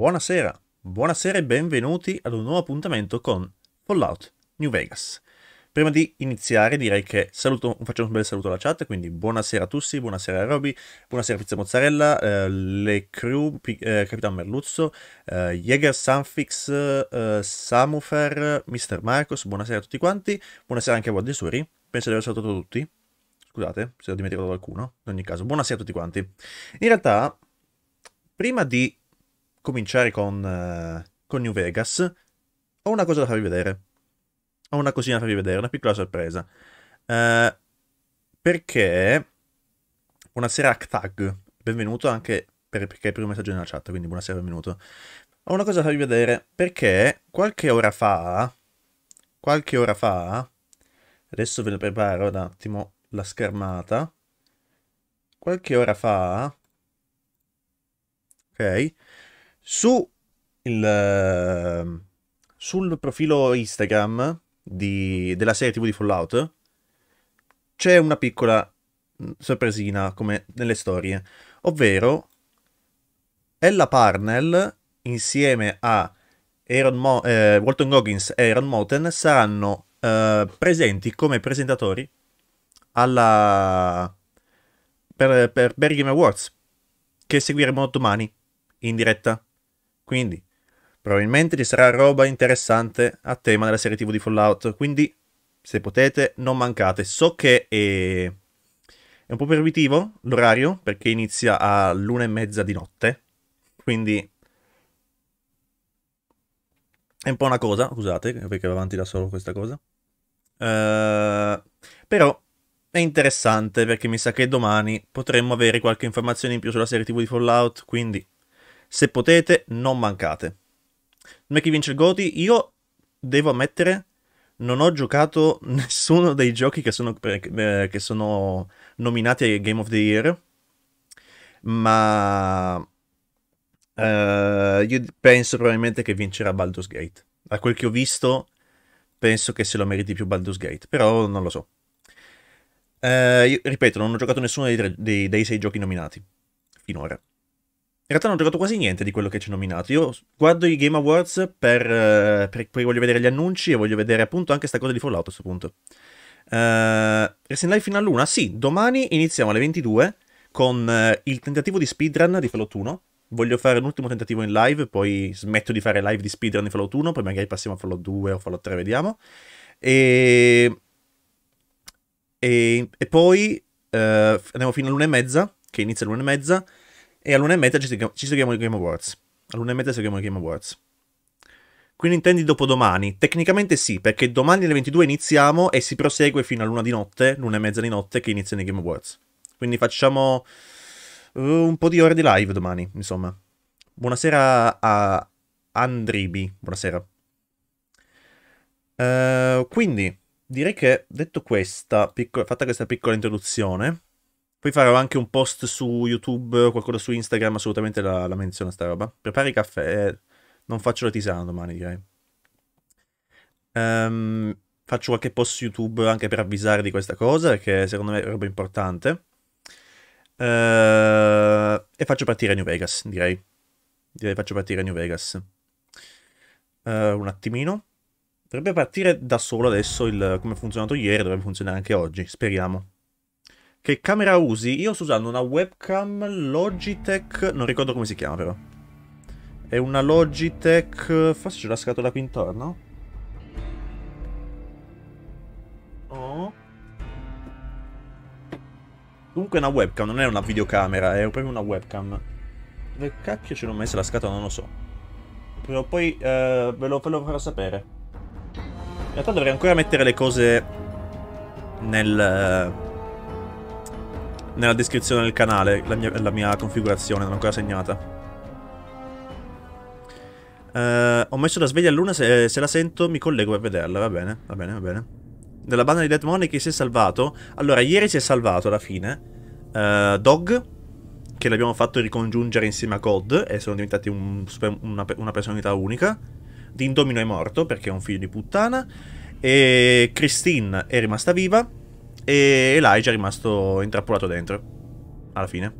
Buonasera, buonasera e benvenuti ad un nuovo appuntamento con Fallout New Vegas. Prima di iniziare direi che saluto, facciamo un bel saluto alla chat, quindi buonasera a tutti, buonasera a Roby, buonasera Pizza Mozzarella, eh, le crew, P- eh, Capitan Merluzzo, eh, Jäger Sanfix, eh, Samufer, Mr. Marcos, buonasera a tutti quanti, buonasera anche a Waddesuri, penso di aver salutato tutti, scusate se ho dimenticato qualcuno, in ogni caso, buonasera a tutti quanti. In realtà, prima di cominciare con, uh, con New Vegas, ho una cosa da farvi vedere. Ho una cosina da farvi vedere, una piccola sorpresa. Uh, perché... Buonasera Actag, benvenuto anche per, perché è il primo messaggio nella chat, quindi buonasera, benvenuto. Ho una cosa da farvi vedere, perché qualche ora fa... Qualche ora fa... Adesso ve ne preparo un attimo la schermata. Qualche ora fa... Ok su il, uh, sul profilo Instagram di, della serie TV di Fallout c'è una piccola mm, sorpresina come nelle storie, ovvero Ella Parnell insieme a Mo- eh, Walton Goggins e Aaron Moten saranno eh, presenti come presentatori alla per, per Barry Game Awards che seguiremo domani in diretta quindi, probabilmente ci sarà roba interessante a tema della serie TV di Fallout. Quindi, se potete, non mancate. So che è, è un po' proibitivo l'orario, perché inizia all'una e mezza di notte. Quindi, è un po' una cosa, scusate, perché va avanti da solo questa cosa. Uh, però è interessante perché mi sa che domani potremmo avere qualche informazione in più sulla serie TV di Fallout, quindi se potete, non mancate. Non è chi vince il Goti, io devo ammettere, non ho giocato nessuno dei giochi che sono, eh, che sono nominati ai Game of the Year, ma Uh, io penso probabilmente che vincerà Baldur's Gate. Da quel che ho visto, penso che se lo meriti più Baldur's Gate, però non lo so. Uh, io, ripeto, non ho giocato nessuno dei, tre, dei, dei, sei giochi nominati finora. In realtà non ho giocato quasi niente di quello che ci ho nominato. Io guardo i Game Awards per, uh, per, poi voglio vedere gli annunci e voglio vedere appunto anche sta cosa di Fallout a questo punto. Uh, Resident Live Final 1, sì, domani iniziamo alle 22 con uh, il tentativo di speedrun di Fallout 1. Voglio fare un ultimo tentativo in live, poi smetto di fare live di speedrun di Fallout 1, poi magari passiamo a Fallout 2 o Fallout 3, vediamo. E, e, e poi uh, andiamo fino all'una e mezza, che inizia all'una e mezza, e all'una e mezza ci, seguiamo i Game Awards. All'una e mezza seguiamo i Game Awards. Quindi intendi dopodomani? Tecnicamente sì, perché domani alle 22 iniziamo e si prosegue fino all'una di notte, l'una e mezza di notte, che iniziano i Game Awards. Quindi facciamo uh, un po' di ore di live domani, insomma. Buonasera a Andribi, buonasera. Uh, quindi, direi che detto questa, piccola, fatta questa piccola introduzione, poi farò anche un post su YouTube, qualcosa su Instagram, assolutamente la, la menziono sta roba. Prepari caffè, eh, non faccio la tisana domani direi. Um, faccio qualche post su YouTube anche per avvisare di questa cosa, perché secondo me è roba importante. Uh, e faccio partire New Vegas, direi. Direi faccio partire New Vegas. Uh, un attimino. Dovrebbe partire da solo adesso il, come ha funzionato ieri, dovrebbe funzionare anche oggi, speriamo. Che camera usi? Io sto usando una webcam Logitech, non ricordo come si chiama però. È una Logitech, forse c'è la scatola qui intorno. Oh. Comunque è una webcam, non è una videocamera, è proprio una webcam. Dove cacchio ce l'ho messa la scatola? Non lo so. Però poi eh, ve, lo, ve lo farò sapere. In realtà dovrei ancora mettere le cose nel nella descrizione del canale la mia, la mia configurazione, non ho ancora segnata. Uh, ho messo la sveglia luna, se, se, la sento mi collego per vederla, va bene, va bene, va bene. Della banda di Dead Money che si è salvato. Allora, ieri si è salvato alla fine. Uh, Dog, che l'abbiamo fatto ricongiungere insieme a Cod e sono diventati un, una, una personalità unica. D'indomino è morto perché è un figlio di puttana. E Christine è rimasta viva. E Elijah è rimasto intrappolato dentro. Alla fine.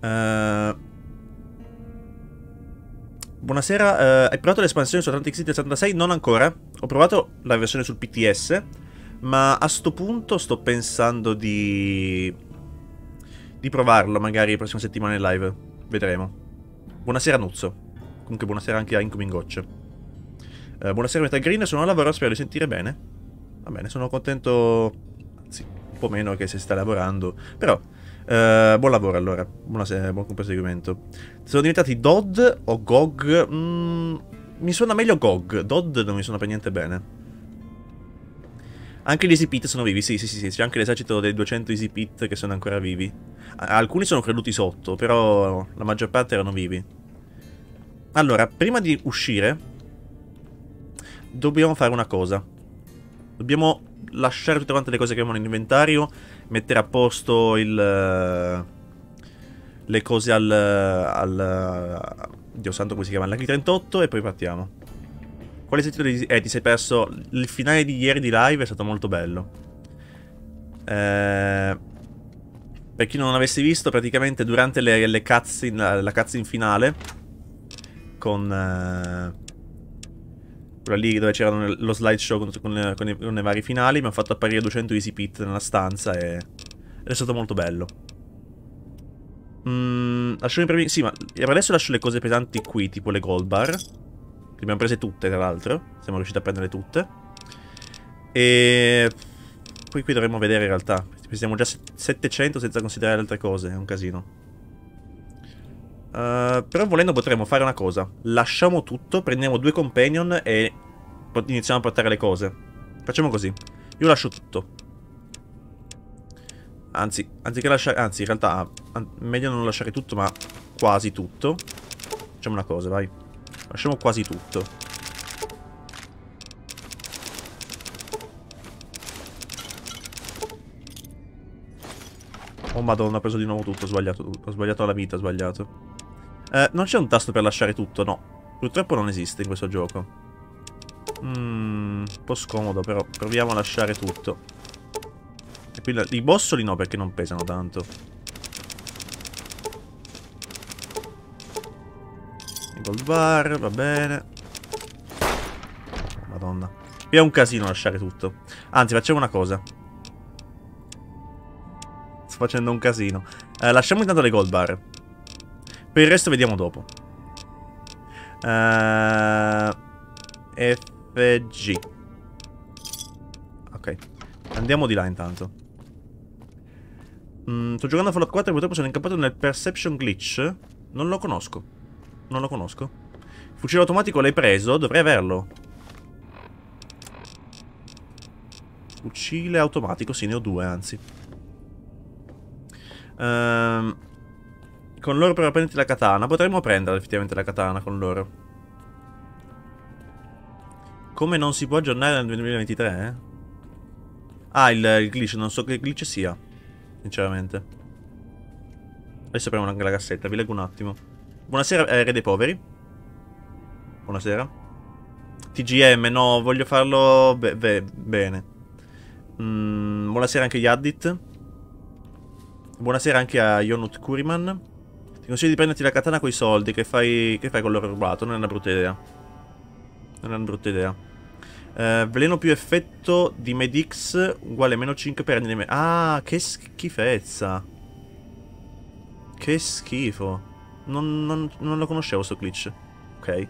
Uh, Buonasera, eh, hai provato l'espansione su Atlantic City 76? Non ancora. Ho provato la versione sul PTS, ma a sto punto sto pensando di... di provarlo magari la prossima settimana in live. Vedremo. Buonasera Nuzzo. Comunque buonasera anche a Incoming Gocce. Eh, buonasera Metal Green, sono a lavoro, spero di sentire bene. Va bene, sono contento... Anzi, un po' meno che si sta lavorando. Però, Uh, buon lavoro allora, buonasera, buon proseguimento. Sono diventati Dodd o Gog? Mm, mi suona meglio Gog, Dodd non mi suona per niente bene. Anche gli Easy Pit sono vivi, sì, sì, sì, sì. c'è anche l'esercito dei 200 Easy Pit che sono ancora vivi. Alcuni sono creduti sotto, però la maggior parte erano vivi. Allora, prima di uscire, dobbiamo fare una cosa. Dobbiamo lasciare tutte quante le cose che abbiamo nell'inventario, mettere a posto il, eh, le cose al, al... Dio santo come si chiama? L'H38 e poi partiamo. Quale sentito di... Eh, ti sei perso... Il finale di ieri di live è stato molto bello. Eh... Per chi non avesse visto, praticamente durante le, le cutscene, la cutscene finale, con... Eh quella lì dove c'era lo slideshow con, con, con, con, i, vari finali, mi ha fatto apparire 200 easy pit nella stanza e è stato molto bello. Mm, lascio i premi... Sì, ma adesso lascio le cose pesanti qui, tipo le gold bar. Che abbiamo prese tutte, tra l'altro. Siamo riusciti a prendere tutte. E... Poi qui dovremmo vedere in realtà. Siamo già 700 senza considerare altre cose, è un casino. Uh, però volendo potremmo fare una cosa. Lasciamo tutto, prendiamo due companion e iniziamo a portare le cose. Facciamo così. Io lascio tutto. Anzi, anziché lasciare... Anzi, in realtà, meglio non lasciare tutto, ma quasi tutto. Facciamo una cosa, vai. Lasciamo quasi tutto. Oh madonna, ho preso di nuovo tutto, ho sbagliato, ho sbagliato la vita, ho sbagliato. Eh, non c'è un tasto per lasciare tutto, no. Purtroppo non esiste in questo gioco. Mmm, un po' scomodo, però proviamo a lasciare tutto. E qui i bossoli no, perché non pesano tanto. Gold bar, va bene. Madonna. Qui è un casino lasciare tutto. Anzi, facciamo una cosa. Sto facendo un casino. Eh, lasciamo intanto le gold bar. Per il resto vediamo dopo. Uh, eh, FG. Ok. Andiamo di là intanto. Mm, sto giocando a Fallout 4 e purtroppo sono incappato nel Perception Glitch. Non lo conosco. Non lo conosco. Fucile automatico l'hai preso? Dovrei averlo. Fucile automatico, sì, ne ho due, anzi. Ehm... Um, con loro per prenderti la katana. Potremmo prendere effettivamente la katana con loro. Come non si può aggiornare nel 2023, eh? Ah, il, il glitch. Non so che glitch sia. Sinceramente. Adesso apriamo anche la cassetta. Vi leggo un attimo. Buonasera, eh, Re dei Poveri. Buonasera. TGM, no, voglio farlo be be bene. Mm, buonasera anche Yaddit. Buonasera anche a Yonut Kuriman. Ti consiglio di prenderti la katana con i soldi che fai, che fai con l'oro rubato. Non è una brutta idea. Non è una brutta idea. Eh, veleno più effetto di Medix uguale meno 5 per anni Ah, che schifezza. Che schifo. Non, non, non lo conoscevo sto glitch. Ok.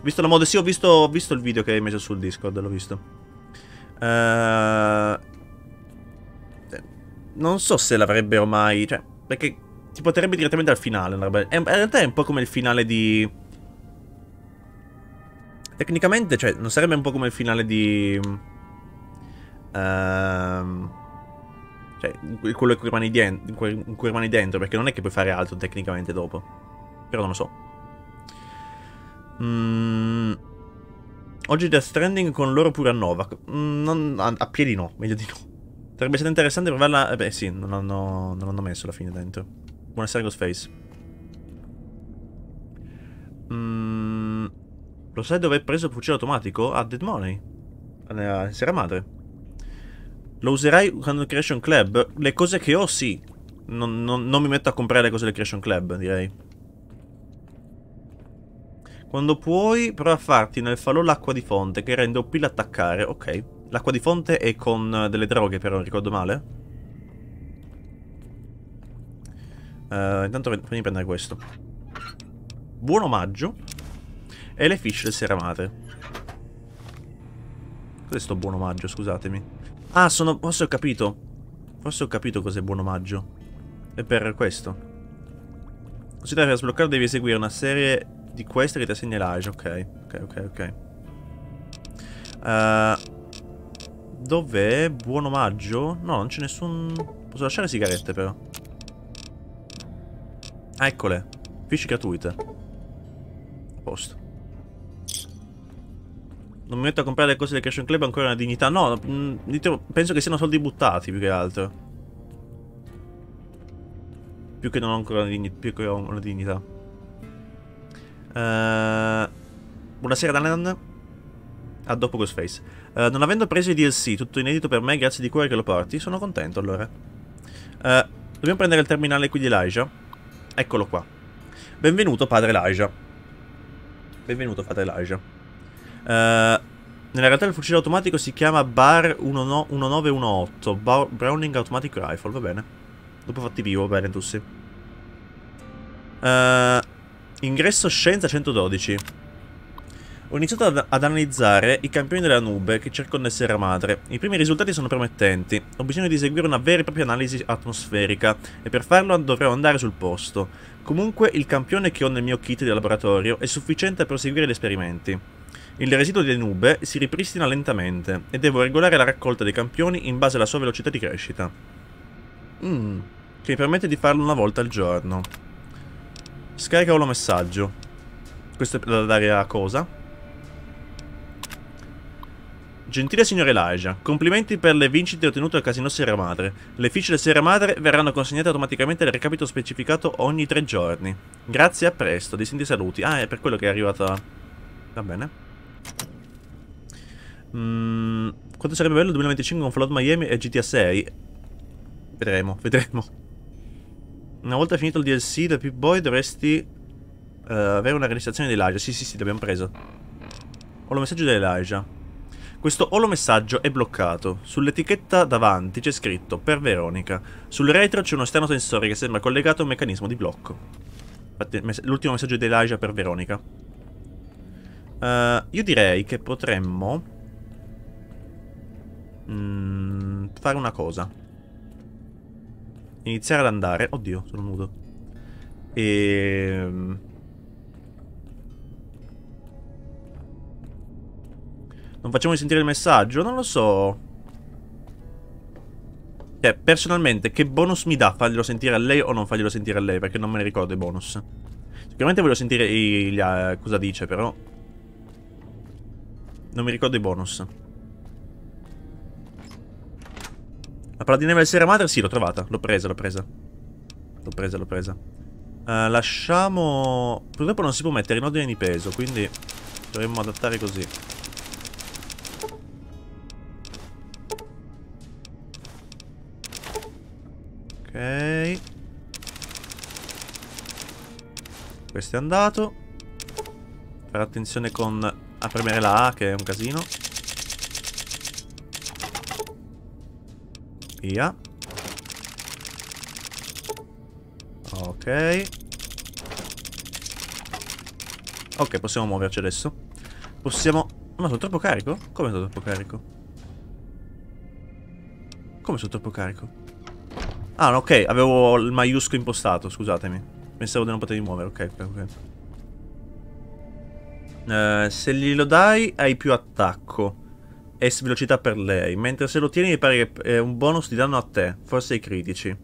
Visto la mod, sì, ho visto, ho visto il video che hai messo sul Discord, l'ho visto. Uh, non so se l'avrebbero mai... Cioè, perché ti porterebbe direttamente al finale. in realtà è un po' come il finale di... Tecnicamente, cioè, non sarebbe un po' come il finale di... Uh, cioè, quello in cui, rimani in cui rimani dentro, perché non è che puoi fare altro tecnicamente dopo. Però non lo so. Mm, oggi Death Stranding con loro pure a Nova. Mm, non, a, a, piedi no, meglio di no. Sarebbe stato interessante provarla... Eh beh sì, non hanno, non hanno messo alla fine dentro. Buonasera Ghostface. Mm, lo sai dove hai preso il fucile automatico? A Dead Money. A Sera Madre. Lo userai usando il Creation Club? Le cose che ho, sì. Non, non, non mi metto a comprare le cose del Creation Club, direi. Quando puoi, prova a farti nel falò l'acqua di fonte che rende OP l'attaccare. Ok. L'acqua di fonte è con delle droghe, però, ricordo male? Uh, intanto fammi prendere questo. Buon omaggio. E le fish del Sera Madre. Cos'è sto buon omaggio, scusatemi? Ah, sono... Forse ho capito. Forse ho capito cos'è buon omaggio. È per questo. Considera per sbloccare devi eseguire una serie di queste che ti assegna Elijah. Ok, ok, ok, ok. Uh, Dov'è? Buon omaggio? No, non c'è nessun... Posso lasciare sigarette però. Ah, eccole. Fish gratuite. A posto. Non mi metto a comprare le cose del Cash Club ancora una dignità. No, mm, penso che siano soldi buttati più che altro. Più che non ho ancora una, digni più che una dignità. Uh, buonasera Danan. A dopo Ghostface. Uh, non avendo preso i DLC, tutto inedito per me, grazie di cuore che lo porti, sono contento allora. Uh, dobbiamo prendere il terminale qui di Elijah. Eccolo qua. Benvenuto padre Elijah. Benvenuto padre Elijah. Uh, nella realtà il fucile automatico si chiama Bar 1918. Bar Browning Automatic Rifle, va bene. Dopo fatti vivo, va bene Tussi. Uh, ingresso scienza 112. Ho iniziato ad, ad, analizzare i campioni della nube che circonda Serra Madre. I primi risultati sono promettenti. Ho bisogno di eseguire una vera e propria analisi atmosferica e per farlo dovrò andare sul posto. Comunque il campione che ho nel mio kit di laboratorio è sufficiente a proseguire gli esperimenti. Il residuo delle nube si ripristina lentamente e devo regolare la raccolta dei campioni in base alla sua velocità di crescita. Mmm, che mi permette di farlo una volta al giorno. Scarica un messaggio. Questo è da dare a cosa? Gentile signor Elijah, complimenti per le vincite ottenute al casino Sierra Madre. Le fiche del Sierra Madre verranno consegnate automaticamente al recapito specificato ogni tre giorni. Grazie, a presto, distinti saluti. Ah, è per quello che è arrivata... Va bene. Mm, quanto sarebbe bello il 2025 con Fallout Miami e GTA 6? Vedremo, vedremo. Una volta finito il DLC del Pip-Boy dovresti uh, avere una registrazione di Elijah. Sì, sì, sì, l'abbiamo preso. Ho il messaggio di Elijah. Questo olomessaggio è bloccato. Sull'etichetta davanti c'è scritto per Veronica. Sul retro c'è uno esterno sensore che sembra collegato a un meccanismo di blocco. Infatti, l'ultimo messaggio di Elijah per Veronica. Uh, io direi che potremmo... Mm, fare una cosa. Iniziare ad andare... Oddio, sono nudo. E... Non facciamo sentire il messaggio? Non lo so. Cioè, personalmente, che bonus mi dà farglielo sentire a lei o non farglielo sentire a lei? Perché non me ne ricordo i bonus. Sicuramente voglio sentire i, gli, uh, cosa dice, però... Non mi ricordo i bonus. La palla di neve del Sera Madre? Sì, l'ho trovata. L'ho presa, l'ho presa. L'ho presa, l'ho presa. Uh, lasciamo... Purtroppo non si può mettere in ordine di peso, quindi dovremmo adattare così. Questo è andato. Fare attenzione con a premere la A che è un casino. Via. Ok. Ok, possiamo muoverci adesso. Possiamo... Ma sono troppo carico? Come sono troppo carico? Come sono troppo carico? Ah, ok, avevo il maiuscolo impostato, scusatemi. Pensavo di non potermi muovere, ok, ok. Uh, se glielo dai, hai più attacco. E velocità per lei. Mentre se lo tieni, mi pare che è un bonus di danno a te. Forse ai critici.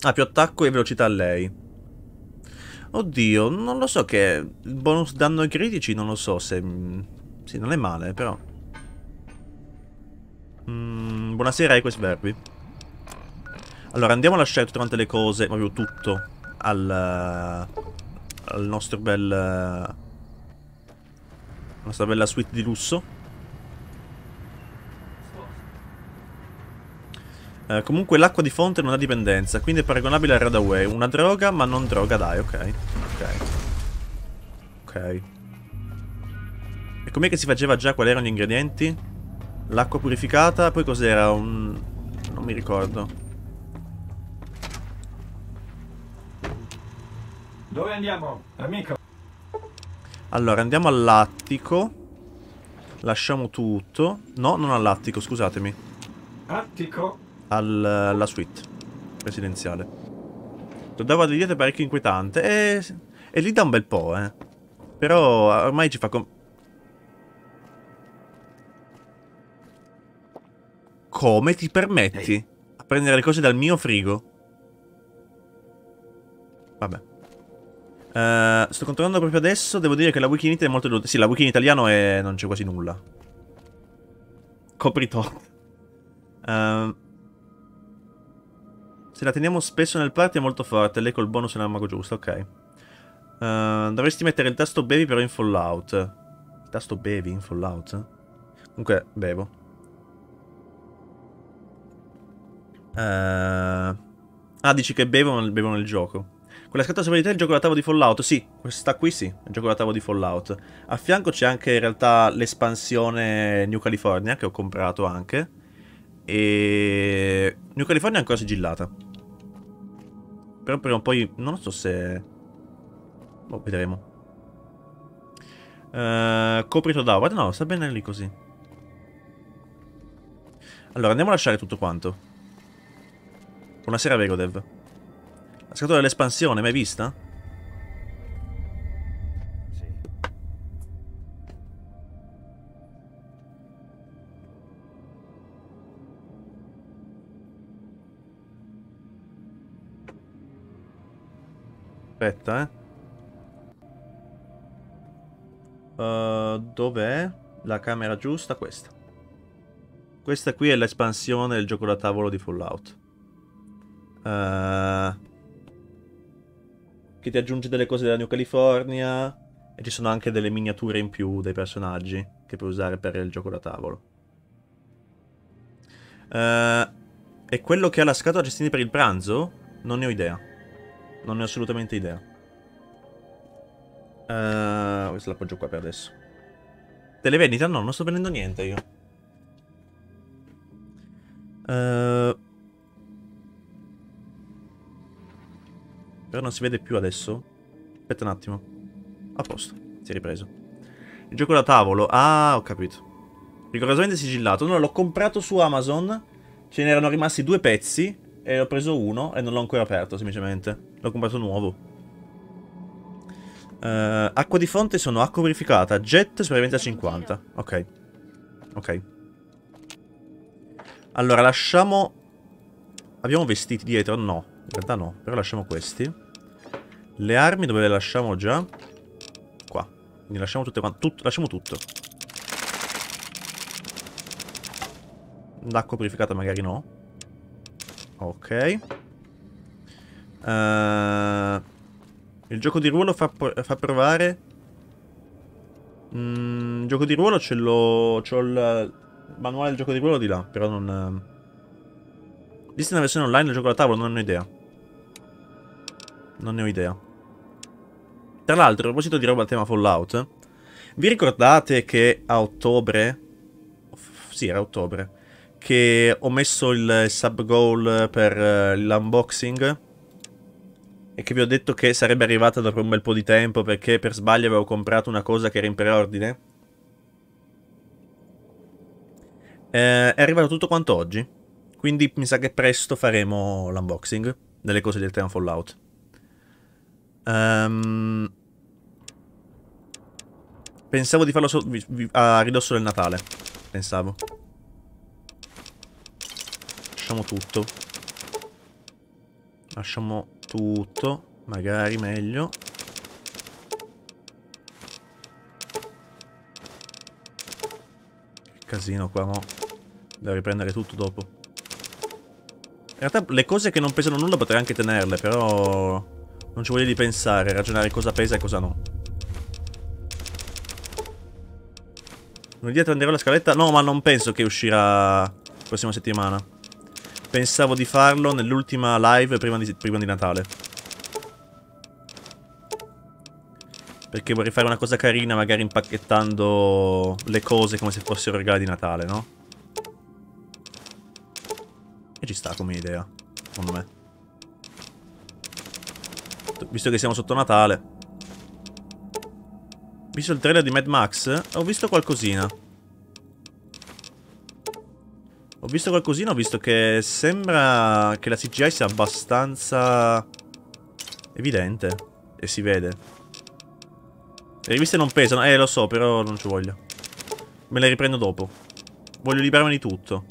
Ah, più attacco e velocità a lei. Oddio, non lo so che... Il bonus danno ai critici non lo so se... Sì, non è male, però... Mm, buonasera, Equus Verbi. Allora, andiamo a lasciare tutte quante le cose, proprio tutto, al, al nostro bel... La nostra bella suite di lusso. Eh, comunque l'acqua di fonte non ha dipendenza, quindi è paragonabile al Radaway. Una droga, ma non droga, dai, ok. Ok. Ok. E com'è che si faceva già? Quali erano gli ingredienti? L'acqua purificata, poi cos'era? Un... non mi ricordo. Dove andiamo, amico? Allora, andiamo all'attico. Lasciamo tutto. No, non all'attico, scusatemi. Attico? Al, alla suite presidenziale. Dava delle diete parecchio inquietante. E, e lì da un bel po', eh. Però ormai ci fa... Come ti permetti a prendere le cose dal mio frigo? Vabbè. Uh, sto controllando proprio adesso. Devo dire che la wiki in è molto edotta. Sì, la wiki in italiano è... non c'è quasi nulla. Coprito. Uh, se la teniamo spesso nel party è molto forte. Lei col bonus è nel mago giusto, ok. Uh, dovresti mettere il tasto bevi però in Fallout. Il tasto bevi in Fallout? Comunque, bevo. Uh, ah, dici che bevono, bevono nel gioco. Quella di te è il gioco da tavolo di Fallout? Sì, questa qui sì, è il gioco da tavolo di Fallout. A fianco c'è anche in realtà l'espansione New California, che ho comprato anche. E... New California è ancora sigillata. Però prima o poi... non so se... Boh, vedremo. Uh, coprito da... Guarda, no, sta bene lì così. Allora, andiamo a lasciare tutto quanto. Buonasera Vegodev. La scatola dell'espansione, mai vista? Aspetta, eh. Uh, Dov'è la camera giusta? Questa. Questa qui è l'espansione del gioco da tavolo di Fallout. Uh, che ti aggiunge delle cose della New California. E ci sono anche delle miniature in più dei personaggi che puoi usare per il gioco da tavolo. Uh, e quello che ha la scatola gestini per il pranzo? Non ne ho idea. Non ne ho assolutamente idea. Uh, questa l'appoggio qua per adesso. Delle vendite? No, non sto vendendo niente io. Uh, Però non si vede più adesso. Aspetta un attimo. A posto. Si è ripreso. Il gioco da tavolo. Ah, ho capito. Rigorosamente sigillato. No, l'ho comprato su Amazon. Ce ne erano rimasti due pezzi. E ho preso uno e non l'ho ancora aperto, semplicemente. L'ho comprato nuovo. Uh, acqua di fonte sono acqua purificata. Jet sopravvivenza 50. Ok. Ok. Allora, lasciamo... Abbiamo vestiti dietro? No. In realtà no. Però lasciamo questi. Le armi dove le lasciamo già? Qua. Quindi lasciamo tutte quante. Tut lasciamo tutto. L'acqua purificata magari no. Ok. Uh, il gioco di ruolo fa, fa provare... Mm, il gioco di ruolo ce l'ho... C'ho il manuale del gioco di ruolo di là, però non... Vista una versione online del gioco da tavolo, non ne ho idea. Non ne ho idea. Tra l'altro, a proposito di roba al tema Fallout, vi ricordate che a ottobre, sì era ottobre, che ho messo il sub goal per uh, l'unboxing e che vi ho detto che sarebbe arrivata dopo un bel po' di tempo perché per sbaglio avevo comprato una cosa che era in preordine? Eh, è arrivato tutto quanto oggi, quindi mi sa che presto faremo l'unboxing delle cose del tema Fallout. Um, pensavo di farlo so a ridosso del Natale. Pensavo. Lasciamo tutto. Lasciamo tutto. Magari meglio. Che casino qua, mo. Devo riprendere tutto dopo. In realtà le cose che non pesano nulla potrei anche tenerle, però... Non ci voglio di pensare, ragionare cosa pesa e cosa no. Lunedì attenderò la scaletta? No, ma non penso che uscirà la prossima settimana. Pensavo di farlo nell'ultima live prima di, prima di Natale. Perché vorrei fare una cosa carina, magari impacchettando le cose come se fossero regali di Natale, no? E ci sta come idea, secondo me. Visto che siamo sotto Natale. Visto il trailer di Mad Max, ho visto qualcosina. Ho visto qualcosina, ho visto che sembra che la CGI sia abbastanza evidente. E si vede. Le riviste non pesano, eh lo so, però non ci voglio. Me le riprendo dopo. Voglio liberarmi di tutto.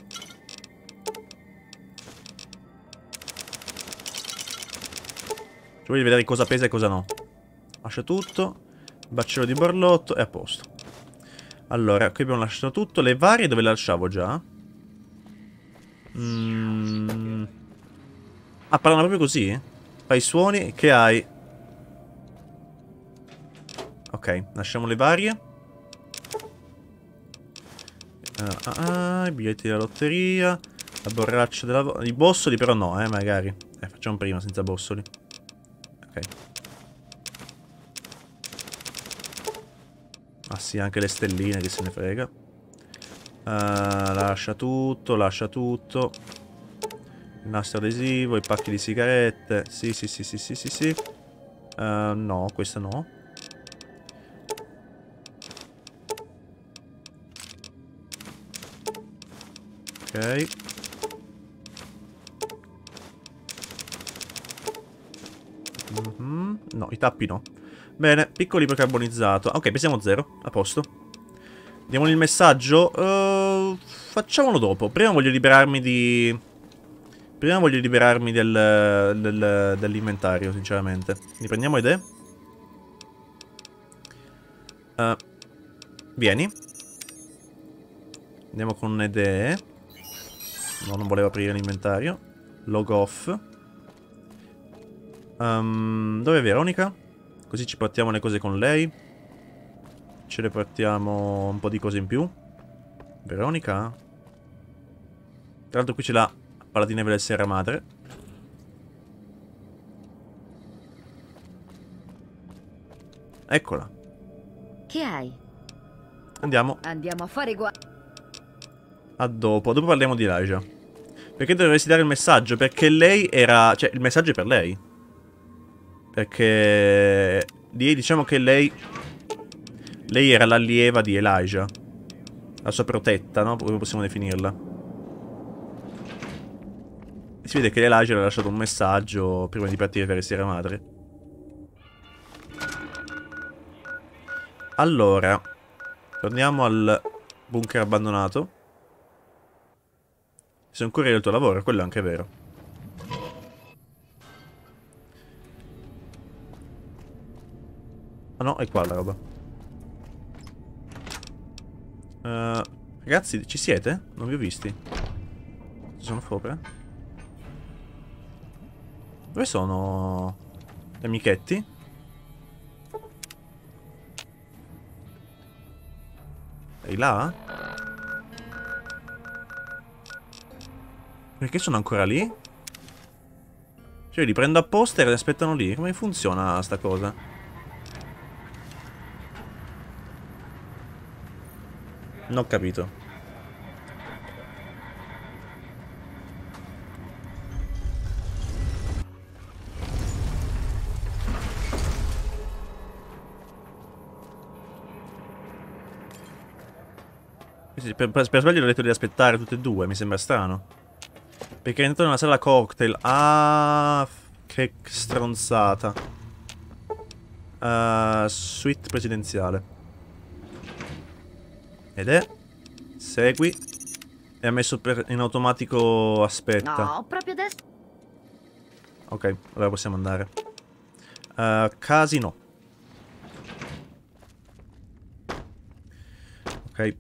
Ci voglio vedere cosa pesa e cosa no. Lascia tutto. Baccello di borlotto. E a posto. Allora, qui abbiamo lasciato tutto. Le varie dove le lasciavo già? Mm. Ah, parlano proprio così? Fai suoni che hai. Ok, lasciamo le varie. Ah, ah, ah, i biglietti della lotteria. La borraccia della... I bossoli però no, eh, magari. Eh, facciamo prima senza bossoli. Ok. Ah sì, anche le stelline che se ne frega. Uh, lascia tutto, lascia tutto. Il nastro adesivo, i pacchi di sigarette. Sì, sì, sì, sì, sì, sì, sì. Uh, no, questo no. Ok. Mm -hmm. No, i tappi no. Bene, piccolo libro carbonizzato. Ok, pesiamo zero. A posto. Diamogli il messaggio. Uh, facciamolo dopo. Prima voglio liberarmi di... Prima voglio liberarmi del, del, dell'inventario, sinceramente. Quindi prendiamo idee. Uh, vieni. Andiamo con idee. No, non volevo aprire l'inventario. Log off. Um, dove è Veronica? Così ci portiamo le cose con lei. Ce le portiamo un po' di cose in più. Veronica? Tra l'altro qui c'è la paladina della Sierra Madre. Eccola. Che hai? Andiamo. Andiamo a fare gua... A dopo. Dopo parliamo di Elijah. Perché dovresti dare il messaggio? Perché lei era... Cioè, il messaggio è per lei. Perché... Diciamo che lei... Lei era l'allieva di Elijah. La sua protetta, no? Come possiamo definirla? Si vede che Elijah le ha lasciato un messaggio prima di partire per essere madre. Allora. Torniamo al bunker abbandonato. Sei un corriere del tuo lavoro, quello è anche vero. Ah no, è qua la roba. Uh, ragazzi, ci siete? Non vi ho visti. Ci sono sopra? Dove sono gli amichetti? Sei là? Perché sono ancora lì? Cioè li prendo apposta e li aspettano lì. Come funziona sta cosa? Non ho capito. Per, per, per sbaglio ho detto di aspettare tutte e due, mi sembra strano. Perché è entrato nella sala cocktail. Ah, che stronzata. Uh, suite presidenziale. Ed è? Segui. E ha messo per, in automatico aspetta. No, proprio adesso. Ok, allora possiamo andare. Uh, casino. Ok.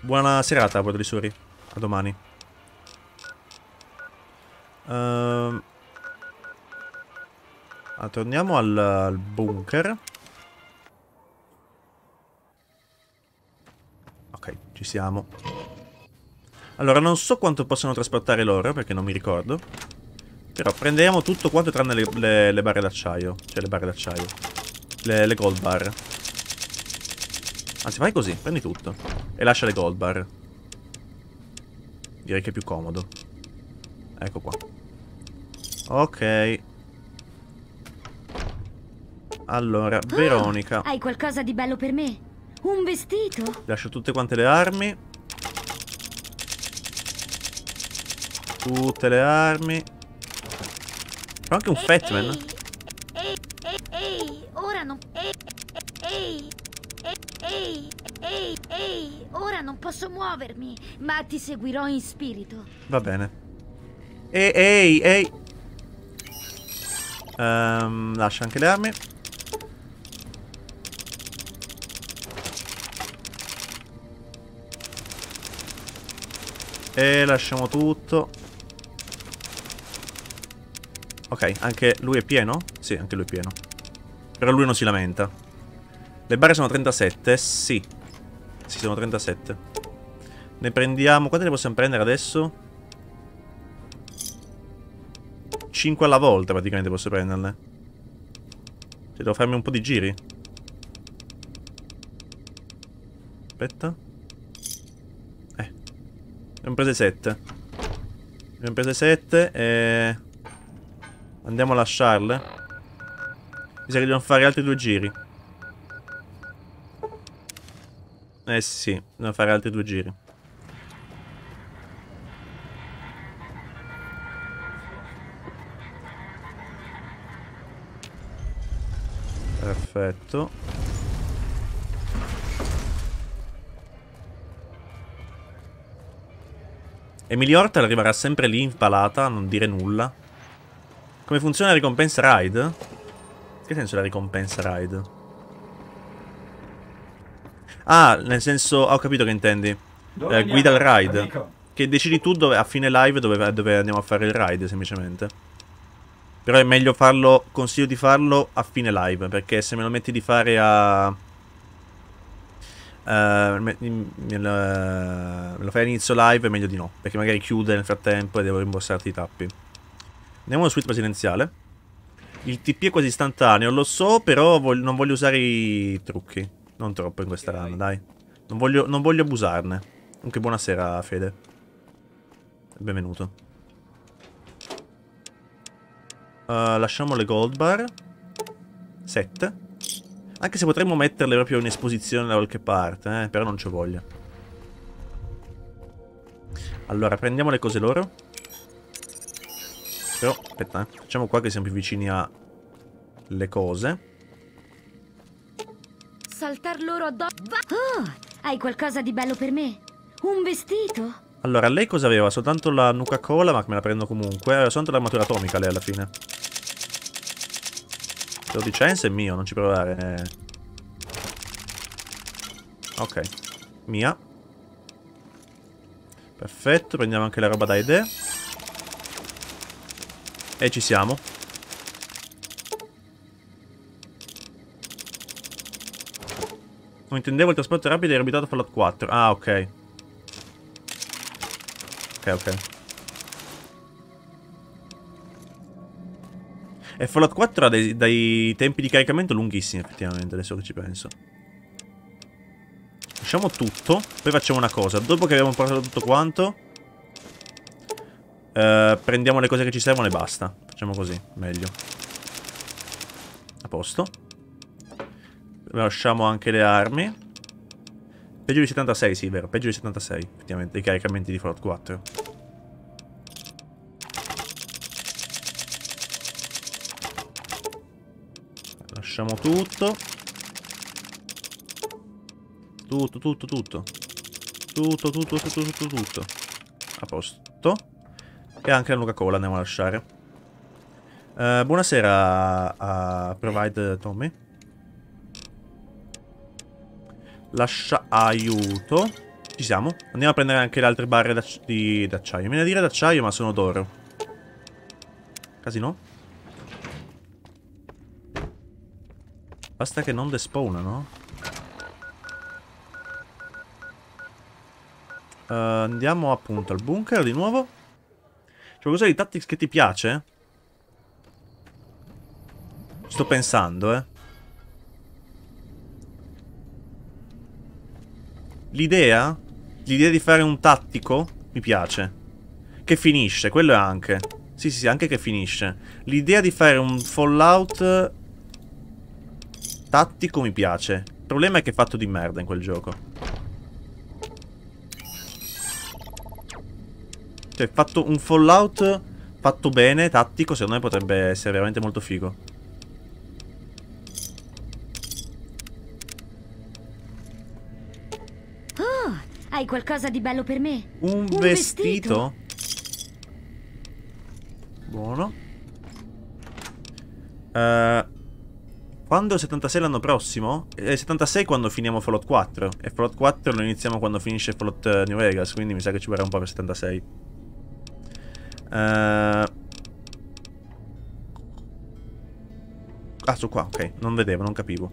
Buona serata, Suri. A domani. Uh, torniamo al, al bunker. Ok, ci siamo. Allora, non so quanto possono trasportare loro, perché non mi ricordo. Però prendiamo tutto quanto tranne le, le, le barre d'acciaio. Cioè, le barre d'acciaio. le, le gold bar. Anzi, fai così, prendi tutto. E lascia le gold bar. Direi che è più comodo. Ecco qua. Ok. Allora, Veronica. Hai qualcosa di bello per me? Un vestito? Lascio tutte quante le armi. Tutte le armi. Però anche un Fatman. Ehi, ehi, ehi, ora non... Ehi, ehi, ehi, ehi, ehi, ora non posso muovermi, ma ti seguirò in spirito. Va bene. Ehi, ehi, ehi. Ehm, lascia anche le armi. E lasciamo tutto. Ok, anche lui è pieno? Sì, anche lui è pieno. Però lui non si lamenta. Le barre sono 37? Sì. Sì, sono 37. Ne prendiamo... Quante ne possiamo prendere adesso? 5 alla volta praticamente posso prenderle. Cioè, devo farmi un po' di giri. Aspetta. Abbiamo prese 7. Ne abbiamo prese 7 e... Andiamo a lasciarle. Mi sa che dobbiamo fare altri due giri. Eh sì, dobbiamo fare altri due giri. Perfetto. Emily Hortel arriverà sempre lì impalata a non dire nulla. Come funziona la ricompensa ride? Che senso la ricompensa ride? Ah, nel senso... ho capito che intendi. Eh, guida il ride. amico? Che decidi tu dove, a fine live dove, dove andiamo a fare il ride, semplicemente. Però è meglio farlo, consiglio di farlo a fine live, perché se me lo metti di fare a... eh, me, me lo, me lo fai all'inizio live è meglio di no, perché magari chiude nel frattempo e devo rimborsarti i tappi. Andiamo alla suite presidenziale. Il TP è quasi istantaneo, lo so, però vog- non voglio usare i trucchi. Non troppo in questa run, dai. Non voglio, non voglio abusarne. Comunque buonasera, Fede. Benvenuto. Uh, lasciamo le gold bar. 7. Anche se potremmo metterle proprio in esposizione da qualche parte, eh, però non c'ho voglia. Allora, prendiamo le cose loro. Però, aspetta, eh. Facciamo qua che siamo più vicini a... Le cose. Saltar loro addosso. Oh, hai qualcosa di bello per me? Un vestito? Allora, lei cosa aveva? Soltanto la Nuca Cola, ma me la prendo comunque. Aveva soltanto l'armatura atomica lei alla fine. 12 Chance è mio, non ci provare. eh. Ok. Mia. Perfetto, prendiamo anche la roba da idee. E ci siamo. Non intendevo il trasporto rapido era abitato Fallout 4. Ah, ok. Ok, ok. E Fallout 4 ha dei, dei tempi di caricamento lunghissimi, effettivamente, adesso che ci penso. Lasciamo tutto, poi facciamo una cosa. Dopo che abbiamo portato tutto quanto, eh, prendiamo le cose che ci servono e basta. Facciamo così, meglio. A posto. Lasciamo anche le armi. Peggio di 76, sì, vero. Peggio di 76, effettivamente, i caricamenti di Fallout 4. Lasciamo tutto. Tutto, tutto, tutto. Tutto, tutto, tutto, tutto, tutto. A posto. E anche la Nuca Cola andiamo a lasciare. Eh, buonasera a, Provide Tommy. Lascia aiuto. Ci siamo. Andiamo a prendere anche le altre barre d'acciaio. Mi viene a dire d'acciaio, ma sono d'oro. Quasi Basta che non despawnano. Uh, andiamo appunto al bunker di nuovo. Cioè, C'è qualcosa di Tactics che ti piace? Sto pensando, eh. L'idea? L'idea di fare un tattico? Mi piace. Che finisce, quello è anche. Sì, sì, sì, anche che finisce. L'idea di fare un Fallout tattico mi piace. Il problema è che è fatto di merda in quel gioco. Cioè, fatto un Fallout fatto bene, tattico, secondo me potrebbe essere veramente molto figo. Oh, hai qualcosa di bello per me? Un, vestito? Buono. Eh, quando il 76 l'anno prossimo? È il 76 quando finiamo Fallout 4. E Fallout 4 lo iniziamo quando finisce Fallout eh, New Vegas. Quindi mi sa che ci vorrà un po' per 76. Eh... Ah, su qua, ok. Non vedevo, non capivo.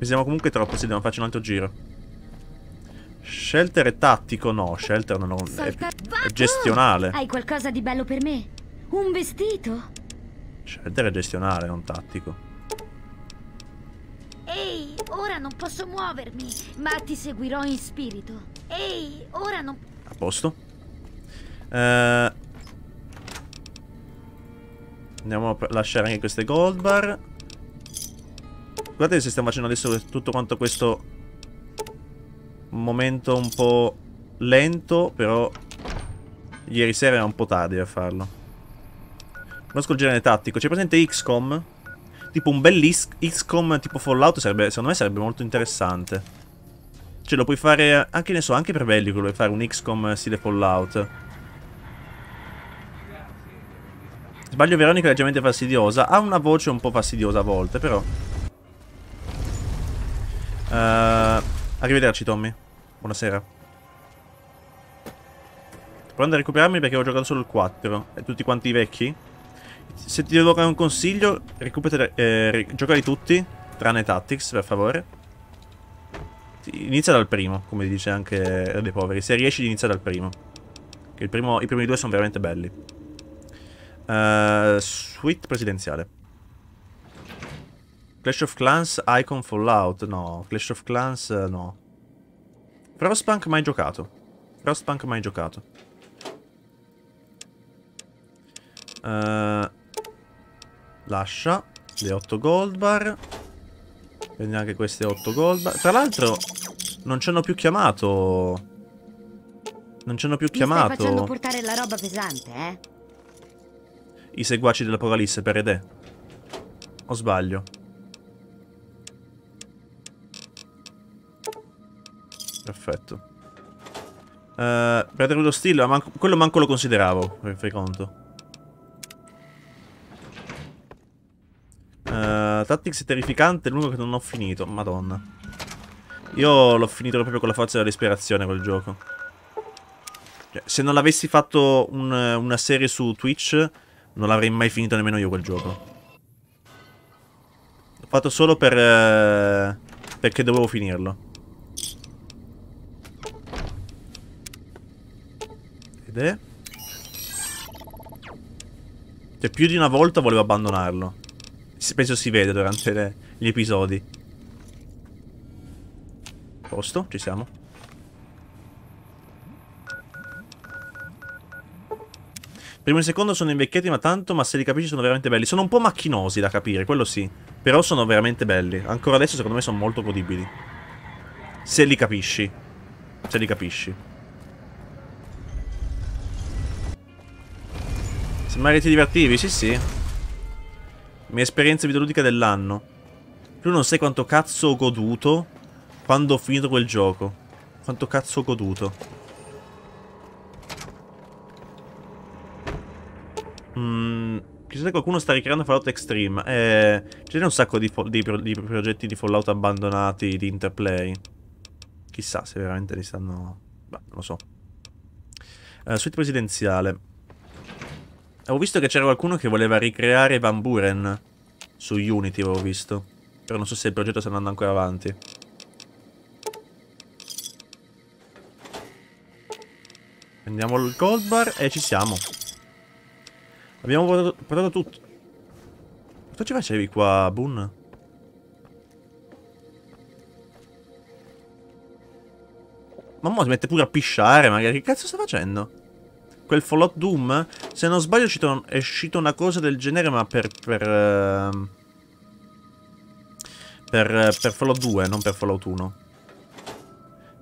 Sembra comunque troppo, sì, dobbiamo farci un altro giro. Shelter è tattico? No, Shelter non ho... è, è gestionale. Hai qualcosa di bello per me? Un vestito? Shelter è gestionale, non tattico. Ora non posso muovermi, ma ti seguirò in spirito. Ehi, ora non... A posto. Eh, Andiamo a lasciare anche queste gold bar. Guardate se stiamo facendo adesso tutto quanto questo momento un po' lento, però ieri sera era un po' tardi a farlo. Conosco il genere tattico. C'è presente XCOM? Tipo un bel XCOM tipo Fallout sarebbe, secondo me sarebbe molto interessante. Cioè lo puoi fare anche, ne so, anche per Bellico, puoi fare un XCOM stile Fallout. Sbaglio Veronica è leggermente fastidiosa. Ha una voce un po' fastidiosa a volte, però. Uh, arrivederci, Tommy. Buonasera. Prendo a recuperarmi perché ho giocato solo il 4. E tutti quanti i vecchi. Se ti devo dare un consiglio, recupera, eh, giocali tutti, tranne Tactics, per favore. Inizia dal primo, come dice anche dei poveri. Se riesci, inizia dal primo. Che primo, I primi due sono veramente belli. Uh, suite presidenziale. Clash of Clans, Icon Fallout. No, Clash of Clans uh, no. Frostpunk mai giocato. Frostpunk mai giocato. Uh, lascia le 8 gold bar. Prendi anche queste 8 gold bar. Tra l'altro non ci hanno più chiamato. Non ci hanno più chiamato. Mi stai facendo portare la roba pesante, eh? i seguaci dell'Apocalisse per Ede. O sbaglio? Perfetto. Uh, Brotherhood of Steel, manco, quello manco lo consideravo, fai conto. Uh, Tactics è terrificante, l'unico che non ho finito, madonna. Io l'ho finito proprio con la forza dell'ispirazione quel gioco. Cioè, se non l'avessi fatto un, una serie su Twitch non l'avrei mai finito nemmeno io quel gioco. L'ho fatto solo per... Eh, perché dovevo finirlo. Ed è... Cioè, più di una volta volevo abbandonarlo. Penso si vede durante le, gli episodi. Posto, ci siamo. Primo e secondo sono invecchiati ma tanto, ma se li capisci sono veramente belli. Sono un po' macchinosi da capire, quello sì. Però sono veramente belli. Ancora adesso secondo me sono molto godibili. Se li capisci. Se li capisci. Sembra ti divertivi? Sì, sì. Mia esperienza videoludica dell'anno. Tu non sai quanto cazzo ho goduto quando ho finito quel gioco. Quanto cazzo ho goduto. Mm, chissà se qualcuno sta ricreando Fallout Extreme. Eh, ce n'è un sacco di, di, di, progetti di Fallout abbandonati di Interplay. Chissà se veramente li stanno... Beh, non lo so. Uh, suite presidenziale. Avevo visto che c'era qualcuno che voleva ricreare Van Buren su Unity, avevo visto. Però non so se il progetto sta andando ancora avanti. Prendiamo il gold bar e ci siamo. Abbiamo portato, tutto. Cosa ci facevi qua, Boon? Ma mo si mette pure a pisciare, magari. Che cazzo sta facendo? Quel Fallout Doom? Se non sbaglio è uscita una cosa del genere, ma per... per... Uh, per, per Fallout 2, non per Fallout 1.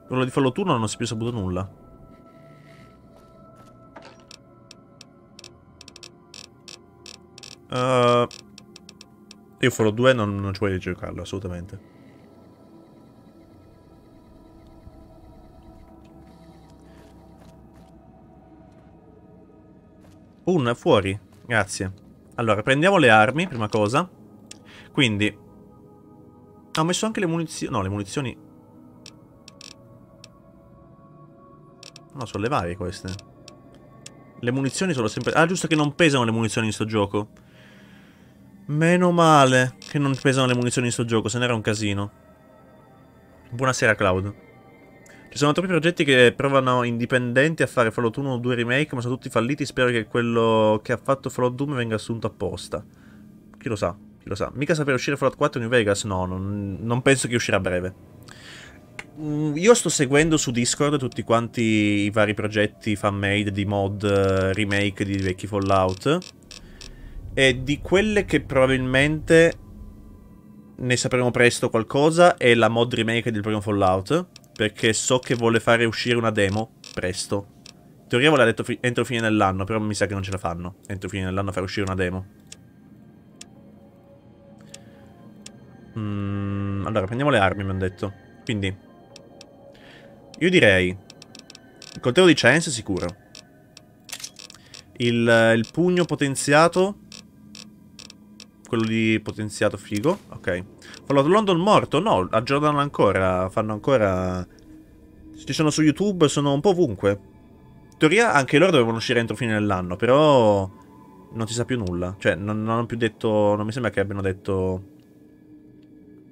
Quello di Fallout 1 non si è più saputo nulla. Uh, io Fallout 2 non, non ci voglio giocarlo, assolutamente. Un, fuori. Grazie. Allora, prendiamo le armi, prima cosa. Quindi... Ho messo anche le munizioni... No, le munizioni... No, sono le varie queste. Le munizioni sono sempre... Ah, giusto che non pesano le munizioni in sto gioco. Meno male che non pesano le munizioni in sto gioco, se n'era un casino. Buonasera, Cloud. Ci sono troppi progetti che provano indipendenti a fare Fallout 1 o 2 remake, ma sono tutti falliti. Spero che quello che ha fatto Fallout Doom venga assunto apposta. Chi lo sa, chi lo sa. Mica sapere uscire Fallout 4 New Vegas? No, non, non penso che uscirà a breve. Mm, io sto seguendo su Discord tutti quanti i vari progetti fan-made di mod, remake di vecchi Fallout. E di quelle che probabilmente ne sapremo presto qualcosa è la mod remake del primo Fallout. Perché so che vuole fare uscire una demo presto. In teoria voleva detto entro fine dell'anno, però mi sa che non ce la fanno. Entro fine dell'anno fare uscire una demo. Mm, allora, prendiamo le armi, mi hanno detto. Quindi, io direi... Il coltello di Chance sicuro. Il, il pugno potenziato quello di potenziato figo. Ok. Fallout London morto? No, aggiornano ancora. Fanno ancora... Ci sono su YouTube, sono un po' ovunque. In teoria anche loro dovevano uscire entro fine dell'anno, però... Non si sa più nulla. Cioè, non, non hanno più detto... Non mi sembra che abbiano detto...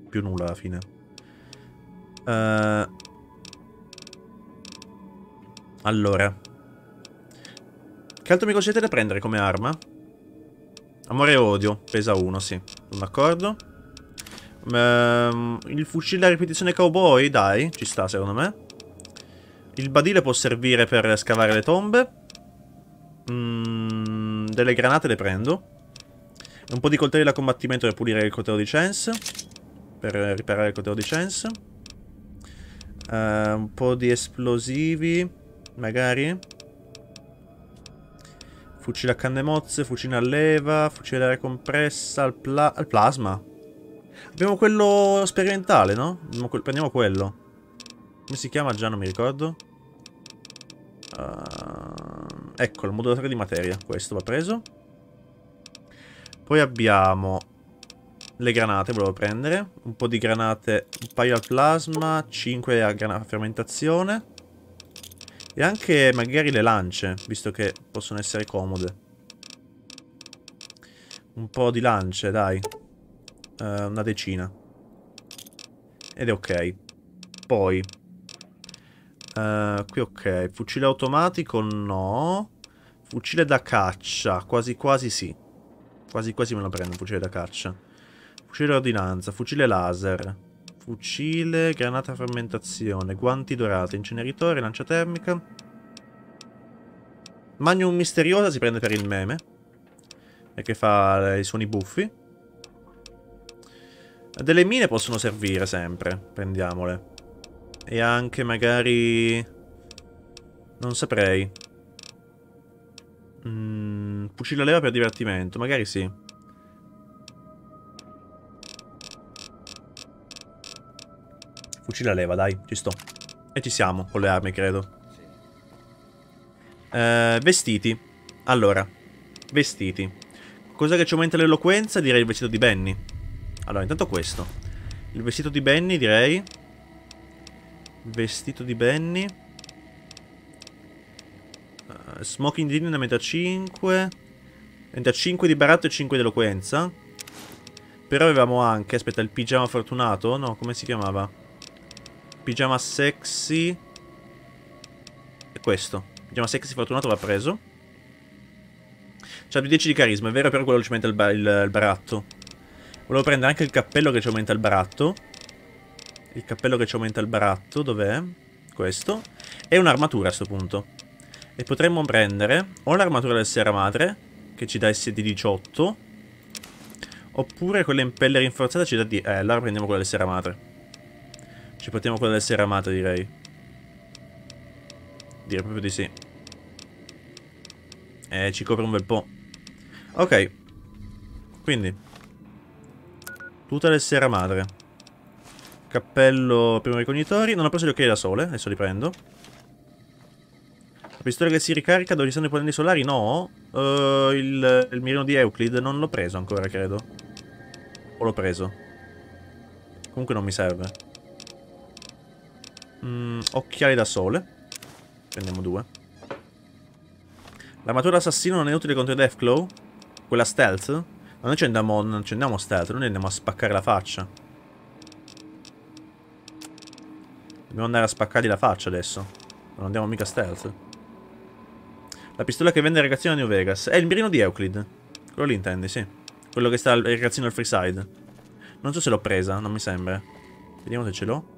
Più nulla alla fine. Uh... Allora. Che altro mi consigliate da prendere come arma? Amore e odio, pesa 1, sì. Sono d'accordo. Um, il fucile a ripetizione cowboy, dai, ci sta secondo me. Il badile può servire per scavare le tombe. Mm, delle granate le prendo. Un po' di coltelli da combattimento per pulire il coltello di Chance. Per riparare il coltello di Chance. Uh, un po' di esplosivi, magari. Fucile a canne mozze, fucile a leva, fucile d'aria compressa, al, pla al, plasma. Abbiamo quello sperimentale, no? Prendiamo quello. Come si chiama già? Non mi ricordo. Uh, ecco, il modulatore di materia. Questo va preso. Poi abbiamo le granate, volevo prendere. Un po' di granate, un paio al plasma, 5 a fermentazione. E anche magari le lance, visto che possono essere comode. Un po' di lance, dai. Uh, una decina. Ed è ok. Poi. Uh, qui ok. Fucile automatico no. Fucile da caccia. Quasi quasi sì. Quasi quasi me lo prendo, fucile da caccia. Fucile ordinanza. Fucile laser. Fucile, granata fermentazione, guanti dorati, inceneritore, lancia termica. Magnum misteriosa si prende per il meme. Perché fa i suoni buffi. Delle mine possono servire sempre. Prendiamole. E anche magari... Non saprei. Mm, fucile a leva per divertimento. Magari sì. Fucile a leva, dai, ci sto. E ci siamo con le armi, credo. Eh, vestiti. Allora, vestiti. Cosa che ci aumenta l'eloquenza? Direi il vestito di Benny. Allora, intanto questo. Il vestito di Benny, direi. Il vestito di Benny. Uh, smoking Dynamite a 5. Diventa 5 di baratto e 5 di eloquenza. Però avevamo anche, aspetta, il pigiama fortunato? No, come si chiamava? Pigiama sexy. E questo. Pigiama sexy fortunato va preso. C'ha più 10 di carisma, è vero, però quello ci aumenta il, ba il, il baratto. Volevo prendere anche il cappello che ci aumenta il baratto. Il cappello che ci aumenta il baratto, dov'è? Questo. E un'armatura a questo punto. E potremmo prendere o l'armatura del Sera Madre, che ci dà di 18, oppure quella in pelle rinforzata ci dà di... Eh, allora prendiamo quella del Sera Madre. Ci portiamo del Sera Madre, direi. Direi proprio di sì. Eh, ci copre un bel po'. Ok. Quindi. Tuta del Sera Madre. Cappello primo ricognitori. Non ho preso gli occhiali da sole, adesso li prendo. La pistola che si ricarica dove ci sono i pannelli solari? No. Uh, il, il mirino di Euclid non l'ho preso ancora, credo. O l'ho preso? Comunque non mi serve. Mm, occhiali da sole. Prendiamo due. L'armatura assassino non è utile contro i Deathclaw? Quella stealth? Ma noi ci andiamo, non ci andiamo stealth, noi andiamo a spaccare la faccia. Dobbiamo andare a spaccargli la faccia adesso. Non andiamo mica stealth. La pistola che vende il ragazzino a New Vegas. È il mirino di Euclid. Quello lì intendi, sì. Quello che sta il ragazzino al freeside. Non so se l'ho presa, non mi sembra. Vediamo se ce l'ho.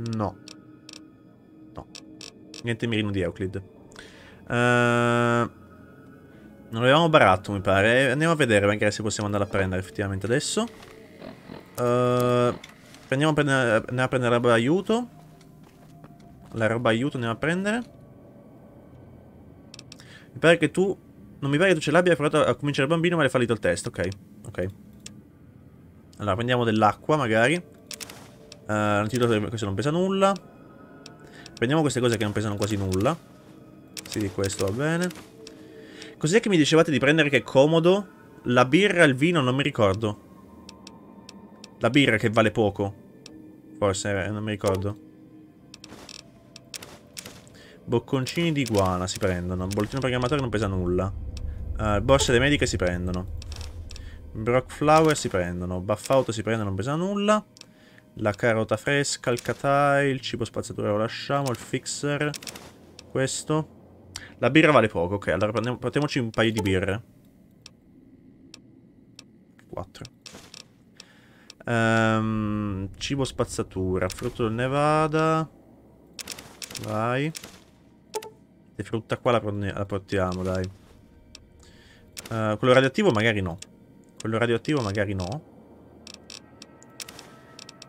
No. No. Niente mirino di Euclid. Uh, non avevamo baratto, mi pare. Andiamo a vedere magari se possiamo andare a prendere effettivamente adesso. Uh, prendiamo a prendere, andiamo a prendere la roba aiuto. La roba aiuto andiamo a prendere. Mi pare che tu... Non mi pare che tu ce l'abbia provato a cominciare il bambino ma le fallito il test. Ok, ok. Allora, prendiamo dell'acqua magari. Uh, l'antidoto questo non pesa nulla. Prendiamo queste cose che non pesano quasi nulla. Sì, questo va bene. Cos'è che mi dicevate di prendere che è comodo? La birra, il vino, non mi ricordo. La birra che vale poco. Forse, eh, non mi ricordo. Bocconcini di iguana si prendono. Bollettino programmatore non pesa nulla. Uh, borse delle mediche si prendono. Brock flower si prendono. Buff auto si prende, non pesa nulla. La carota fresca, il katai, il cibo spazzatura lo lasciamo, il fixer. Questo. La birra vale poco, ok. Allora prendiamo, prendiamoci un paio di birre. 4. Um, cibo spazzatura, frutto del Nevada. Vai. E frutta qua la, la portiamo, dai. Uh, quello radioattivo magari no. Quello radioattivo magari no.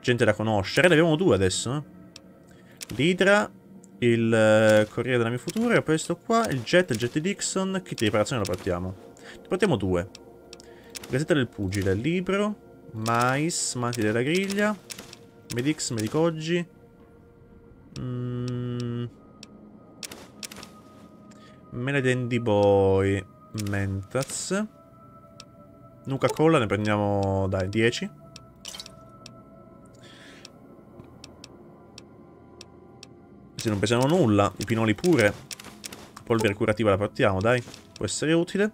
Gente da conoscere. Ne abbiamo due adesso. Eh. L'Idra, il uh, Corriere della mia futura questo qua, il Jet, il Jet Dixon. Kit di riparazione lo portiamo. Ne portiamo due. Gazzetta del Pugile, libro. Mais, mati della griglia. Medix, Medicoggi. Mm. Meledendi Boy. Mentaz. Nuca Colla ne prendiamo, dai, 10. Se non pesano nulla, i pinoli pure. Polvere curativa la portiamo, dai. Può essere utile.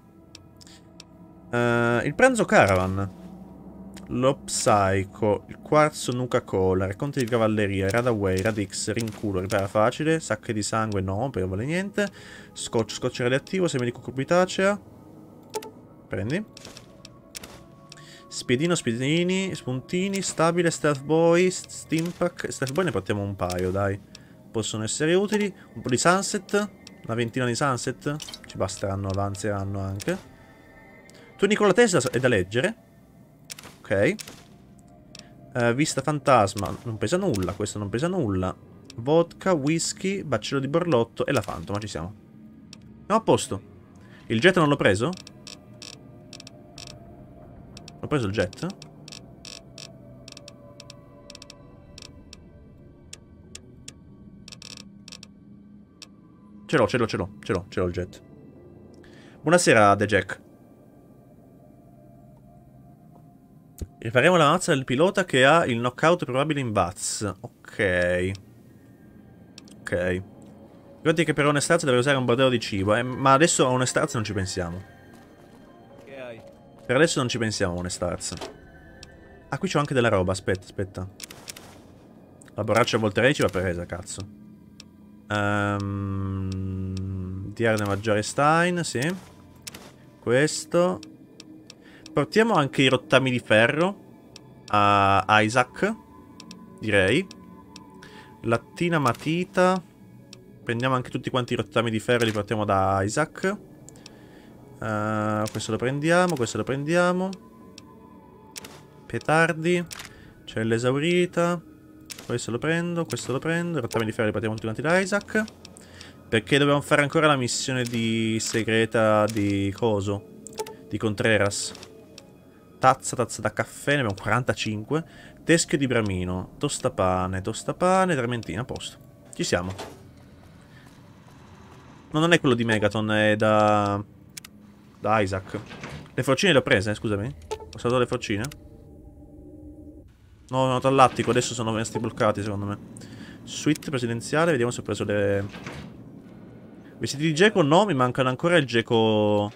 Uh, il pranzo caravan. Lo Psycho, il quarzo Nuca Cola, racconti di cavalleria, Radaway, Radix, Rinculo, ripara facile, sacche di sangue no, per vale niente, Scotch, Scotch radioattivo, semi di cucurbitacea, prendi, Spiedino, spiedini, spuntini, stabile, stealth boy, steampack, stealth boy ne portiamo un paio, dai, possono essere utili, un po' di sunset, una ventina di sunset, ci basteranno, avanzeranno anche, tu Nicola Tesla è da leggere, Ok. Uh, vista fantasma, non pesa nulla, questo non pesa nulla. Vodka, whisky, baccello di borlotto e la fantoma, ci siamo. Siamo a posto. Il jet non l'ho preso? Ho preso il jet? Ce l'ho, ce l'ho, ce l'ho, ce l'ho, ce l'ho il jet. Buonasera, The Jack. Ripariamo la mazza del pilota che ha il knockout probabile in Bats. Ok. Ok. Ricordi che per onestazza deve usare un bordello di cibo, eh? ma adesso a onestazza non ci pensiamo. Per adesso non ci pensiamo a onestazza. Ah, qui c'ho anche della roba, aspetta, aspetta. La borraccia Volterei ci va presa, cazzo. Um, Diario Maggiore Stein, sì. Questo. Portiamo anche i rottami di ferro a Isaac, direi. Lattina matita. Prendiamo anche tutti quanti i rottami di ferro e li portiamo da Isaac. Uh, questo lo prendiamo, questo lo prendiamo. Petardi. C'è l'esaurita. Questo lo prendo, questo lo prendo. Rottami di ferro li portiamo tutti quanti da Isaac. Perché dobbiamo fare ancora la missione di segreta di Coso. Di Contreras. Tazza, tazza da caffè, ne abbiamo 45. Teschio di bramino, tostapane, tostapane, trementina, a posto. Ci siamo. No, non è quello di Megaton, è da... Da Isaac. Le forcine le ho prese, scusami. Ho saltato le forcine. No, ho notato l'attico, adesso sono rimasti bloccati secondo me. Suite presidenziale, vediamo se ho preso le... Vestiti di Geco? No, mi mancano ancora il Geco...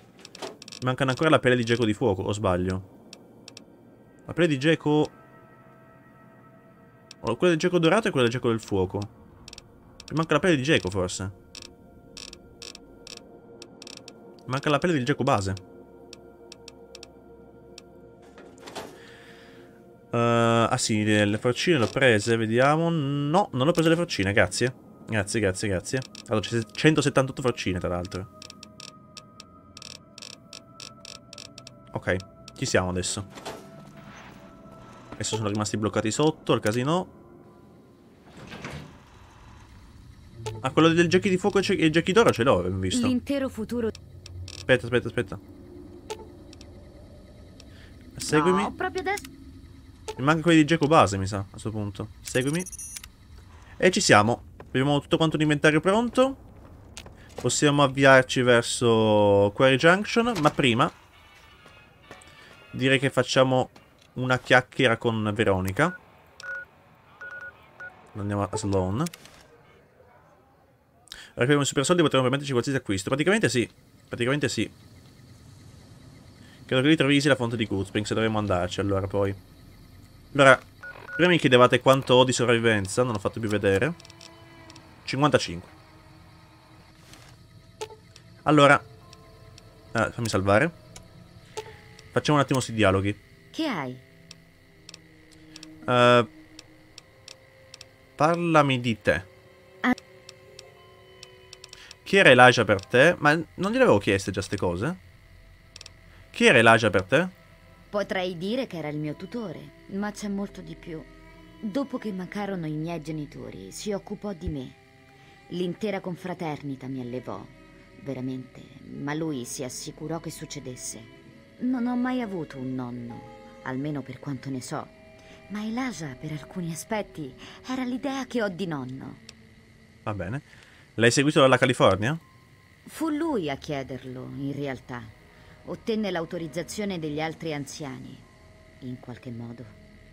Mi mancano ancora la pelle di Geco di fuoco, o sbaglio? La pelle di Geco... Oh, quella del Geco dorato e quella del Geco del fuoco. Mi manca la pelle di Geco, forse. Mi manca la pelle del Geco base. Uh, ah sì, le, forcine le ho prese, vediamo. No, non ho preso le forcine, grazie. Grazie, grazie, grazie. Allora, c'è 178 forcine, tra l'altro. Ok, ci siamo adesso. Adesso sono rimasti bloccati sotto, al casino. Ah, quello del Jackie di fuoco e il Jackie d'oro ce l'ho, abbiamo visto. L'intero futuro... Aspetta, aspetta, aspetta. Seguimi. No, proprio adesso... Mi manca quelli di Jacko base, mi sa, a questo punto. Seguimi. E ci siamo. Abbiamo tutto quanto l'inventario pronto. Possiamo avviarci verso Quarry Junction, ma prima... Direi che facciamo una chiacchiera con Veronica. Andiamo a Sloan. Abbiamo i super soldi potremmo permetterci qualsiasi acquisto. Praticamente sì. Praticamente sì. Credo che lì trovi la fonte di Good Springs e dovremmo andarci allora poi. Allora, prima mi chiedevate quanto ho di sopravvivenza, non l'ho fatto più vedere. 55. Allora, eh, fammi salvare. Facciamo un attimo questi dialoghi. Che hai? Uh, parlami di te. Ah. Chi era Elijah per te? Ma non gliele avevo chieste già queste cose? Chi era Elijah per te? Potrei dire che era il mio tutore, ma c'è molto di più. Dopo che mancarono i miei genitori, si occupò di me. L'intera confraternita mi allevò, veramente, ma lui si assicurò che succedesse. Non ho mai avuto un nonno, almeno per quanto ne so. Ma Elijah, per alcuni aspetti, era l'idea che ho di nonno. Va bene. L'hai seguito dalla California? Fu lui a chiederlo, in realtà. Ottenne l'autorizzazione degli altri anziani, in qualche modo.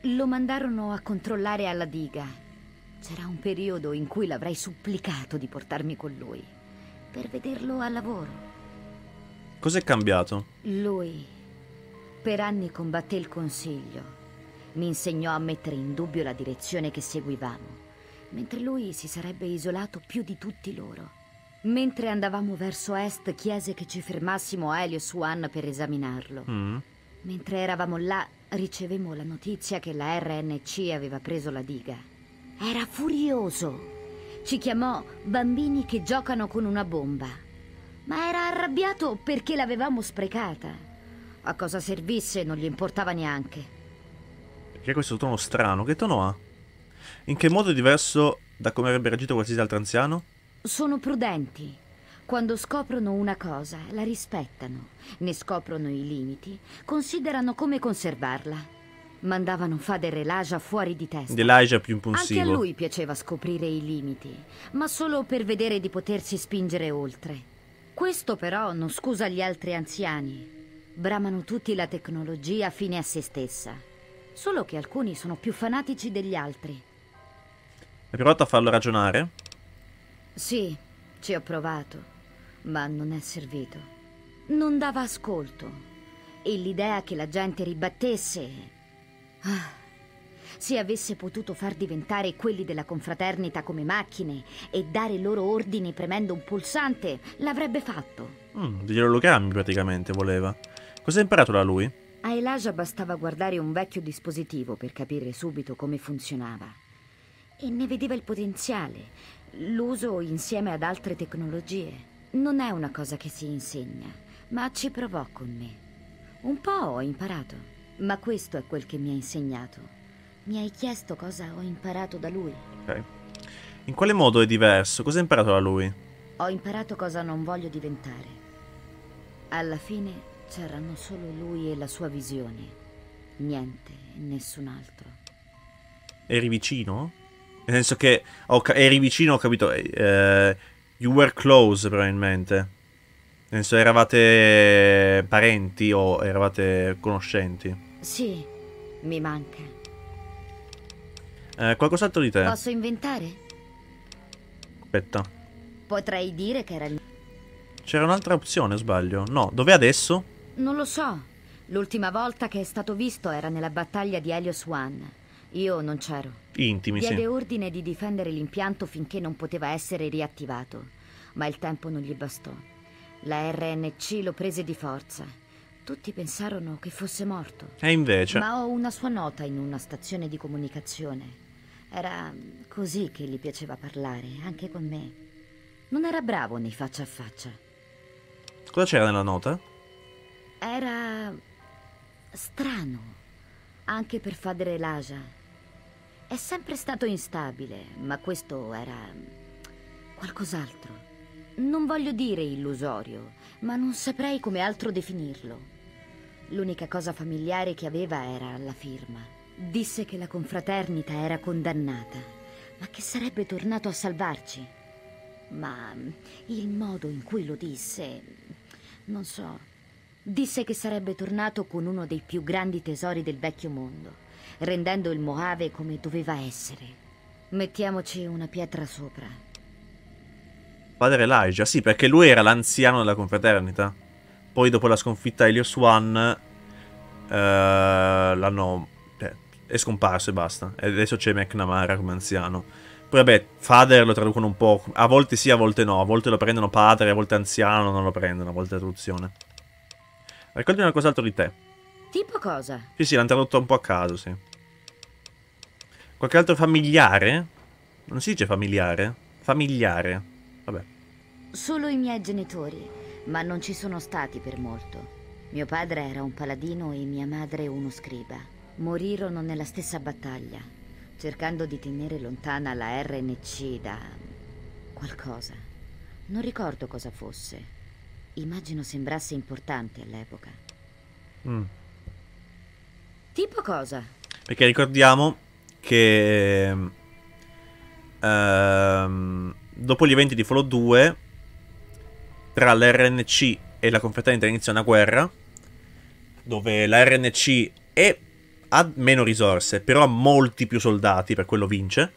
Lo mandarono a controllare alla diga. C'era un periodo in cui l'avrei supplicato di portarmi con lui, per vederlo al lavoro. Cos'è cambiato? Lui per anni combatté il Consiglio. Mi insegnò a mettere in dubbio la direzione che seguivamo, mentre lui si sarebbe isolato più di tutti loro. Mentre andavamo verso est, chiese che ci fermassimo a Helios One per esaminarlo. Mm. Mentre eravamo là, ricevemmo la notizia che la RNC aveva preso la diga. Era furioso. Ci chiamò bambini che giocano con una bomba. Ma era arrabbiato perché l'avevamo sprecata. A cosa servisse non gli importava neanche. Perché questo tono strano? Che tono ha? In che modo è diverso da come avrebbe reagito qualsiasi altro anziano? Sono prudenti. Quando scoprono una cosa, la rispettano, ne scoprono i limiti, considerano come conservarla. Mandavano Fader Elijah fuori di testa. Elijah più impulsivo. Anche a lui piaceva scoprire i limiti, ma solo per vedere di potersi spingere oltre. Questo però non scusa gli altri anziani. Bramano tutti la tecnologia fine a se stessa. Solo che alcuni sono più fanatici degli altri. Hai provato a farlo ragionare? Sì, ci ho provato, ma non è servito. Non dava ascolto. E l'idea che la gente ribattesse... Ah, se avesse potuto far diventare quelli della confraternita come macchine e dare loro ordini premendo un pulsante, l'avrebbe fatto. Mm, degli ologrammi praticamente voleva. Cosa hai imparato da lui? A Elijah bastava guardare un vecchio dispositivo per capire subito come funzionava. e ne vedeva il potenziale, l'uso insieme ad altre tecnologie. Non è una cosa che si insegna, ma ci provò con me. Un po' ho imparato, ma questo è quel che mi ha insegnato. Mi hai chiesto cosa ho imparato da lui. Ok. In quale modo è diverso? Cosa hai imparato da lui? Ho imparato cosa non voglio diventare. Alla fine c'erano solo lui e la sua visione. Niente, nessun altro. Eri vicino? Nel senso che ca- eri vicino, ho capito. eh, you were close, probabilmente. Nel senso, eravate parenti o eravate conoscenti? Sì, mi manca. Eh, qualcos'altro di te? Posso inventare? Aspetta. Potrei dire che era il... C'era un'altra opzione, sbaglio? No, dov'è adesso? Non lo so. L'ultima volta che è stato visto era nella battaglia di Helios One. Io non c'ero. Intimi, Diede sì. ordine di difendere l'impianto finché non poteva essere riattivato, ma il tempo non gli bastò. La RNC lo prese di forza. Tutti pensarono che fosse morto. E invece... Ma ho una sua nota in una stazione di comunicazione. Era così che gli piaceva parlare, anche con me. Non era bravo nei faccia a faccia. Cosa c'era nella nota? Era strano, anche per Padre Laja. È sempre stato instabile, ma questo era qualcos'altro. Non voglio dire illusorio, ma non saprei come altro definirlo. L'unica cosa familiare che aveva era la firma. Disse che la confraternita era condannata, ma che sarebbe tornato a salvarci. Ma il modo in cui lo disse, non so. Disse che sarebbe tornato con uno dei più grandi tesori del vecchio mondo, rendendo il Mojave come doveva essere. Mettiamoci una pietra sopra. Padre Elijah, sì, perché lui era l'anziano della confraternita. Poi dopo la sconfitta a Helios One eh, l'hanno... eh, è scomparso e basta. E adesso c'è McNamara come anziano. Poi vabbè, Father lo traducono un po'. A volte sì, a volte no. A volte lo prendono padre, a volte anziano, non lo prendono, a volte traduzione. Raccontami una cos'altro di te. Tipo cosa? Sì, sì, l'hanno tradotto un po' a caso, sì. Qualche altro familiare? Non si dice familiare? Familiare. Vabbè. Solo i miei genitori, ma non ci sono stati per molto. Mio padre era un paladino e mia madre uno scriba. Morirono nella stessa battaglia, cercando di tenere lontana la RNC da qualcosa. Non ricordo cosa fosse. Immagino sembrasse importante all'epoca. Mm. Tipo cosa? Perché ricordiamo che ehm, dopo gli eventi di Fallout 2 tra l'RNC e la confraternita inizia una guerra dove la RNC è, ha meno risorse però ha molti più soldati per quello vince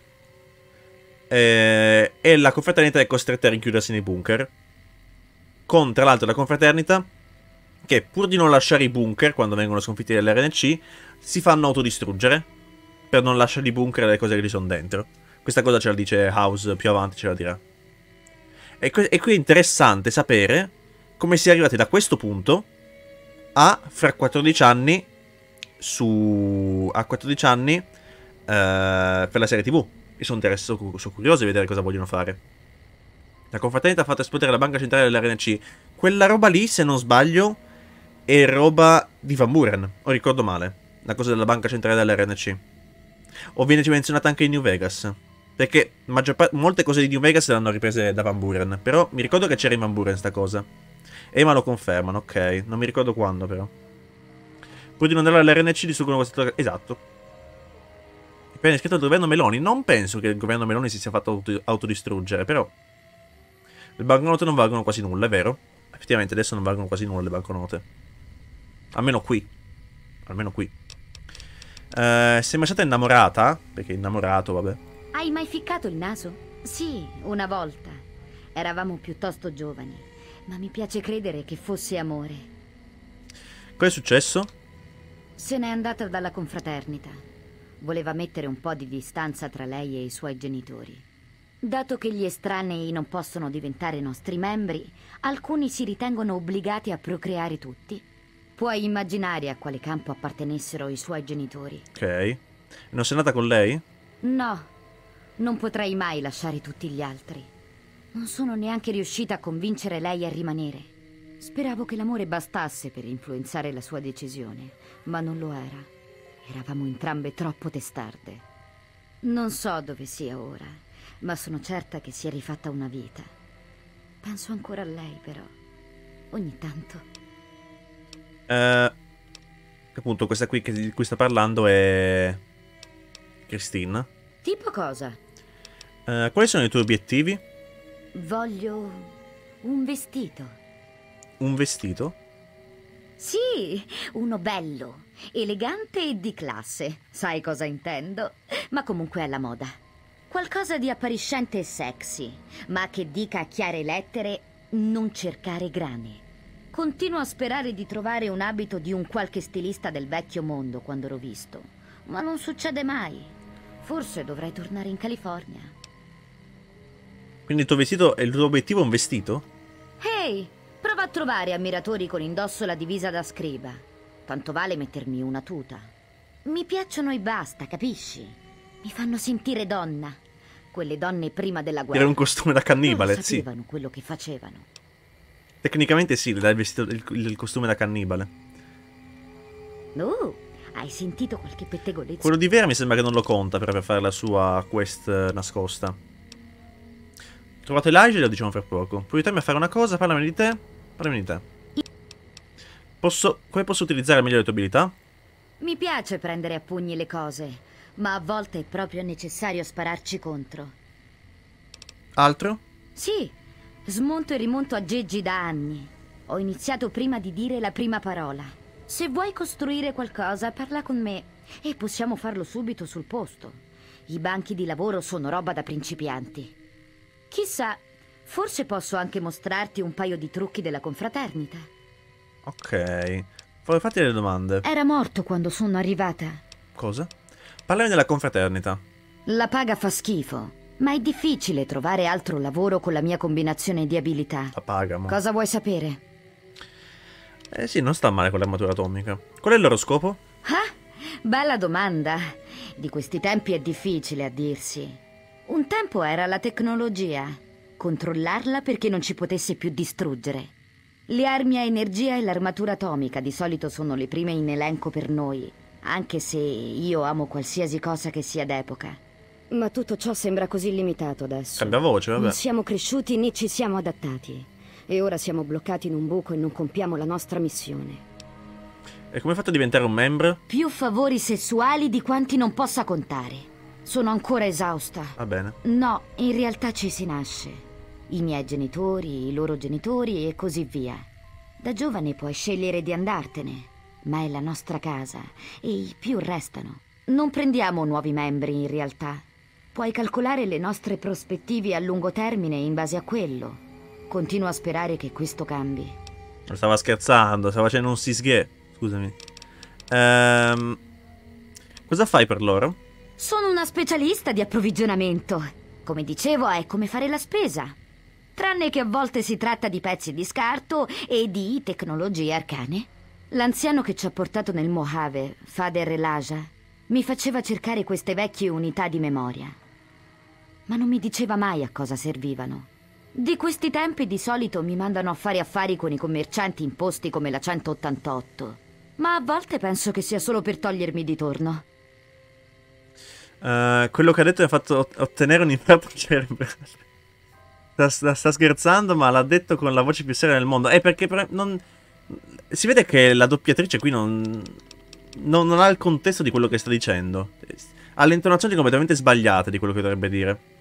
eh, e la confraternita è costretta a rinchiudersi nei bunker con tra l'altro la confraternita che pur di non lasciare i bunker quando vengono sconfitti dall'RNC si fanno autodistruggere per non lasciare i bunker le cose che gli sono dentro. Questa cosa ce la dice House più avanti, ce la dirà. E, e qui è interessante sapere come si è arrivati da questo punto a fra 14 anni su a 14 anni eh, per la serie TV. E sono, interessato, sono curioso di vedere cosa vogliono fare. La confraternita ha fatto esplodere la banca centrale dell'RNC. Quella roba lì, se non sbaglio, è roba di Van Buren. O ricordo male. La cosa della banca centrale dell'RNC. O viene menzionata anche in New Vegas. Perché maggior pa- molte cose di New Vegas l'hanno riprese da Van Buren. Però mi ricordo che c'era in Van Buren sta cosa. E ma lo confermano, ok. Non mi ricordo quando, però. Pur di non andare all'RNC distruggono questo. Esatto. Appena iscritto al governo Meloni. Non penso che il governo Meloni si sia fatto auto- autodistruggere, però. Le banconote non valgono quasi nulla, è vero? Effettivamente adesso non valgono quasi nulla le banconote. Almeno qui. Almeno qui. Eh, sei mai stata innamorata? Perché innamorato, vabbè. Hai mai ficcato il naso? Sì, una volta. Eravamo piuttosto giovani, ma mi piace credere che fosse amore. Cosa è successo? Se n'è andata dalla confraternita. Voleva mettere un po' di distanza tra lei e i suoi genitori. Dato che gli estranei non possono diventare nostri membri, alcuni si ritengono obbligati a procreare tutti. Puoi immaginare a quale campo appartenessero i suoi genitori. Ok. Non sei andata con lei? No, Non potrei mai lasciare tutti gli altri. Non sono neanche riuscita a convincere lei a rimanere. Speravo che l'amore bastasse per influenzare la sua decisione, ma non lo era. Eravamo entrambe troppo testarde. Non so dove sia ora, ma sono certa che si è rifatta una vita. Penso ancora a lei, però. Ogni tanto. Eh, appunto, questa qui che- di cui sta parlando è. Christine. Tipo cosa? Eh, quali sono i tuoi obiettivi? Voglio un vestito. Un vestito? Sì, uno bello, elegante e di classe. Sai cosa intendo? Ma comunque alla moda. Qualcosa di appariscente e sexy, ma che dica a chiare lettere non cercare grane. Continuo a sperare di trovare un abito di un qualche stilista del vecchio mondo quando l'ho visto, ma non succede mai. Forse dovrei tornare in California. Quindi il tuo vestito è il tuo obiettivo è un vestito? Ehi, prova a trovare ammiratori con indosso la divisa da scriba. Tanto vale mettermi una tuta. Mi piacciono i basta, capisci? Mi fanno sentire donna. Quelle donne prima della guerra. Era un costume da cannibale, sì. sapevano quello che facevano. Tecnicamente sì, il vestito, il, il costume da cannibale. Oh, hai sentito qualche pettegolezzo? Quello di Vera mi sembra che non lo conta per fare la sua quest eh, nascosta. Ho trovato Elijah e lo diciamo fra poco. Puoi aiutarmi a fare una cosa? Parlami di te? Parlami di te. Posso... Come posso utilizzare meglio le tue abilità? Mi piace prendere a pugni le cose, ma a volte è proprio necessario spararci contro. Altro? Sì, smonto e rimonto aggeggi da anni. Ho iniziato prima di dire la prima parola. Se vuoi costruire qualcosa, parla con me e possiamo farlo subito sul posto. I banchi di lavoro sono roba da principianti. Chissà, forse posso anche mostrarti un paio di trucchi della confraternita. Ok. Vorrei farti delle domande. Era morto quando sono arrivata. Cosa? Parlami della confraternita. La paga fa schifo, ma è difficile trovare altro lavoro con la mia combinazione di abilità. La paga, mo. Cosa vuoi sapere? Eh sì, non sta male con l'armatura atomica. Qual è il loro scopo? Ah, bella domanda. Di questi tempi è difficile a dirsi. Un tempo era la tecnologia. Controllarla perché non ci potesse più distruggere. Le armi a energia e l'armatura atomica di solito sono le prime in elenco per noi, anche se io amo qualsiasi cosa che sia d'epoca. Ma tutto ciò sembra così limitato adesso. Cambia voce, vabbè. Non siamo cresciuti né ci siamo adattati. E ora siamo bloccati in un buco e non compiamo la nostra missione. E come hai fatto a diventare un membro? Più favori sessuali di quanti non possa contare. Sono ancora esausta. Va bene. No, in realtà ci si nasce. I miei genitori, i loro genitori e così via. Da giovane puoi scegliere di andartene, ma è la nostra casa e i più restano. Non prendiamo nuovi membri in realtà. Puoi calcolare le nostre prospettive a lungo termine in base a quello. Continuo a sperare che questo cambi. Stava scherzando, stava facendo un sisghè. Scusami. Ehm, cosa fai per loro? Sono una specialista di approvvigionamento. Come dicevo, è come fare la spesa. Tranne che a volte si tratta di pezzi di scarto e di tecnologie arcane. L'anziano che ci ha portato nel Mojave, Fader Elijah, mi faceva cercare queste vecchie unità di memoria. Ma non mi diceva mai a cosa servivano. Di questi tempi di solito mi mandano a fare affari con i commercianti in posti come la 188. Ma a volte penso che sia solo per togliermi di torno. Eh, quello che ha detto mi ha fatto ot- ottenere un infarto cerebrale. Sta, sta- sta scherzando, ma l'ha detto con la voce più seria del mondo. È perché per- non... si vede che la doppiatrice qui non... non, non ha il contesto di quello che sta dicendo. Ha le intonazioni completamente sbagliate di quello che dovrebbe dire.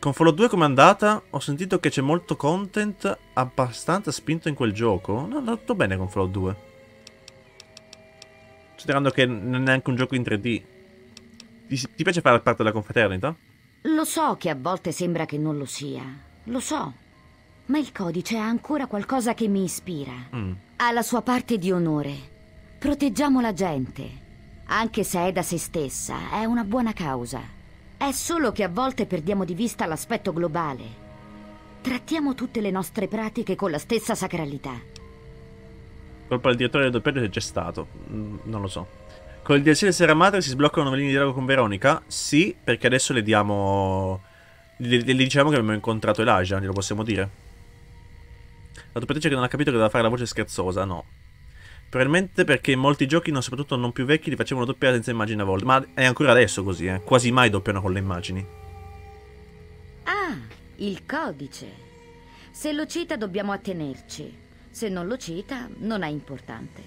Con Fallout 2 come è andata? Ho sentito che c'è molto content abbastanza spinto in quel gioco. No, no, tutto bene con Fallout 2. Considerando che non è neanche un gioco in 3D. Ti, ti piace fare parte della confraternita? Lo so che a volte sembra che non lo sia, lo so. Ma il codice ha ancora qualcosa che mi ispira. Mm. Ha la sua parte di onore. Proteggiamo la gente. Anche se è da se stessa, è una buona causa. È solo che a volte perdiamo di vista l'aspetto globale. Trattiamo tutte le nostre pratiche con la stessa sacralità. Colpa del direttore del doppiaggio se c'è stato. Mm, non lo so. Con il DLC del Sera Madre si sbloccano nuove linee di dialogo con Veronica? Sì, perché adesso le diamo... Le, le diciamo che abbiamo incontrato Elijah, glielo possiamo dire. La tua che non ha capito che doveva fare la voce scherzosa, no. Probabilmente perché molti giochi, non, soprattutto non più vecchi, li facevano doppiare senza immagini a volte. Ma è ancora adesso così, eh. Quasi mai doppiano con le immagini. Ah, il codice. Se lo cita dobbiamo attenerci. Se non lo cita, non è importante.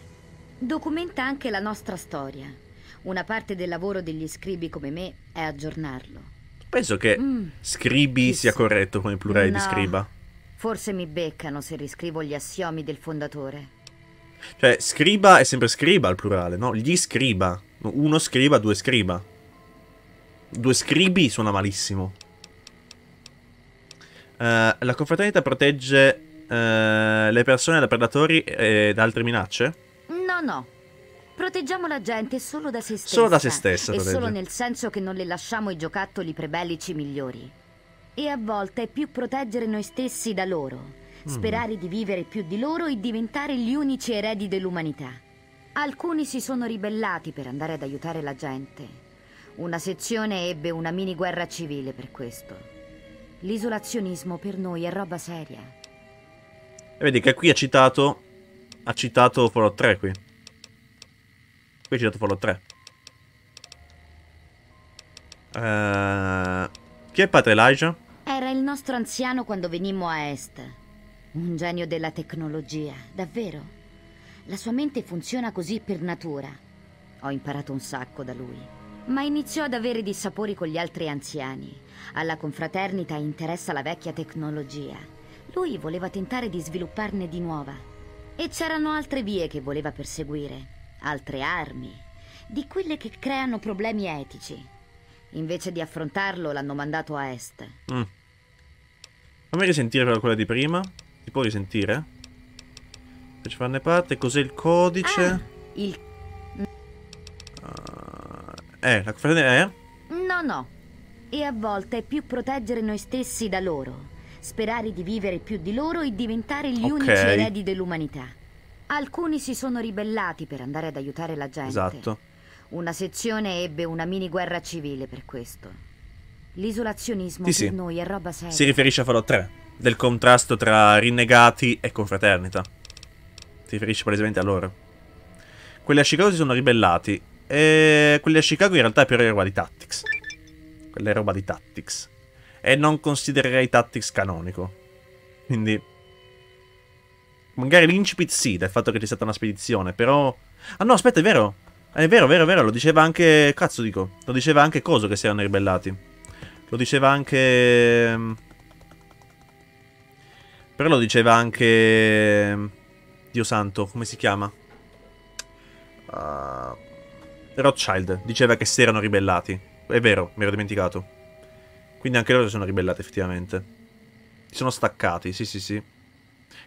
Documenta anche la nostra storia. Una parte del lavoro degli scribi come me è aggiornarlo. Penso che Mm, scribi chissà. sia corretto con il plurale di No. scriba. Forse mi beccano se riscrivo gli assiomi del fondatore. Cioè, scriba è sempre scriba al plurale, no? Gli scriba. Uno scriba, due scriba. Due scribi suona malissimo. Eh, la confraternita protegge eh, le persone da predatori e da altre minacce? No, no. Proteggiamo la gente solo da se stessa. Solo da se stessa E protegge. solo nel senso che non le lasciamo i giocattoli prebellici migliori. E a volte è più proteggere noi stessi da loro. Sperare di vivere più di loro e diventare gli unici eredi dell'umanità. Alcuni si sono ribellati per andare ad aiutare la gente. Una sezione ebbe una mini guerra civile per questo. L'isolazionismo per noi è roba seria. E vedi che qui ha citato. Ha citato Fallout 3 qui. Qui ha citato Fallout 3. Eh, chi è padre Elijah? Era il nostro anziano quando venimmo a Est. Un genio della tecnologia, davvero. La sua mente funziona così per natura. Ho imparato un sacco da lui. Ma iniziò ad avere dissapori con gli altri anziani. Alla confraternita interessa la vecchia tecnologia. Lui voleva tentare di svilupparne di nuova. E c'erano altre vie che voleva perseguire, altre armi, di quelle che creano problemi etici. Invece di affrontarlo l'hanno mandato a Est. Mm. Fammi risentire quella di prima. Si può risentire? Faccio farne parte. Cos'è il codice? Ah, il... Eh, la confraternita è? No, no. E a volte è più proteggere noi stessi da loro. Sperare di vivere più di loro e diventare gli Ok. unici eredi dell'umanità. Alcuni si sono ribellati per andare ad aiutare la gente. Esatto. Una sezione ebbe una mini guerra civile per questo. L'isolazionismo Sì, per sì. noi è roba seria. Si riferisce a Fallout 3. Del contrasto tra rinnegati e confraternita. Si riferisce palesemente a loro. Quelli a Chicago si sono ribellati. E quelli a Chicago in realtà è roba di Tactics. Quella è roba di Tactics. E non considererei Tactics canonico. Quindi... Magari l'incipit sì, del fatto che c'è stata una spedizione, però... Ah no, aspetta, è vero. È vero, vero, vero, lo diceva anche... Cazzo dico. Lo diceva anche Coso che si erano ribellati. Lo diceva anche... Però lo diceva anche... Dio santo, come si chiama? Uh, Rothschild diceva che si erano ribellati. È vero, mi ero dimenticato. Quindi anche loro si sono ribellati effettivamente. Si sono staccati, sì sì sì.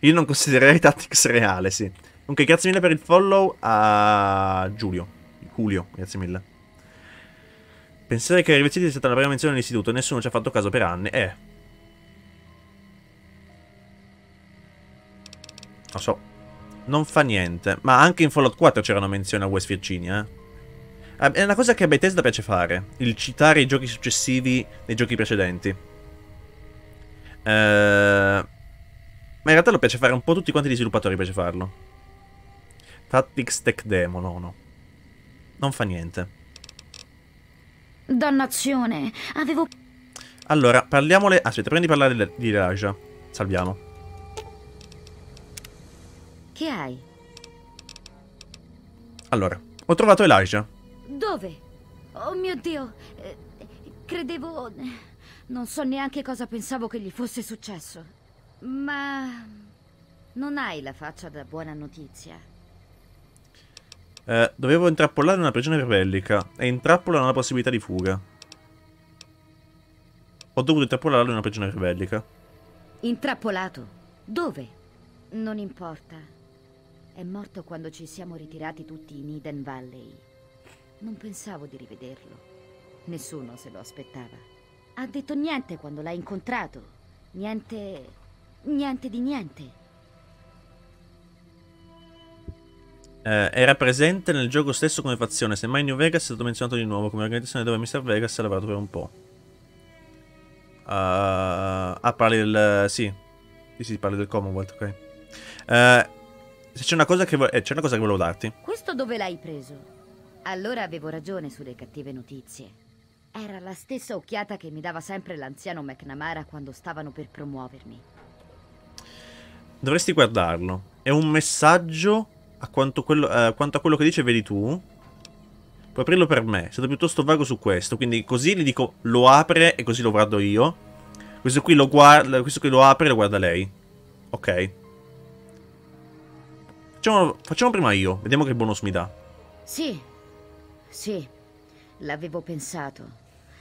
Io non considererei Tactics reale, sì. Comunque, grazie mille per il follow a Giulio. Julio, grazie mille. Pensare che Rivezziti sia stata la prima menzione dell'istituto e nessuno ci ha fatto caso per anni. Eh. Lo so. Non fa niente. Ma anche in Fallout 4 c'erano menzioni a West Virginia, eh. Ah, È una cosa che a Bethesda piace fare. Il citare i giochi successivi nei giochi precedenti. Eh, Ma in realtà lo piace fare un po' tutti quanti gli sviluppatori piace farlo. Tactics Tech Demo, no, no. Non fa niente. Dannazione! Avevo... Allora, parliamole... Aspetta, prima di parlare di- Elijah. Salviamo. Che hai? Allora, ho trovato Elijah. Dove? Oh mio Dio! eh, credevo... Non so neanche cosa pensavo che gli fosse successo. Ma... Non hai la faccia da buona notizia. Eh, dovevo intrappolare una prigione rebellica e intrappola una possibilità di fuga. Ho dovuto intrappolare una prigione rebellica. Intrappolato. Dove? Non importa. È morto quando ci siamo ritirati tutti in Eden Valley. Non pensavo di rivederlo. Nessuno se lo aspettava. Ha detto niente quando l'ha incontrato. Niente... Niente di niente. Eh, era presente nel gioco stesso come fazione, semmai New Vegas è stato menzionato di nuovo come organizzazione dove Mr. Vegas ha lavorato per un po'. Uh, ah, parli del... sì. Sì, sì, parli del Commonwealth, ok. Uh, c'è una, cosa che vo- eh, c'è una cosa che volevo darti. Questo dove l'hai preso? Allora avevo ragione sulle cattive notizie. Era la stessa occhiata che mi dava sempre l'anziano McNamara quando stavano per promuovermi. Dovresti guardarlo. È un messaggio a quanto, quello, uh, quanto a quello che dice vedi tu. Puoi aprirlo per me. Stato piuttosto vago su questo. Quindi così gli dico lo apre e così lo guardo io. Questo qui lo, guarda, questo qui lo apre e lo guarda lei. Ok. Facciamo, facciamo prima io. Vediamo che bonus mi dà. Sì. Sì. L'avevo pensato.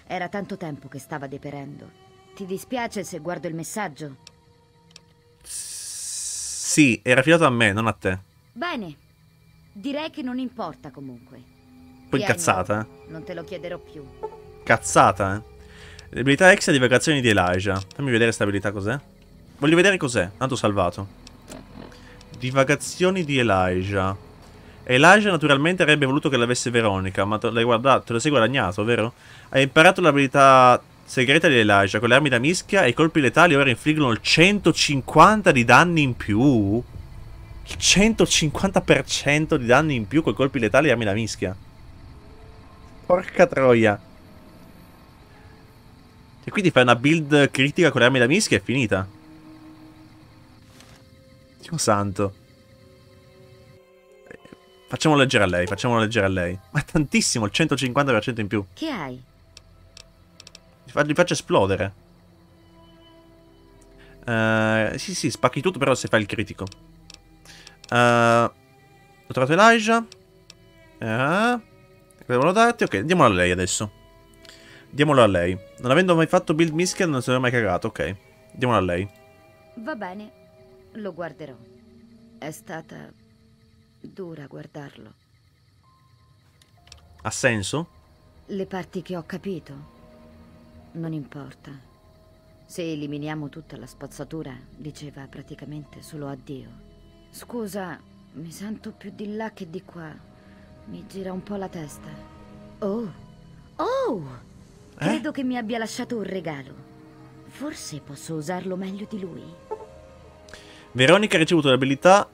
Era tanto tempo che stava deperendo. Ti dispiace se guardo il messaggio? Sì, era affidato a me, non a te. Bene. Direi che non importa comunque. Poi cazzata, eh? Non te lo chiederò più. Cazzata, eh? L'abilità extra divagazioni di Elijah. Fammi vedere questa abilità cos'è. Voglio vedere cos'è. Tanto salvato. Divagazioni di Elijah. Elijah naturalmente avrebbe voluto che l'avesse Veronica, ma te l'hai te lo sei guadagnato, vero? Hai imparato l'abilità segreta di Elijah con le armi da mischia e i colpi letali ora infliggono il 150 di danni in più. Il 150% di danni in più con i colpi letali e armi da mischia. Porca troia. E quindi fai una build critica con le armi da mischia e è finita. Dio santo. Facciamo leggere a lei, facciamo leggere a lei. Ma è tantissimo, il 150% in più. Che hai? Li faccio esplodere. Uh, sì, sì, spacchi tutto, però se fai il critico. Uh, ho trovato Elijah. Uh, devono darti. Ok, diamolo a lei adesso. Diamolo a lei. Non avendo mai fatto build mischiel non se ne è mai cagato, ok. Diamolo a lei. Va bene, lo guarderò. È stata dura guardarlo. Ha senso? Le parti che ho capito. Non importa. Se eliminiamo tutta la spazzatura, diceva praticamente solo addio. Scusa, mi sento più di là che di qua. Mi gira un po' la testa. Oh! Oh! Eh? Credo che mi abbia lasciato un regalo. Forse posso usarlo meglio di lui. Veronica ha ricevuto l'abilità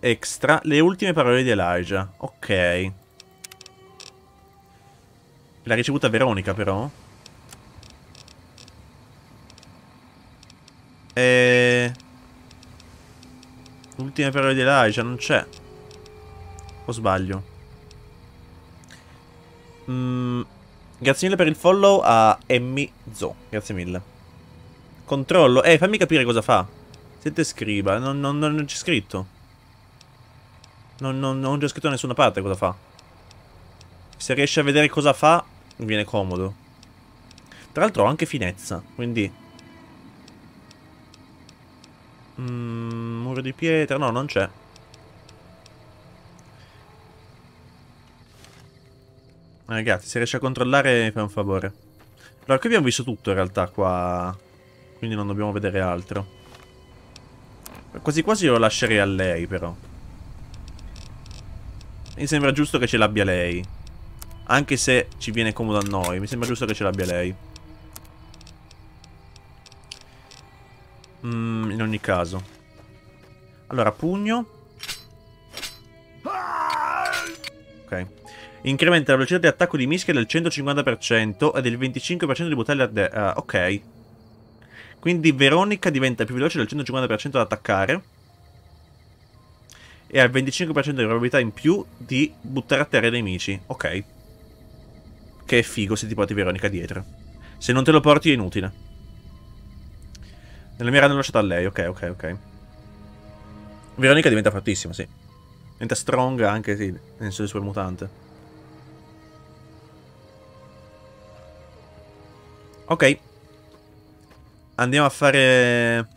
extra le ultime parole di Elijah. Ok. L'ha ricevuta Veronica però. E... L'ultime parole di Elijah non c'è. O sbaglio? Mmm... Grazie mille per il follow a Emmy Zo. Grazie mille. Controllo. Eh, fammi capire cosa fa. Siete scriva. Non, non, non c'è scritto. Non, non, c'è scritto da nessuna parte cosa fa. Se riesce a vedere cosa fa, viene comodo. Tra l'altro ho anche finezza, quindi... Mm, muro di pietra, no, non c'è. Ragazzi, se riesce a controllare fai un favore. Allora, qui abbiamo visto tutto in realtà qua. Quindi non dobbiamo vedere altro. Quasi quasi lo lascerei a lei, però. Mi sembra giusto che ce l'abbia lei. Anche se ci viene comodo a noi. Mi sembra giusto che ce l'abbia lei. Mm, in ogni caso. Allora, pugno. Ok. Incrementa la velocità di attacco di mischia del 150% e del 25% di buttarli a uh, Ok. Quindi Veronica diventa più veloce del 150% ad attaccare. E ha il 25% di probabilità in più di buttare a terra i nemici. Ok. Che è figo se ti porti Veronica dietro. Se non te lo porti è inutile. Nella mia run l'ho lasciata a lei. Ok, ok, ok. Veronica diventa fortissima, sì. Diventa strong anche, sì, nel suo super mutante. Ok. Andiamo a fare...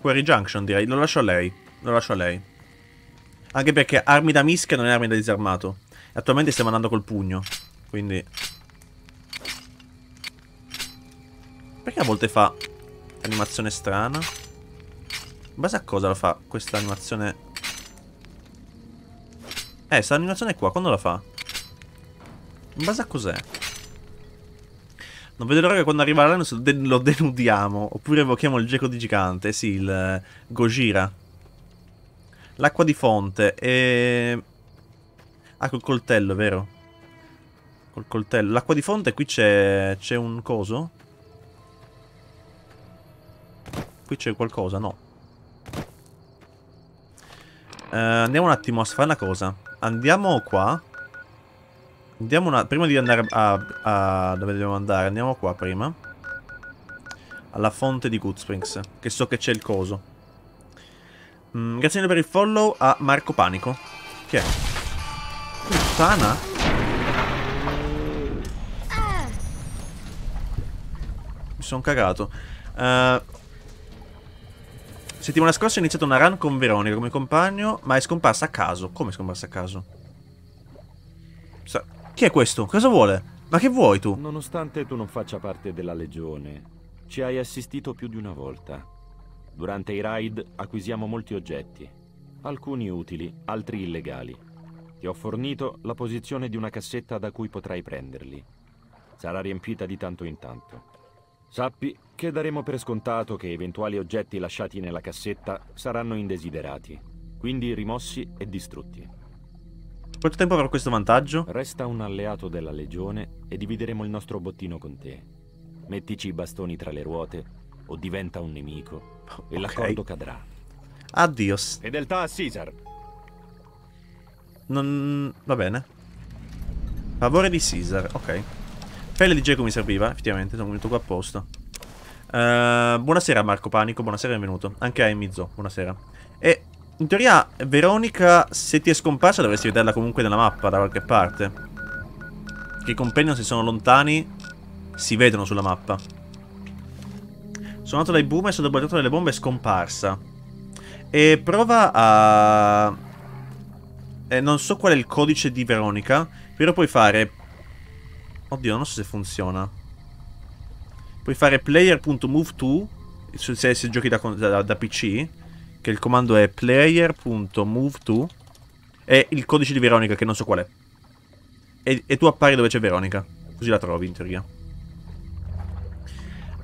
Quarry Junction, direi. Lo lascio a lei. Lo lascio a lei. Anche perché armi da mischia non è armi da disarmato. Attualmente stiamo andando col pugno. Quindi... Perché a volte fa animazione strana? In base a cosa lo fa questa animazione? Eh, sta animazione qua, quando la fa? In base a cos'è? Non vedo l'ora che quando arriva l'anno lo denudiamo. Oppure evochiamo il geco di gigante. Sì, il uh, Gojira. L'acqua di fonte. E... Ah, col coltello, vero? Col coltello. L'acqua di fonte qui c'è... C'è un coso? Qui c'è qualcosa? No. Uh, andiamo un attimo a fare una cosa. Andiamo qua. Andiamo una... Prima di andare a, a... Dove dobbiamo andare? Andiamo qua prima. Alla fonte di Good Springs. Che so che c'è il coso. Mm, grazie mille per il follow a Marco Panico. Che è? Puttana? Mi sono cagato. Uh, settimana scorsa ho iniziato una run con Veronica come compagno, ma è scomparsa a caso. Come è scomparsa a caso? Sa chi è questo? Cosa vuole? Ma che vuoi tu? Nonostante tu non faccia parte della legione, ci hai assistito più di una volta. Durante i raid acquisiamo molti oggetti, alcuni utili, altri illegali. Ti ho fornito la posizione di una cassetta da cui potrai prenderli. Sarà riempita di tanto in tanto. Sappi che daremo per scontato che eventuali oggetti lasciati nella cassetta saranno indesiderati, quindi rimossi e distrutti. Quanto tempo avrò questo vantaggio? Resta un alleato della legione e divideremo il nostro bottino con te. Mettici i bastoni tra le ruote o diventa un nemico e okay. l'accordo cadrà. Addios. Fedeltà a Caesar. Non... va bene. Favore di Caesar, ok. Pelle di Geco mi serviva, effettivamente, sono venuto qua apposta. Uh, buonasera Marco Panico, buonasera e benvenuto. Anche a Emizzo, buonasera. E in teoria, Veronica, se ti è scomparsa, dovresti vederla comunque nella mappa da qualche parte. Che i companion, se sono lontani, si vedono sulla mappa. Sono andato dai boomer, sono deboltato delle bombe, è scomparsa. E prova a... Eh, non so qual è il codice di Veronica, però puoi fare... Oddio, non so se funziona. Puoi fare player.move2, se, se giochi da, da, da PC che il comando è player.move e il codice di Veronica che non so qual è. E, e tu appari dove c'è Veronica. Così la trovi in teoria.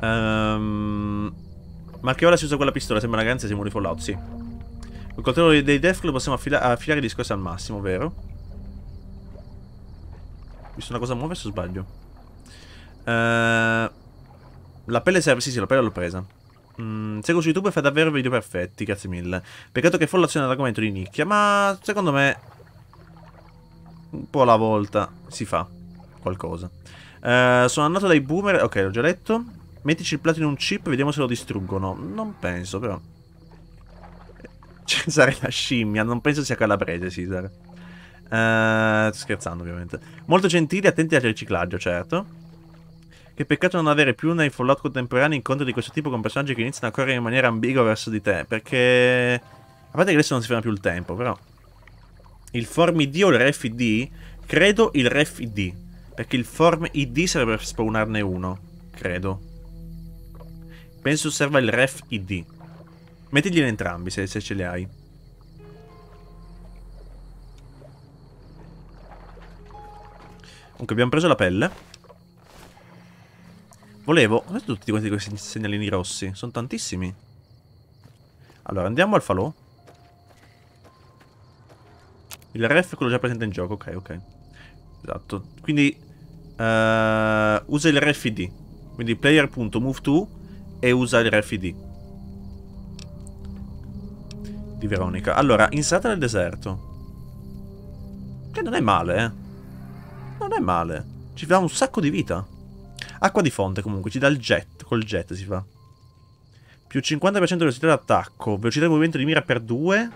Um, ma che ora si usa quella pistola? Sembra una garanzia siamo di Fallout, sì. Col coltello dei Deathclaw possiamo affila affilare discorsi al massimo, vero? Visto una cosa muoversi o sbaglio? Uh, la pelle serve, sì sì, la pelle l'ho presa. Mm, seguo su YouTube e fa davvero video perfetti, grazie mille. Peccato che Follazione è un argomento di nicchia, ma secondo me un po' alla volta si fa qualcosa. Uh, sono andato dai boomer, ok, l'ho già letto. Mettici il platinum chip, vediamo se lo distruggono. Non penso, però. Cesare la scimmia, non penso sia calabrese, Cesare. Uh, scherzando, ovviamente. Molto gentili, attenti al riciclaggio, certo. Che peccato non avere più nei Fallout contemporanei incontri di questo tipo con personaggi che iniziano a correre in maniera ambigua verso di te. Perché... A parte che adesso non si ferma più il tempo, però... Il form ID o il ref ID? Credo il ref ID. Perché il form ID serve per spawnarne uno. Credo. Penso serva il ref ID. Mettigli entrambi se, se ce li hai. Comunque abbiamo preso la pelle. Volevo... Cosa tutti questi, questi segnalini rossi? Sono tantissimi. Allora, andiamo al falò. Il ref è quello già presente in gioco. Ok, ok. Esatto. Quindi... Uh, usa il RFID. Quindi player.move2 e usa il RFID. Di Veronica. Allora, inserata nel deserto. Che non è male, eh. Non è male. Ci dà un sacco di vita. Acqua di fonte comunque, ci dà il jet, col jet si fa. Più 50% di velocità d'attacco, velocità di movimento di mira per 2.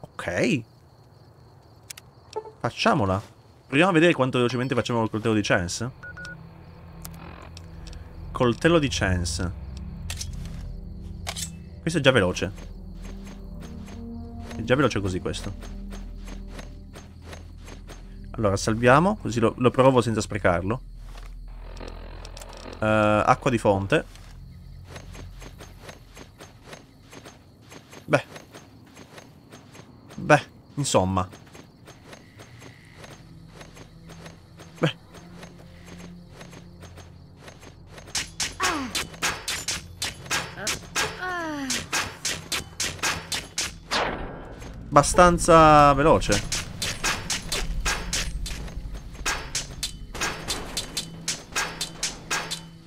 Ok. Facciamola. Proviamo a vedere quanto velocemente facciamo col coltello di Chance. Coltello di Chance. Questo è già veloce. È già veloce così questo. Allora, salviamo, così lo, lo provo senza sprecarlo. Uh, acqua di fonte. Beh. beh, insomma. Beh. Abbastanza veloce.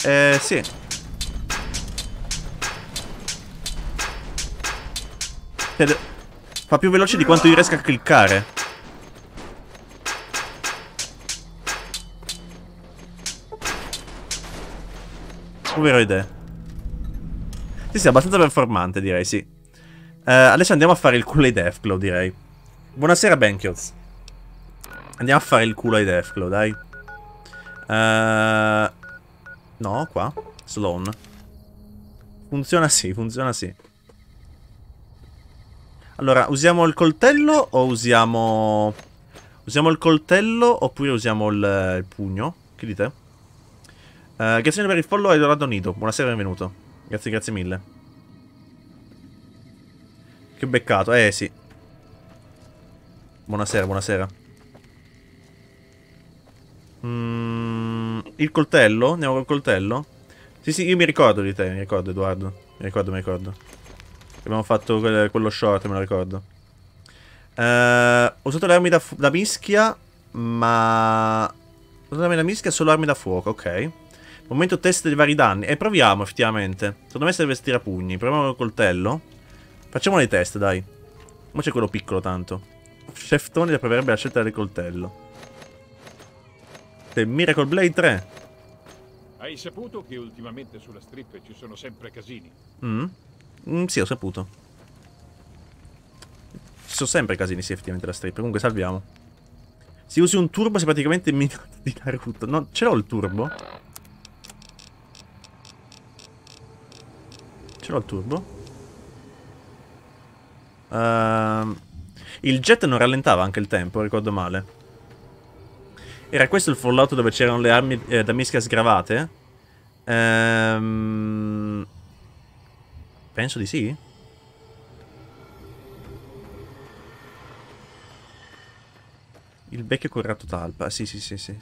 Eh, sì. Fa più veloce di quanto io riesca a cliccare. Povero idea. Sì, sì, abbastanza performante, direi, sì. Eh, adesso andiamo a fare il culo ai Deathglow, direi. Buonasera, Bankios. Andiamo a fare il culo ai Deathglow, dai. Eh, no, qua. Sloan. Funziona sì, funziona sì. Allora, usiamo il coltello o usiamo... Usiamo il coltello oppure usiamo il, il pugno? Che dite? Uh, grazie per il follow Edoardo Nido. Buonasera, benvenuto. Grazie, grazie mille. Che beccato, eh sì. Buonasera, buonasera. Mm, il coltello? Andiamo col coltello? Sì, sì, io mi ricordo di te, mi ricordo Edoardo. Mi ricordo, mi ricordo. Abbiamo fatto que quello short, me lo ricordo. Uh, ho usato le armi da, da mischia, ma... Ho usato le armi da mischia solo armi da fuoco, ok. Momento test dei vari danni. E proviamo, effettivamente. Secondo me serve stira pugni. Proviamo col coltello. Facciamo dei test, dai. Ma c'è quello piccolo, tanto. Chef Tony proverebbe la scelta del coltello. Miracle Blade 3. Hai saputo che ultimamente sulla strip ci sono sempre casini? Mm. Mm, sì, ho saputo. Ci sono sempre casini, sì, effettivamente, la strip. Comunque, salviamo. Se usi un turbo sei praticamente il di Naruto. No, ce l'ho il turbo? Ce l'ho il turbo? Uh, il jet non rallentava anche il tempo, ricordo male. Era questo il Fallout dove c'erano le armi eh, da mischia sgravate? Ehm... Penso di sì. Il becchio corretto talpa. Sì, sì, sì, sì.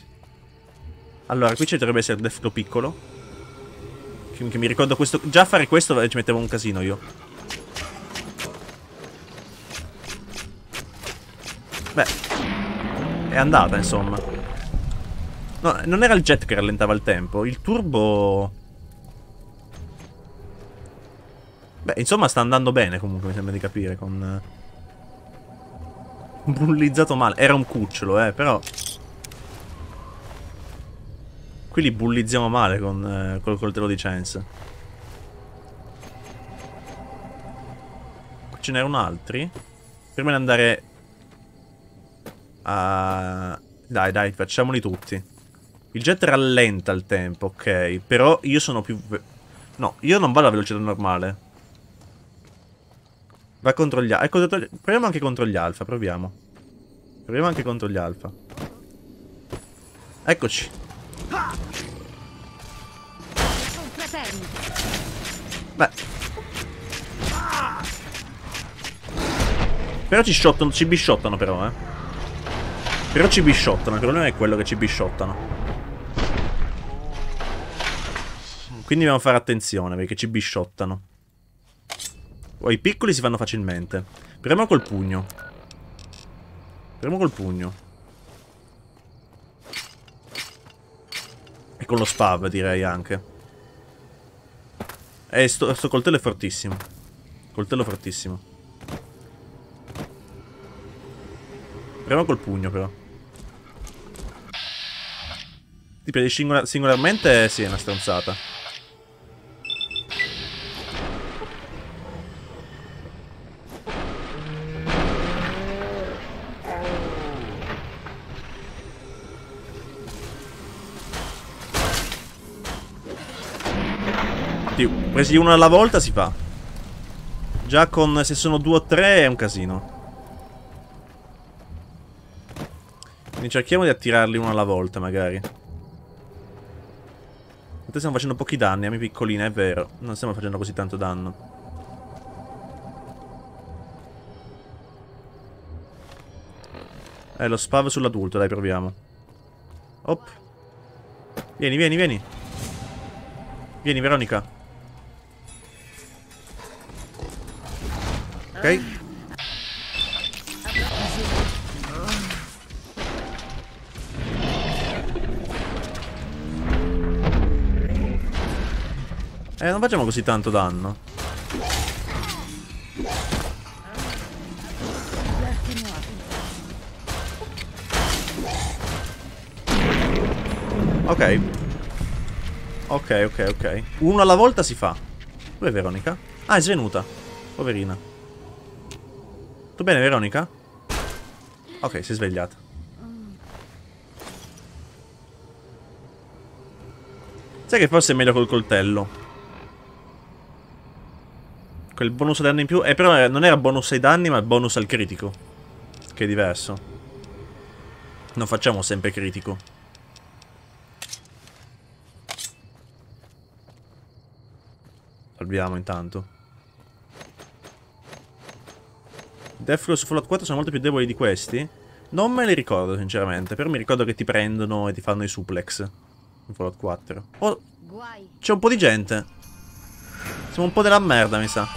Allora, qui ci dovrebbe essere il defto piccolo. Che, che mi ricordo questo... Già fare questo ci mettevo un casino io. Beh. È andata, insomma. No, non era il jet che rallentava il tempo. Il turbo... Beh, insomma sta andando bene comunque, mi sembra di capire, con... Bullizzato male. Era un cucciolo, eh, però... Qui li bullizziamo male con eh, col coltello di Chance. Qui ce n'erano altri? Prima di andare... A... Dai, dai, facciamoli tutti. Il jet rallenta il tempo, ok. Però io sono più... No, io non vado a velocità normale. Va contro gli. Ecco, proviamo anche contro gli alfa, proviamo. Proviamo anche contro gli alfa. Eccoci. Beh. Però ci shottano, ci bisciottano però, eh. Però ci bisciottano, il problema è quello che ci bisciottano. Quindi dobbiamo fare attenzione perché ci bisciottano. Oh, I piccoli si fanno facilmente. Proviamo col pugno. Proviamo col pugno. E con lo spav direi anche. Eh, sto, sto coltello è fortissimo. Coltello fortissimo. Proviamo col pugno però. Ti prendi singola singolarmente? Sì, è una stronzata. Presi uno alla volta si fa. Già con se sono due o tre è un casino. Quindi cerchiamo di attirarli uno alla volta magari. Stiamo facendo pochi danni, a me piccolina, è vero. Non stiamo facendo così tanto danno. Eh, lo spav sull'adulto, dai, proviamo. Op. Vieni, vieni, vieni. Vieni, Veronica. Ok. Eh, non facciamo così tanto danno. Ok. Ok, ok, ok. Uno alla volta si fa. Dove è Veronica? Ah, è svenuta. Poverina. Tutto bene, Veronica? Ok, si è svegliata. Sai che forse è meglio col coltello. Quel bonus danni in più. Eh, però non era bonus ai danni, ma bonus al critico. Che è diverso. Non facciamo sempre critico. Salviamo intanto. Deathflow su Fallout 4 sono molto più deboli di questi? Non me li ricordo, sinceramente. Però mi ricordo che ti prendono e ti fanno i suplex. In Fallout 4. Oh, c'è un po' di gente. Siamo un po' della merda, mi sa.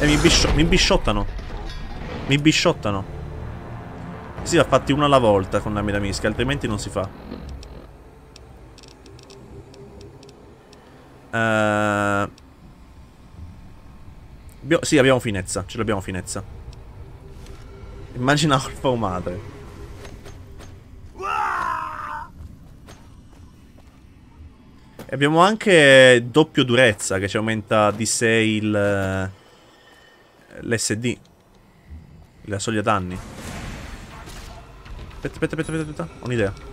E mi, biscio mi bisciottano. Mi bisciottano. Si va fatti uno alla volta con l'armi da mischia, altrimenti non si fa. Uh... Abbiamo... Sì, abbiamo finezza. Ce l'abbiamo finezza. Immagina Alfa o madre. E abbiamo anche doppio durezza che ci aumenta di 6 il... L'SD. La soglia danni. Aspetta, aspetta, aspetta, aspetta. Ho un'idea.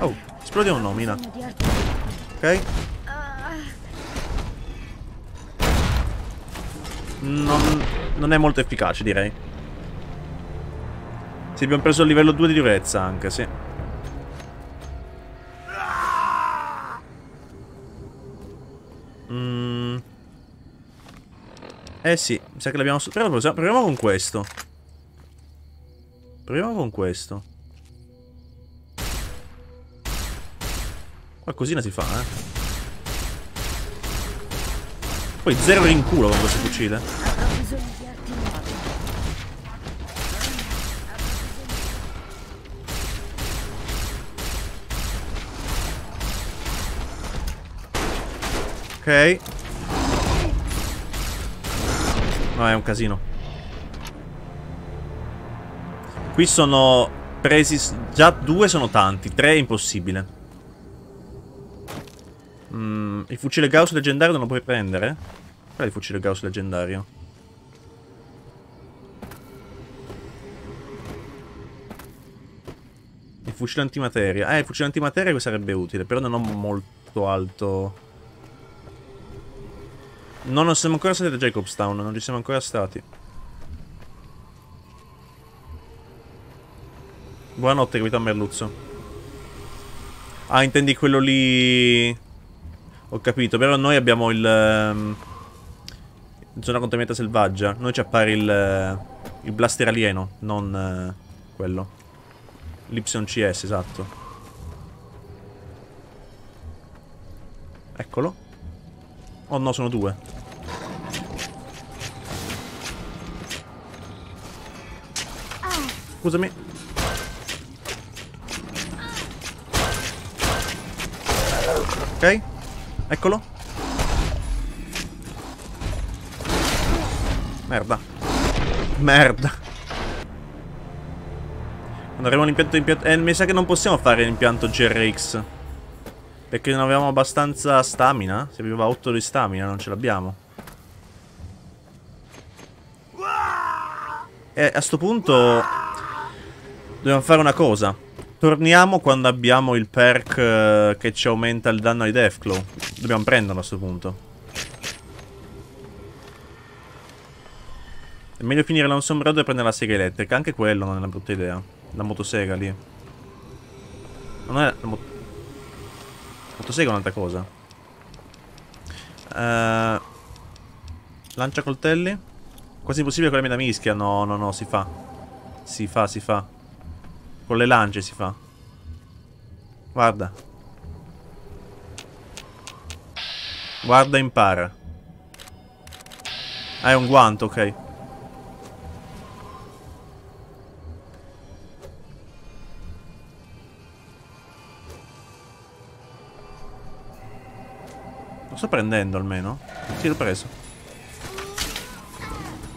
Oh, esplodiamo nomina. Ok. Non, non è molto efficace, direi. Sì, abbiamo preso il livello 2 di durezza anche, sì. Mm. Eh sì, mi sa che l'abbiamo... Proviamo con questo. Proviamo con questo. Qualcosina si fa, eh. Poi zero rinculo con questo fucile. Ok. No, è un casino. Qui sono presi... Già due sono tanti, tre è impossibile. Mm, il fucile Gauss leggendario non lo puoi prendere? Qual è il fucile Gauss leggendario? Il fucile antimateria. Eh, il fucile antimateria sarebbe utile, però non ho molto alto... No, non siamo ancora stati a Jacobstown, non ci siamo ancora stati. Buonanotte, capitano Merluzzo. Ah, intendi quello lì... Ho capito, però noi abbiamo il... Um, zona contaminata selvaggia. Noi ci appare il... il blaster alieno, non uh, quello. L'YCS, esatto. Eccolo. Oh no, sono due. Scusami. Ok. Eccolo. Merda. Merda. Quando avremo l'impianto... Impianto, eh, mi sa che non possiamo fare l'impianto GRX. Perché non avevamo abbastanza stamina. Se aveva 8 di stamina, non ce l'abbiamo. E a sto punto... Dobbiamo fare una cosa. Torniamo quando abbiamo il perk uh, che ci aumenta il danno ai Deathclaw. Dobbiamo prenderlo a questo punto. È meglio finire Lonesome Road e prendere la sega elettrica. Anche quello non è una brutta idea. La motosega lì. Non è la mot motosega è un'altra cosa. Uh, lancia coltelli. Quasi impossibile con la mia mischia. No, no, no, si fa. Si fa, si fa. Con le lance si fa. Guarda. Guarda impara. Ah, è un guanto, ok. Lo sto prendendo almeno? Sì, l'ho preso.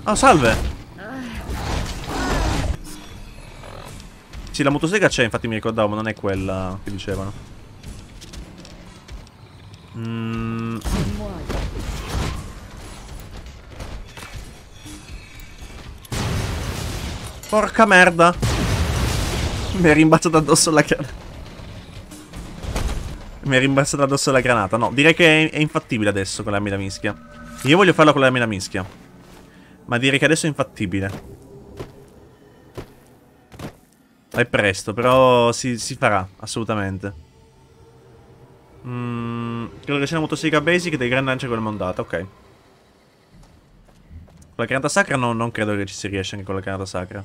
Ah, salve! Sì, la motosega c'è, infatti mi ricordavo, ma non è quella che dicevano. Mm. Porca merda! Mi è rimbalzata addosso la granata. Mi è rimbalzata addosso la granata. No, direi che è, infattibile adesso con l'armi da mischia. Io voglio farlo con l'armi da mischia. Ma direi che adesso è infattibile. È presto, però si, si farà, assolutamente. Mm, credo che sia una motosega basic dei grandi lancia con la mondata, ok. Con la granata sacra no, non credo che ci si riesca anche con la granata sacra.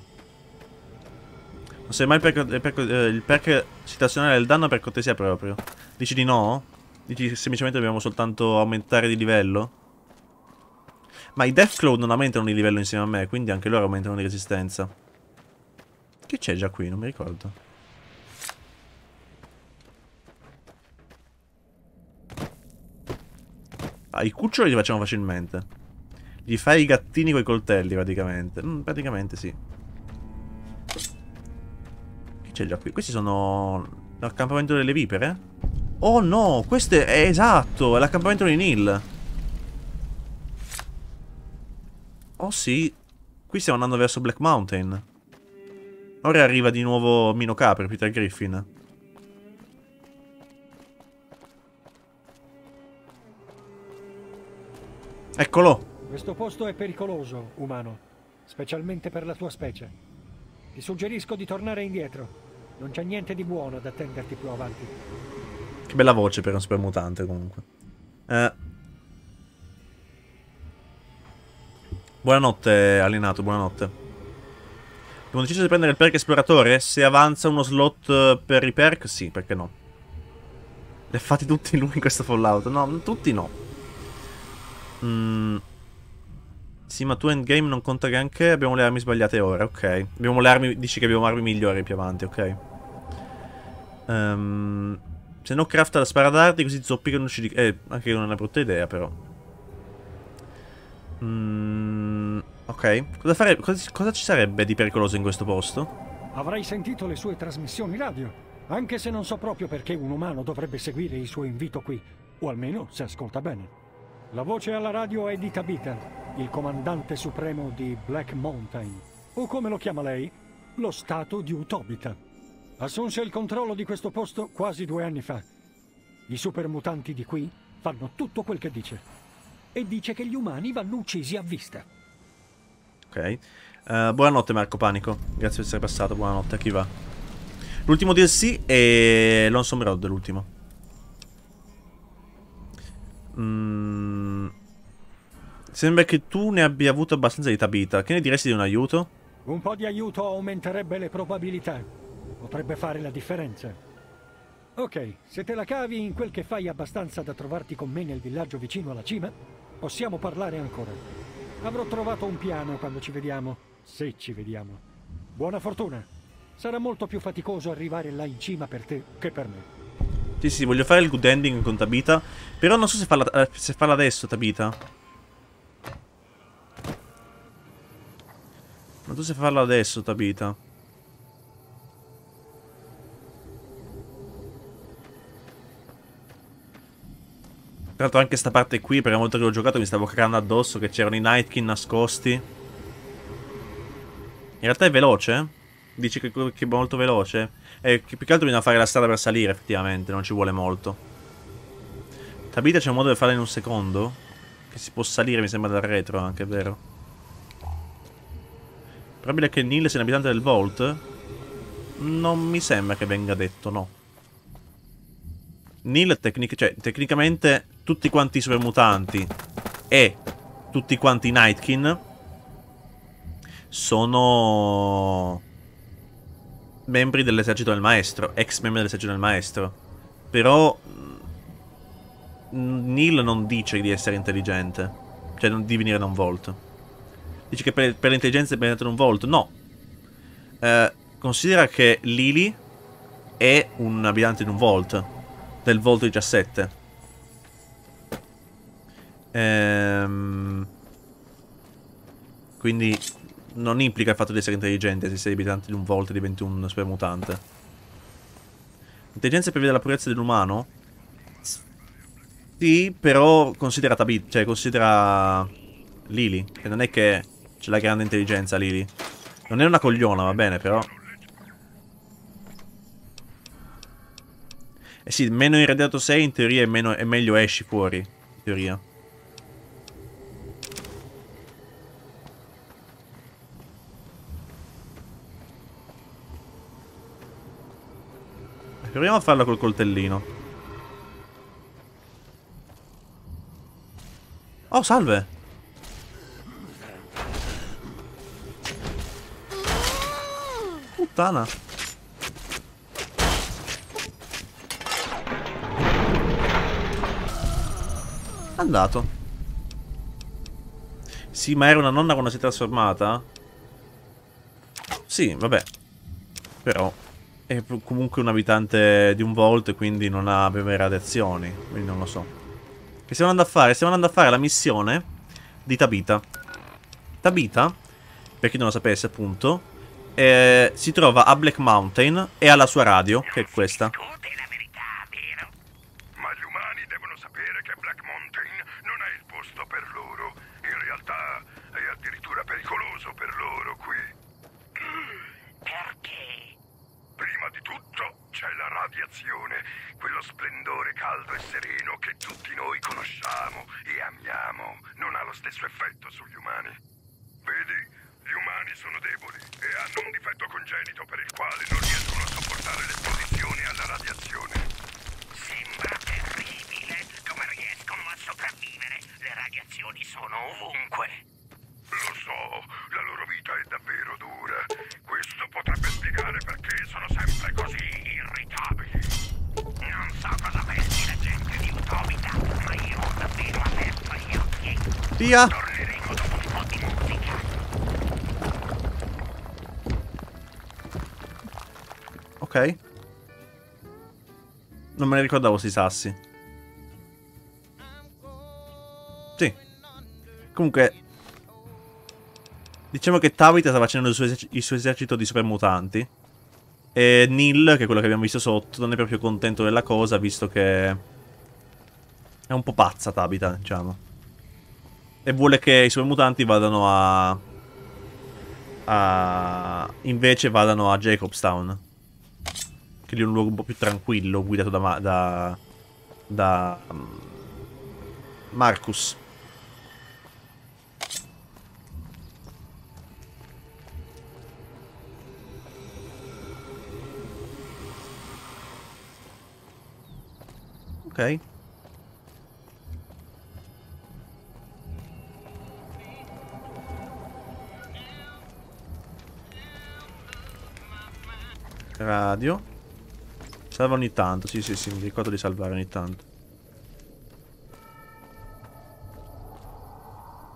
Non sei mai il perk, il perk, eh, il perk situazionale del danno per cortesia proprio. Dici di no? Dici che semplicemente dobbiamo soltanto aumentare di livello? Ma i Deathclaw non aumentano di livello insieme a me, quindi anche loro aumentano di resistenza. Che c'è già qui? Non mi ricordo. Ah, i cuccioli li facciamo facilmente. Gli fai i gattini coi coltelli, praticamente. Mm, praticamente sì. Che c'è già qui? Questi sono l'accampamento delle vipere? Oh no, questo è esatto, è l'accampamento di Neil. Oh sì, qui stiamo andando verso Black Mountain. Ora arriva di nuovo Mino Capri, Peter Griffin. Eccolo! Questo posto è pericoloso, umano, specialmente per la tua specie. Ti suggerisco di tornare indietro. Non c'è niente di buono ad attenderti più avanti. Che bella voce per un super mutante, comunque. Eh. Buonanotte, alienato, buonanotte. Abbiamo deciso di prendere il perk esploratore? Se avanza uno slot per i perk, sì, perché no? Li ha fatti tutti lui in questo Fallout? No, tutti no. Mm. Sì, ma tu endgame non conta neanche. Abbiamo le armi sbagliate ora, ok. Abbiamo le armi. Dici che abbiamo armi migliori più avanti, ok. Um, se no crafta la sparadardi così zoppica non ci... Eh, anche non è una brutta idea, però. Mm, ok. Cosa, fare... cosa, cosa ci sarebbe di pericoloso in questo posto? Avrai sentito le sue trasmissioni radio. Anche se non so proprio perché un umano dovrebbe seguire il suo invito qui. O almeno se ascolta bene. La voce alla radio è di Tabitha, il comandante supremo di Black Mountain, o come lo chiama lei, lo stato di Utobita. Assunse il controllo di questo posto quasi due anni fa. I supermutanti di qui fanno tutto quel che dice. E dice che gli umani vanno uccisi a vista. Ok. Uh, buonanotte Marco Panico. Grazie per essere passato, buonanotte a chi va. L'ultimo DLC è Lonesome Road, l'ultimo. Mmm... Sembra che tu ne abbia avuto abbastanza di Tabita. Che ne diresti di un aiuto? Un po' di aiuto aumenterebbe le probabilità. Potrebbe fare la differenza. Ok, se te la cavi in quel che fai abbastanza da trovarti con me nel villaggio vicino alla cima, possiamo parlare ancora. Avrò trovato un piano quando ci vediamo, se ci vediamo. Buona fortuna. Sarà molto più faticoso arrivare là in cima per te che per me. Sì, sì, voglio fare il good ending con Tabita. Però non so se farla, eh, se farla adesso, Tabita. Ma tu sai farlo adesso, Tabita. Tra l'altro anche sta parte qui, per la volta che l'ho giocato mi stavo cagando addosso che c'erano i Nightkin nascosti. In realtà è veloce? Dici che, che è molto veloce? E che più che altro bisogna fare la strada per salire, effettivamente, non ci vuole molto. Tabita c'è un modo di farla in un secondo? Che si può salire, mi sembra, dal retro anche, vero? Probabile che Neil sia un abitante del Vault? Non mi sembra che venga detto, no. Neil tecnic cioè, tecnicamente tutti quanti i supermutanti e tutti quanti i Nightkin sono membri dell'esercito del maestro, ex membri dell'esercito del maestro. Però mm, Neil non dice di essere intelligente, cioè di venire da un Volt. Dice che per, per l'intelligenza è venuto da un Volt. No. Eh, considera che Lily è un abitante di un Volt, del Volt 17. Ehm, quindi non implica il fatto di essere intelligente se sei abitante di un Volt e diventi un supermutante. L'intelligenza prevede la purezza dell'umano? Sì, però considera Tabit, cioè considera Lily, che non è che c'è la grande intelligenza Lily. Non è una cogliona, va bene, però... Eh sì, meno irradiato sei, in teoria è, meno, è meglio esci fuori, in teoria. Proviamo a farlo col coltellino. Oh, salve! Puttana! Andato. Sì, ma era una nonna quando si è trasformata? Sì, vabbè. Però è comunque un abitante di un volt quindi non ha beve radiazioni. Quindi non lo so. Che stiamo andando a fare? Stiamo andando a fare la missione di Tabita. Tabita, per chi non lo sapesse appunto, eh, si trova a Black Mountain e ha la sua radio, che è questa. Ma gli umani devono sapere che Black Mountain non è il posto per loro. In realtà è addirittura pericoloso per loro qui. Perché? Prima di tutto c'è la radiazione, quello splendore caldo e sereno che tutti noi conosciamo e amiamo. Non ha lo stesso effetto sugli umani. Vedi, gli umani sono deboli e hanno un difetto congenito per il quale non riescono a sopportare l'esposizione alla radiazione. Sembra terribile come riescono a sopravvivere. Le radiazioni sono ovunque. Lo so, la loro vita è davvero dura. Questo potrebbe spiegare perché sono sempre così Via! Ok. Non me ne ricordavo sti sassi. Sì. Comunque... Diciamo che Tavita sta facendo il suo, il suo esercito di supermutanti. E Neil, che è quello che abbiamo visto sotto, non è proprio contento della cosa, visto che... È un po' pazza Tabita, diciamo. E vuole che i supermutanti vadano a... a... Invece vadano a Jacobstown. Che lì è un luogo un po' più tranquillo, guidato da... Da... da... um, Marcus. Ok. Radio. Salva ogni tanto, sì sì sì, mi ricordo di salvare ogni tanto.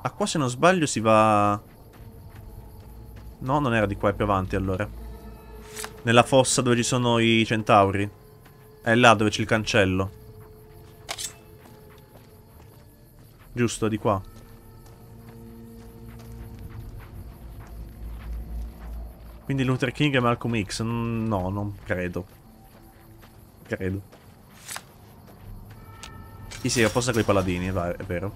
Ah, qua se non sbaglio si va... No, non era di qua, è più avanti allora. Nella fossa dove ci sono i centauri. È là dove c'è il cancello. Giusto, di qua. Quindi Luther King e Malcolm X? Mm, No, non credo. Credo. Sì, sì, fosse con i paladini, è vero.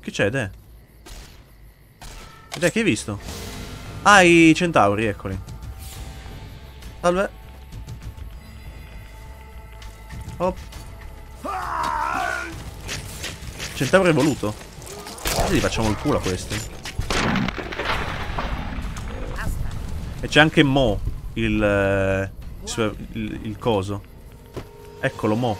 Che c'è, De? De, che hai visto? Ah, i centauri, eccoli. Salve. Oh. Centauro evoluto. Così facciamo il culo a questi. E c'è anche Mo. il, eh, il, il, il coso. Eccolo, mo.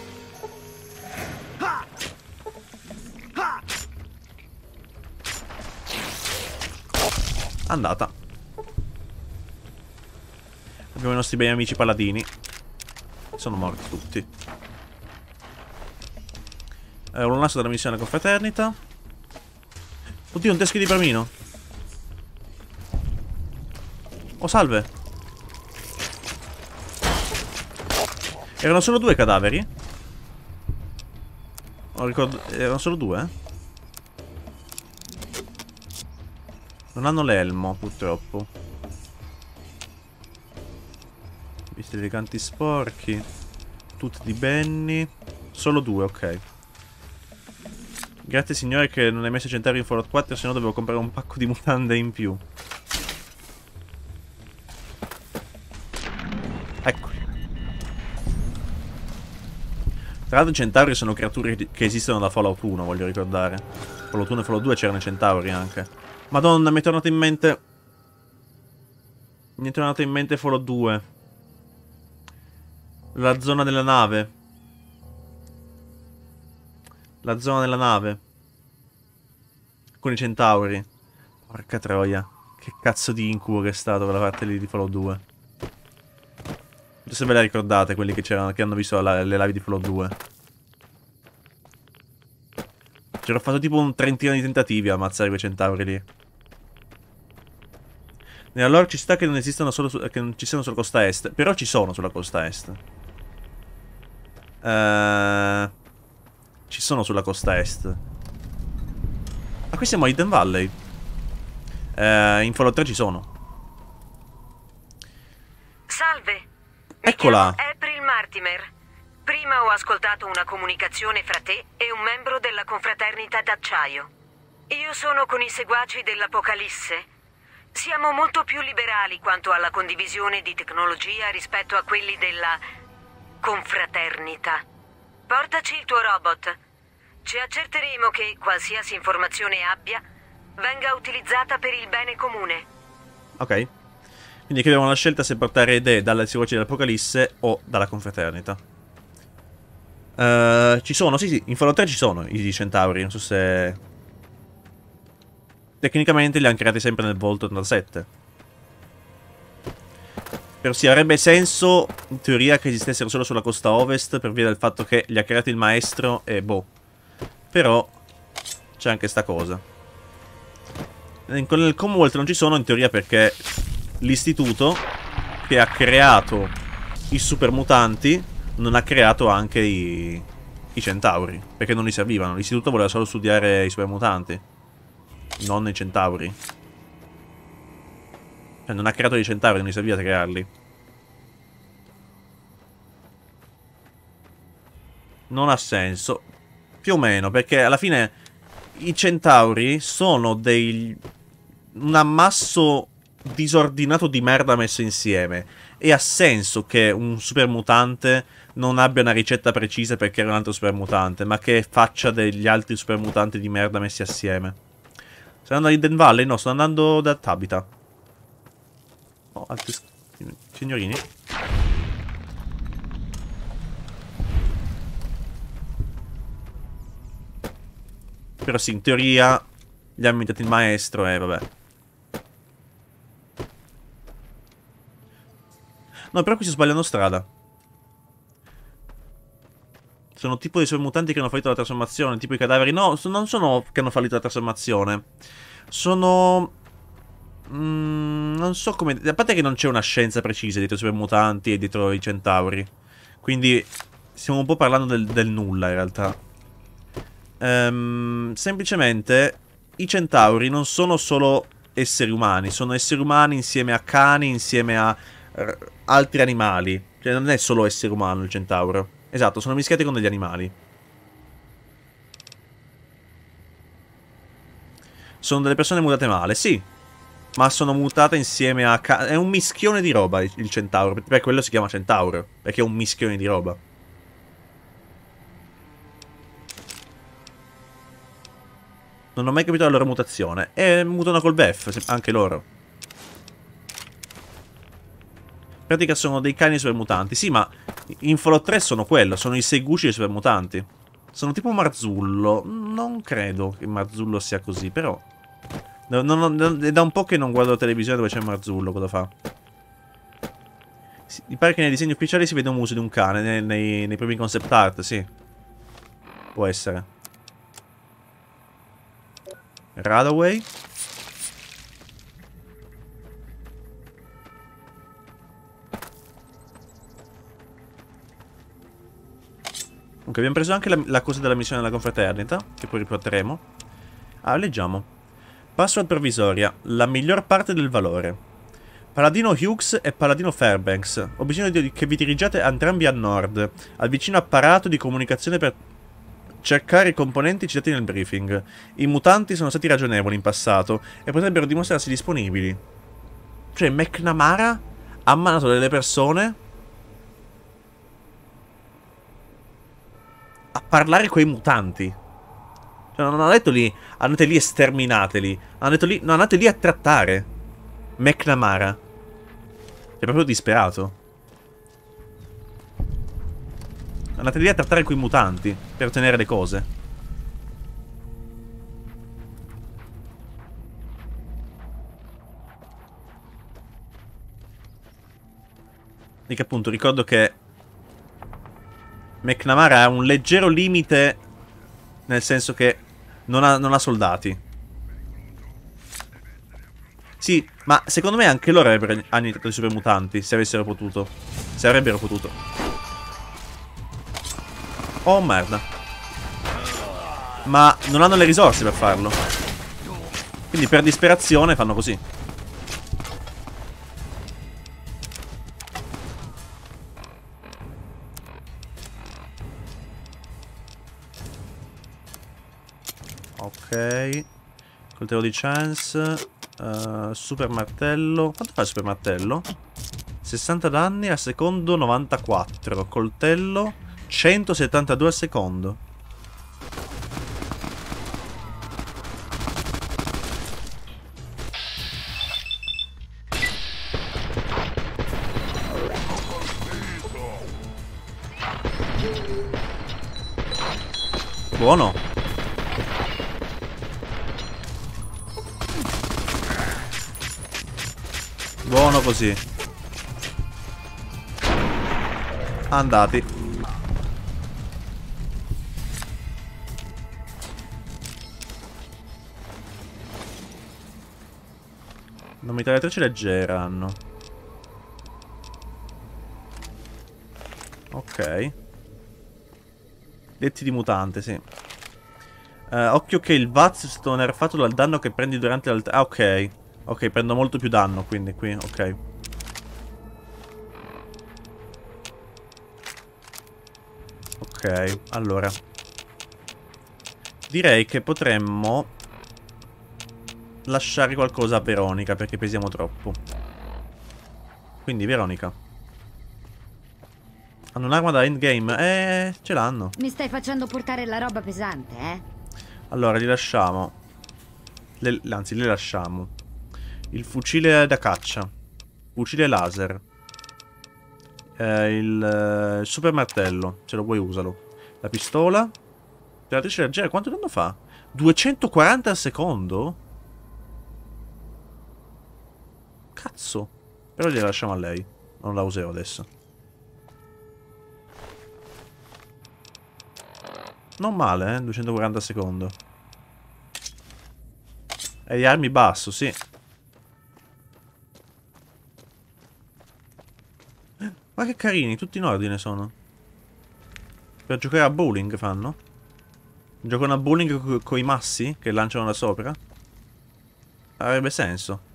Andata. Abbiamo i nostri bei amici paladini. Sono morti tutti. Eh, un lasso della missione confraternita. Oddio, un teschio di bramino. Oh, salve. Erano solo due cadaveri? Non ricordo... Erano solo due? eh? Non hanno l'elmo, purtroppo. Visti eleganti sporchi. Tutti di Benny. Solo due, ok. Grazie signore che non hai messo centauri in Fallout 4, se no dovevo comprare un pacco di mutande in più. Eccoli. Tra l'altro i centauri sono creature che esistono da Fallout 1, voglio ricordare. Fallout 1 e Fallout 2 c'erano i centauri anche. Madonna, mi è tornato in mente... Mi è tornato in mente Fallout 2. La zona della nave. La zona della nave. Con i centauri. Porca troia. Che cazzo di incubo che è stato quella parte lì di Fallout 2. Non se ve la ricordate, quelli che che hanno visto la, le live di Fallout 2. C'ero fatto tipo un trentino di tentativi a ammazzare quei centauri lì. Nella lore ci sta che non esistono solo su, che non ci siano sulla costa est. Però ci sono sulla costa est. Uh, ci sono sulla costa est. Ma qui siamo a Hidden Valley. Uh, in Fallout 3 ci sono. Salve. Eccola. April Martimer. Prima ho ascoltato una comunicazione fra te e un membro della confraternita d'acciaio. Io sono con i seguaci dell'Apocalisse. Siamo molto più liberali quanto alla condivisione di tecnologia rispetto a quelli della confraternita. Portaci il tuo robot. Ci accerteremo che qualsiasi informazione abbia venga utilizzata per il bene comune. Ok. Quindi qui abbiamo la scelta se portare idee dalle seguaci dell'Apocalisse o dalla confraternita. Uh, ci sono, sì sì, in Fallout 3 ci sono i centauri, non so se... Tecnicamente li hanno creati sempre nel Vault 87. Però sì, avrebbe senso, in teoria, che esistessero solo sulla costa ovest, per via del fatto che li ha creati il maestro e boh. Però, c'è anche sta cosa. Nel Commonwealth non ci sono, in teoria, perché l'istituto che ha creato i super mutanti non ha creato anche i, i centauri, perché non li servivano. L'istituto voleva solo studiare i super mutanti, non i centauri. Cioè, non ha creato i centauri, non gli serviva crearli. Non ha senso. Più o meno, perché alla fine i centauri sono dei... un ammasso disordinato di merda messo insieme. E ha senso che un super mutante non abbia una ricetta precisa per creare un altro super mutante, ma che faccia degli altri super mutanti di merda messi assieme. Sto andando a Hidden Valley? No, sto andando da Tabita. Altri signorini. Però sì, in teoria gli ha invitato il maestro e vabbè. No, però qui si sbagliano strada. Sono tipo dei suoi mutanti che hanno fallito la trasformazione, tipo i cadaveri. No, non sono che hanno fallito la trasformazione. Sono... Mm, non so come... A parte che non c'è una scienza precisa dietro i suoi mutanti e dietro i centauri. Quindi stiamo un po' parlando del, del nulla in realtà. Um, semplicemente i centauri non sono solo esseri umani, sono esseri umani insieme a cani, insieme a uh, altri animali. Cioè non è solo essere umano il centauro. Esatto, sono mischiati con degli animali. Sono delle persone mutate male, sì. Ma sono mutate insieme a... È un mischione di roba il centauro. Per quello si chiama centauro. Perché è un mischione di roba. Non ho mai capito la loro mutazione. E mutano col BEF, anche loro. In pratica sono dei cani supermutanti. Sì, ma in Fallout 3 sono quello, sono i seguci supermutanti. Sono tipo Marzullo. Non credo che Marzullo sia così, però... Non, non, non, è da un po' che non guardo la televisione dove c'è Marzullo, cosa fa? Sì, mi pare che nei disegni ufficiali si veda un uso di un cane, nei, nei, nei primi concept art, sì. Può essere. Radaway. Comunque abbiamo preso anche la, la cosa della missione della confraternita, che poi riporteremo. Ah, leggiamo. Password provvisoria, la miglior parte del valore. Paladino Hughes e Paladino Fairbanks, ho bisogno di che vi dirigiate entrambi a nord, al vicino apparato di comunicazione per cercare i componenti citati nel briefing. I mutanti sono stati ragionevoli in passato e potrebbero dimostrarsi disponibili. Cioè, McNamara ha mandato delle persone a parlare con i mutanti. Cioè, non hanno detto lì, andate lì e sterminateli. Hanno detto lì, no, andate lì a trattare. McNamara. È proprio disperato. Andate lì a trattare quei mutanti per ottenere le cose. E che appunto ricordo che McNamara ha un leggero limite nel senso che non ha, non ha soldati. Sì, ma secondo me anche loro avrebbero annientato i supermutanti se avessero potuto. Se avrebbero potuto. Oh merda. Ma non hanno le risorse per farlo. Quindi per disperazione fanno così. Coltello di chance. Uh, super martello. Quanto fa il super martello? 60 danni al secondo 94. Coltello 172 al secondo. Buono. Buono così. Andati. Non mitragliatrice leggera hanno. Ok. Letti di mutante, sì. Uh, occhio che il Vaz è stato nerfato dal danno che prendi durante l'alt... Ah, ok. Ok, prendo molto più danno, quindi qui, ok. Ok, allora. Direi che potremmo lasciare qualcosa a Veronica perché pesiamo troppo. Quindi Veronica. Hanno un'arma da endgame? Eh, ce l'hanno. Mi stai facendo portare la roba pesante, eh? Allora, li lasciamo. Le, anzi, li lasciamo. Il fucile da caccia. Fucile laser. Eh, il, il super martello. Se lo vuoi usalo. La pistola. Tiratrice leggera. Quanto danno fa? 240 al secondo? Cazzo. Però gliela lasciamo a lei. Non la userò adesso. Non male, eh? 240 al secondo. E gli armi basso, sì. Ma che carini, tutti in ordine sono. Per giocare a bowling fanno? Giocano a bowling co i massi che lanciano da sopra? Avrebbe senso.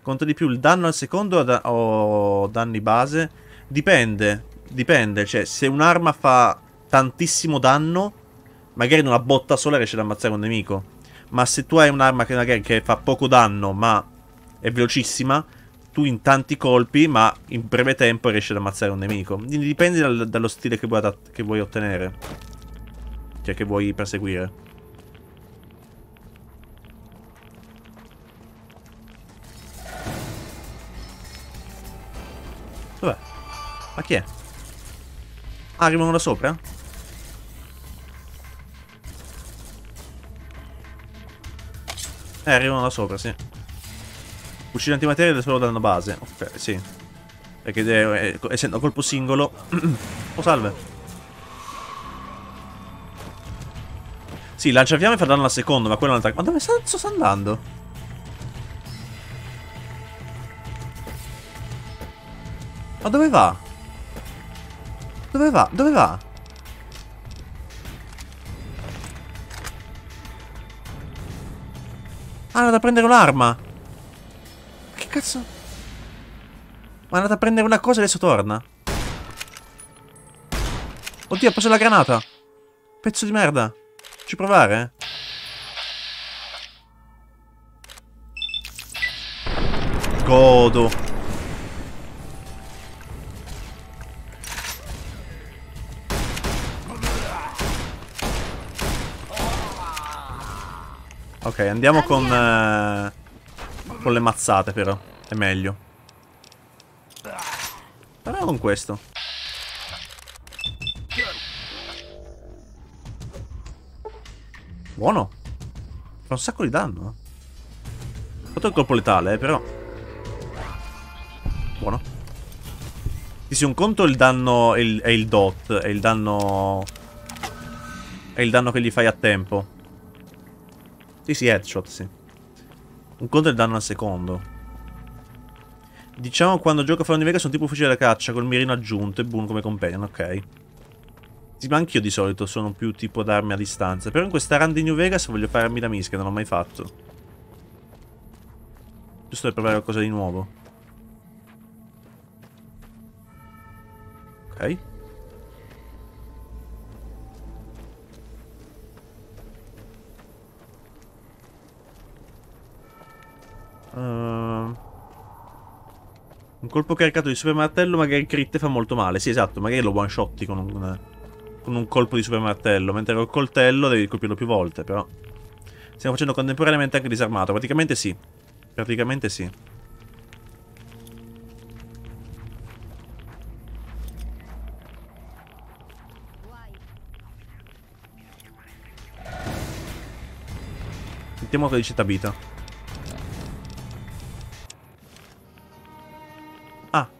Conta di più il danno al secondo o, da o danni base? Dipende. Dipende, cioè se un'arma fa tantissimo danno, magari in una botta sola riesce ad ammazzare un nemico. Ma se tu hai un'arma che magari che fa poco danno ma è velocissima, tu in tanti colpi, ma in breve tempo riesci ad ammazzare un nemico. Quindi dipende dal, dallo stile che vuoi, che vuoi ottenere. Cioè, che vuoi perseguire. Dov'è? Ma chi è? Ah, arrivano da sopra? Eh, arrivano da sopra, sì. Uccide antimateria solo danno base. Ok, sì. Perché eh, eh, essendo colpo singolo... oh, salve. Sì, lanciafiamme fa danno al secondo, ma quello è un. Ma dove sta andando? Ma dove va? Dove va? Dove va? Ah, è andato a prendere un'arma. Cazzo? Ma è andato a prendere una cosa e adesso torna. Oddio, ha preso la granata. Pezzo di merda. Ci provare? Godo. Ok, andiamo con... Eh, con le mazzate però. È meglio. Però con questo. Buono. Fa un sacco di danno. Fatto il colpo letale, eh, però. Buono. Sì, sì, un conto il danno è il, è il dot, è il danno... È il danno che gli fai a tempo. Sì, sì, headshot, sì. Un conto è il danno al secondo. Diciamo quando gioco a Faro di Vega sono tipo fucile da caccia col mirino aggiunto e boom come companion, ok. Sì, ma anch'io di solito sono più tipo d'armi a distanza. Però in questa run di New Vegas voglio fare armi da mischia, non l'ho mai fatto. Giusto per provare qualcosa di nuovo. Ok. Uh, un colpo caricato di super martello magari crit fa molto male. Sì, esatto, magari lo one shotti con un, con un colpo di super martello, mentre col coltello devi colpirlo più volte, però. Stiamo facendo contemporaneamente anche disarmato. Praticamente sì. Praticamente sì. Sentiamo cosa dice Tabita.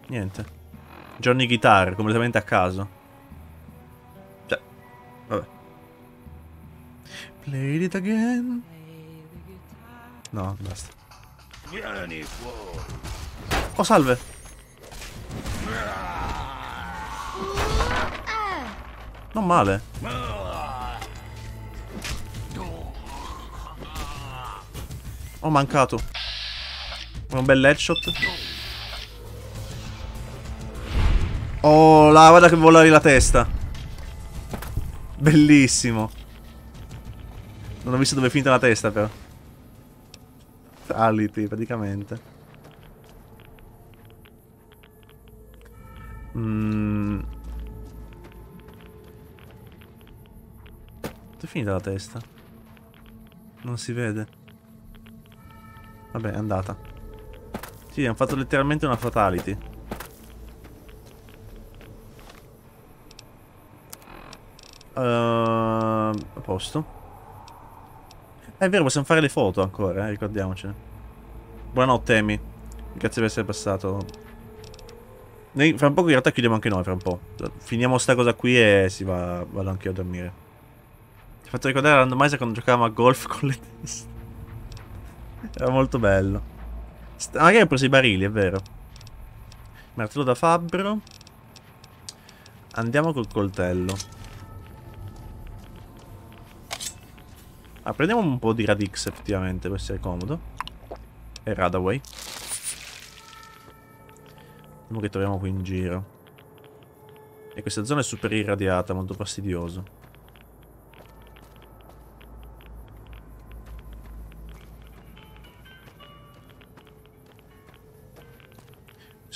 Niente. Johnny Guitar, completamente a caso. Cioè, vabbè. Play it again. No, basta. Oh, salve. Non male. Ho mancato. Un bel headshot. Oh, la, guarda che volavi la testa. Bellissimo. Non ho visto dove è finita la testa, però. Fatality, praticamente. Mmm. Dove è finita la testa? Non si vede. Vabbè, è andata. Sì, hanno fatto letteralmente una fatality. Uh, a posto. È vero, possiamo fare le foto ancora, eh, ricordiamocene. Buonanotte, Amy. Grazie per essere passato. Noi, fra un po' in realtà chiudiamo anche noi, fra un po'. Finiamo sta cosa qui e si va, vado anche io a dormire. Ti ho fatto ricordare randomizer quando giocavamo a golf con le teste. Era molto bello. St magari ho preso i barili, è vero. Martello da fabbro. Andiamo col coltello. Ah, prendiamo un po' di Radix effettivamente per essere comodo. E Radaway. Vediamo che troviamo qui in giro. E questa zona è super irradiata, molto fastidioso.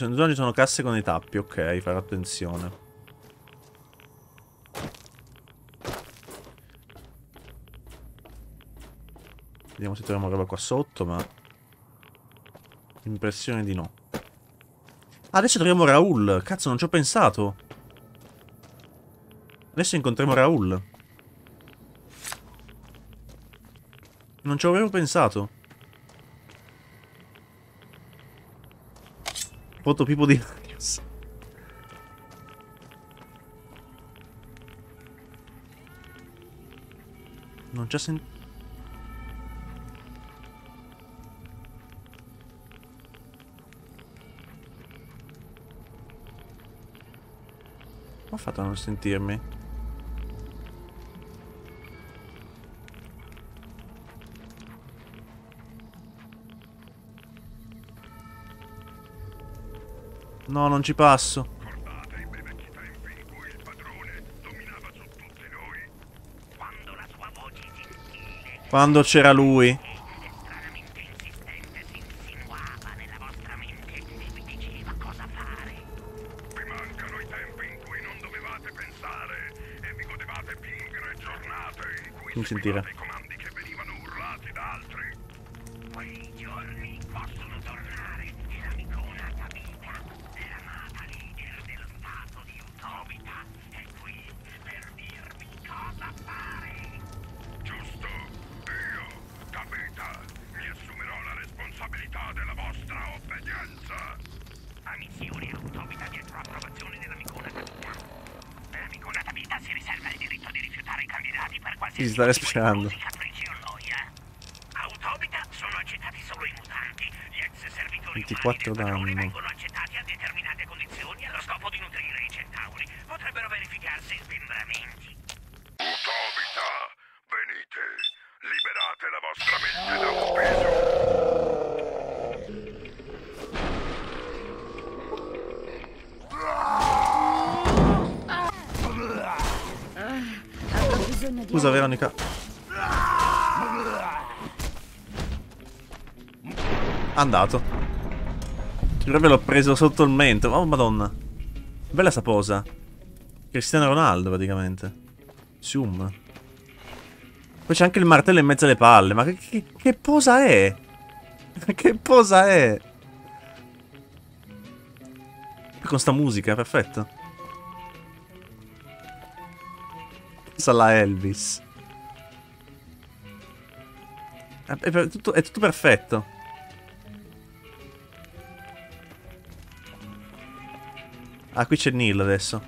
In zona ci sono casse con i tappi, ok, fare attenzione. Vediamo se troviamo roba qua sotto, ma... Impressione di no. Adesso troviamo Raul. Cazzo, non ci ho pensato. Adesso incontriamo Raul. Non ci avevo pensato. Fotopipo di Marius. Non c'è sentito. Come ho fatto a non sentirmi? No, non ci passo. Quando c'era lui. Non sta respirando. Autobita sono accettati solo i mutanti. Gli ex servitori 24 danni. Andato. Dovrebbe l'ho preso sotto il mento. Oh madonna. Bella sta posa. Cristiano Ronaldo praticamente. Zoom. Poi c'è anche il martello in mezzo alle palle. Ma che, che- che posa è? Che posa è? Con sta musica, perfetto. Alla Elvis. È, è tutto, è tutto perfetto. Ah, qui c'è Neil adesso.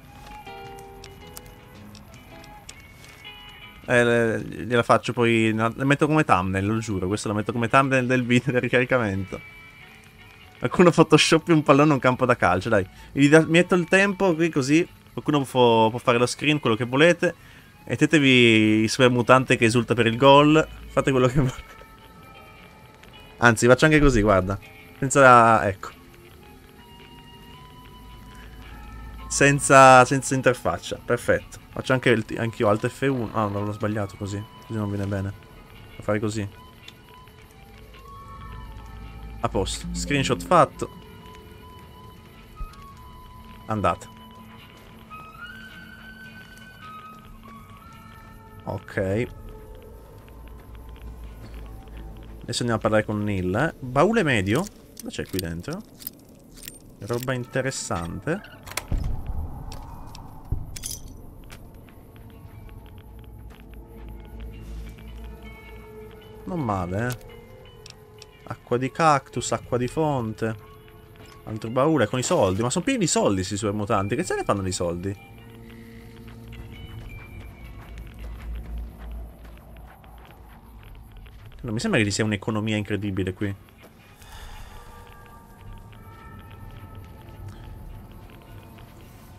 Eh, gliela faccio poi. La metto come thumbnail, lo giuro. Questo la metto come thumbnail del video del ricaricamento. Qualcuno photoshoppi un pallone a un campo da calcio, dai. Da- metto il tempo qui così. Qualcuno può, può fare lo screen, quello che volete. Mettetevi il super mutante che esulta per il gol. Fate quello che volete. Anzi, faccio anche così, guarda. Senza... ecco. Senza, senza interfaccia. Perfetto. Faccio anche il, anch'io Alt F1. Ah, non l'ho sbagliato così. Così non viene bene. Devo fare così. A posto. Screenshot fatto. Andate. Ok. Adesso andiamo a parlare con Neil. Eh. Baule medio. Cosa c'è qui dentro? Roba interessante. Non male, eh. Acqua di cactus, acqua di fonte. Altro baule con i soldi. Ma sono pieni di soldi questi supermutanti. Che se ne fanno di soldi? Non mi sembra che ci sia un'economia incredibile qui.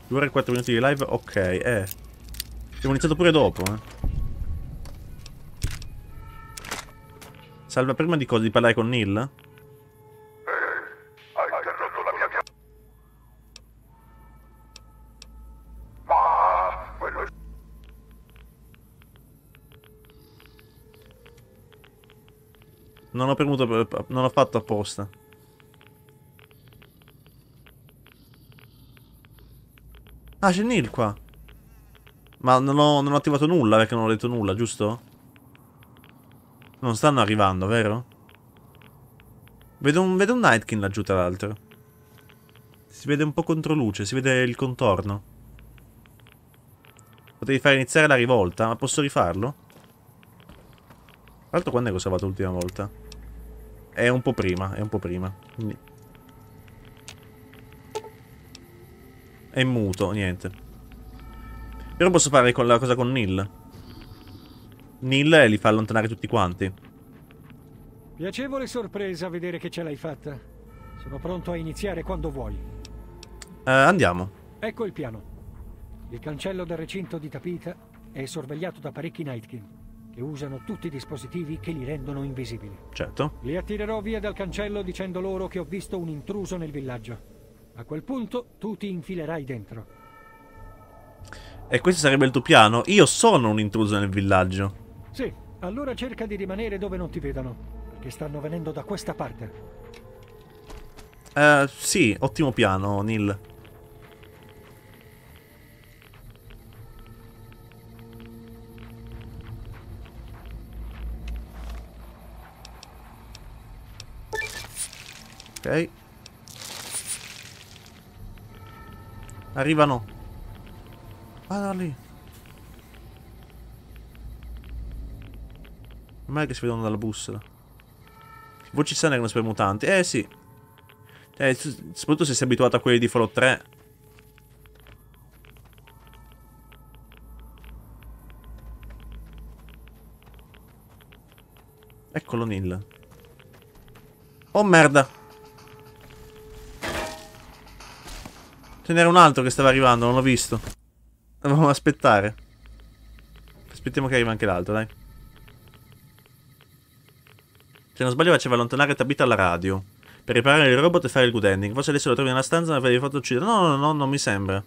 E 4 minuti di live? Ok, eh. Abbiamo iniziato pure dopo, eh. Salva prima di? Di parlare con Neil? Non ho premuto, per- non ho fatto apposta. Ah, c'è Neil qua. Ma non ho, non ho attivato nulla perché non ho detto nulla, giusto? Non stanno arrivando, vero? Vedo un, vedo un Nightkin laggiù, tra l'altro. Si vede un po' contro luce, si vede il contorno. Potevi fare iniziare la rivolta, ma posso rifarlo? Tra l'altro quando è che ho salvato l'ultima volta? È un po' prima, è un po' prima. Quindi... È muto, niente. Però posso fare la cosa con Nil. Nil li fa allontanare tutti quanti. Piacevole sorpresa vedere che ce l'hai fatta. Sono pronto a iniziare quando vuoi. Eh, andiamo. Ecco il piano. Il cancello del recinto di Tapita è sorvegliato da parecchi Nightkin, che usano tutti i dispositivi che li rendono invisibili. Certo. Li attirerò via dal cancello dicendo loro che ho visto un intruso nel villaggio. A quel punto tu ti infilerai dentro. E questo sarebbe il tuo piano? Io sono un intruso nel villaggio. Allora cerca di rimanere dove non ti vedano, perché stanno venendo da questa parte. Eh, sì, ottimo piano, Neil. Ok. Arrivano. Vada lì. Com'è che si vedono dalla bussola? Voci sane con spermutanti. Eh sì. Eh, soprattutto se sei abituato a quelli di Fallout 3. Eccolo Neil. Oh merda. Ce n'era un altro che stava arrivando, non l'ho visto. Dovevamo aspettare. Aspettiamo che arrivi anche l'altro, dai. Se non sbaglio faceva allontanare Tabita alla radio. Per riparare il robot e fare il good ending. Forse adesso lo trovi nella stanza e l'avrei fatto uccidere. No, no, no, non mi sembra.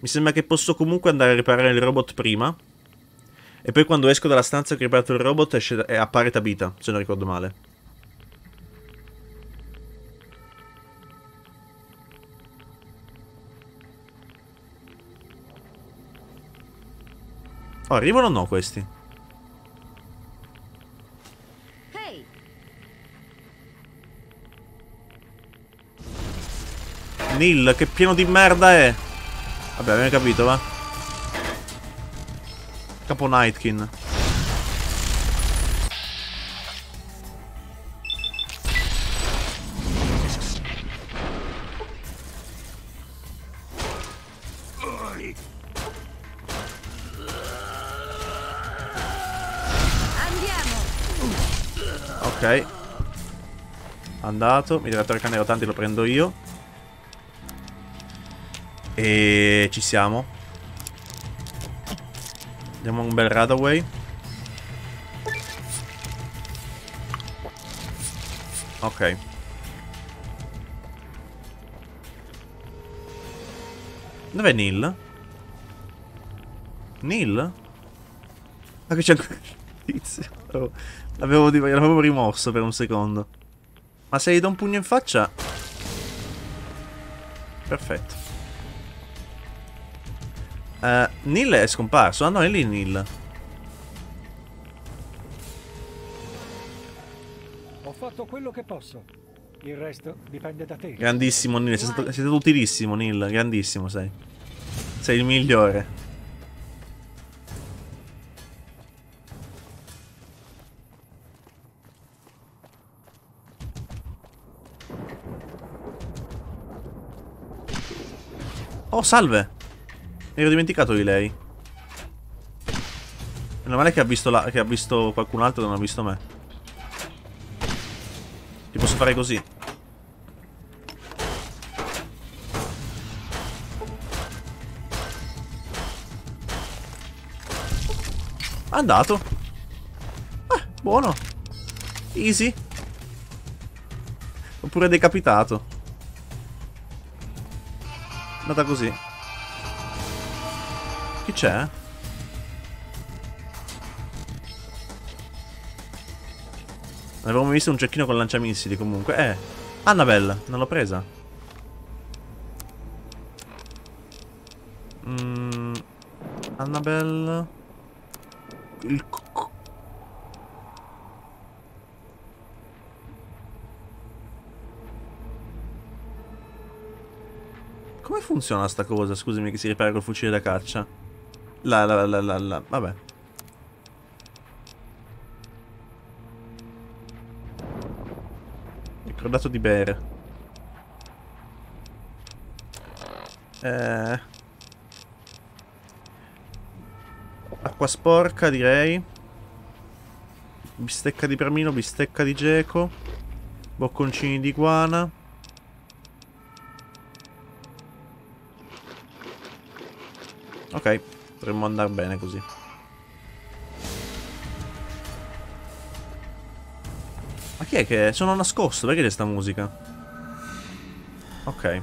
Mi sembra che posso comunque andare a riparare il robot prima. E poi quando esco dalla stanza che ho riparato il robot esce, e appare Tabita, se non ricordo male. Oh, arrivano o no questi? Neil, che pieno di merda è! Vabbè, abbiamo capito, va? Capo Nightkin. Ok. Andato. Mi direttore cane rotanti lo prendo io. E ci siamo. Diamo un bel radaway. Ok. Dov'è Neil? Neil? Ma che c'è ancora tizio? L'avevo rimosso per un secondo. Ma se gli do un pugno in faccia... Perfetto. Uh, Neil è scomparso. Ah no, è lì Neil. Ho fatto quello che posso. Il resto dipende da te. Grandissimo Neil, sei stato, sei stato utilissimo Neil, grandissimo sei. Sei il migliore. Oh, salve! Mi ero dimenticato di lei. Meno male che ha visto, la, che ha visto qualcun altro e non ha visto me. Ti posso fare così. Andato. Ah, buono. Easy. Oppure decapitato. Andata così. Chi c'è? Mai visto un cecchino con lanciamissili comunque. Eh, Annabelle, non l'ho presa. Mm, Annabelle... Il... co- Come funziona sta cosa? Scusami che si ripara col fucile da caccia. La la la la la. Vabbè. Ricordato di bere. Eh... Acqua sporca direi. Bistecca di bramino, bistecca di geco. Bocconcini di iguana. Ok, dovremmo andare bene così. Ma chi è che... Sono nascosto, perché c'è sta musica? Ok.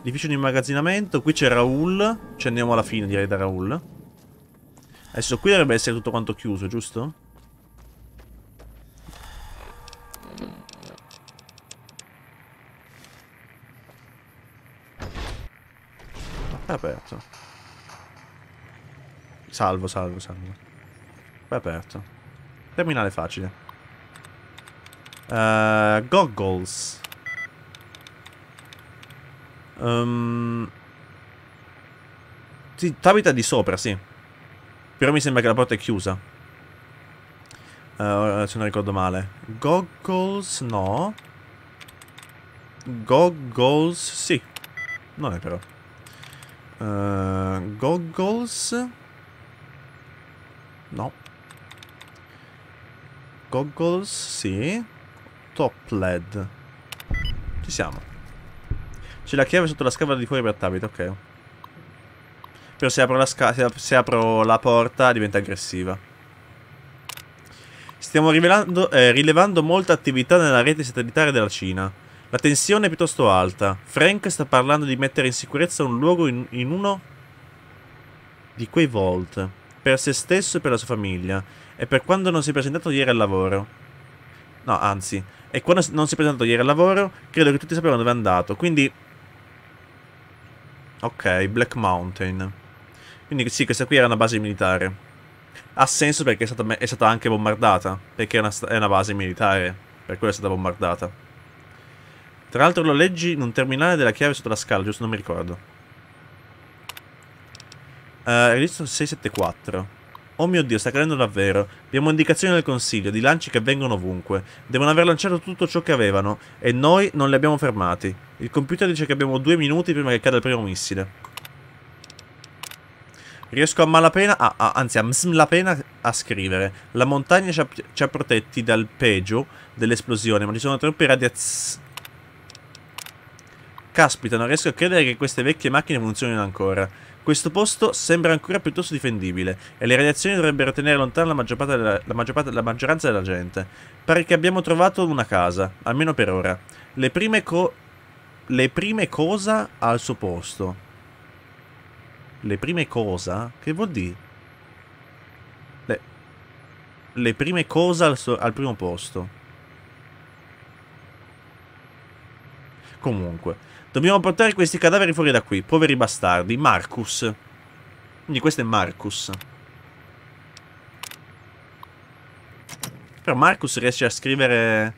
Edificio di immagazzinamento. Qui c'è Raul. Ci andiamo alla fine, direi, da Raul. Adesso qui dovrebbe essere tutto quanto chiuso, giusto? È aperto. Salvo, salvo, salvo. È aperto. Terminale facile. Uh, goggles. Um, sì, t'abita di sopra, sì. Però mi sembra che la porta è chiusa. Uh, se non ricordo male. Goggles, no. Goggles, sì. Non è però. Uh, goggles. No. Goggles, sì. Top LED. Ci siamo. C'è la chiave sotto la scatola di fuori per Tabit, ok. Però se apro, la se, se apro la porta diventa aggressiva. Stiamo eh, rilevando molta attività nella rete satellitare della Cina. La tensione è piuttosto alta. Frank sta parlando di mettere in sicurezza un luogo in, in uno di quei vault. Per se stesso e per la sua famiglia. E per quando non si è presentato ieri al lavoro. No, anzi. E quando non si è presentato ieri al lavoro, credo che tutti sapevano dove è andato. Quindi Ok, Black Mountain. Quindi sì, questa qui era una base militare. Ha senso perché è stata, è stata anche bombardata. Perché è una, è una, base militare. Per quello è stata bombardata. Tra l'altro lo leggi in un terminale della chiave sotto la scala, giusto? Non mi ricordo. Uh, registro 674. Oh mio Dio, sta cadendo davvero. Abbiamo indicazioni del consiglio, di lanci che vengono ovunque. Devono aver lanciato tutto ciò che avevano, e noi non li abbiamo fermati. Il computer dice che abbiamo due minuti prima che cada il primo missile. Riesco a malapena, ah, ah, anzi a malapena a scrivere. La montagna ci ha, ci ha protetti dal peggio dell'esplosione, ma ci sono troppe radiazioni... Caspita, non riesco a credere che queste vecchie macchine funzionino ancora. Questo posto sembra ancora piuttosto difendibile e le radiazioni dovrebbero tenere lontana la, maggior della, la, maggior parte, la maggioranza della gente. Pare che abbiamo trovato una casa, almeno per ora. Le prime, co le prime cosa al suo posto. Le prime cosa? Che vuol dire? Le, le prime cosa al, al primo posto. Comunque. Dobbiamo portare questi cadaveri fuori da qui. Poveri bastardi. Marcus. Quindi questo è Marcus. Però Marcus riesce a scrivere...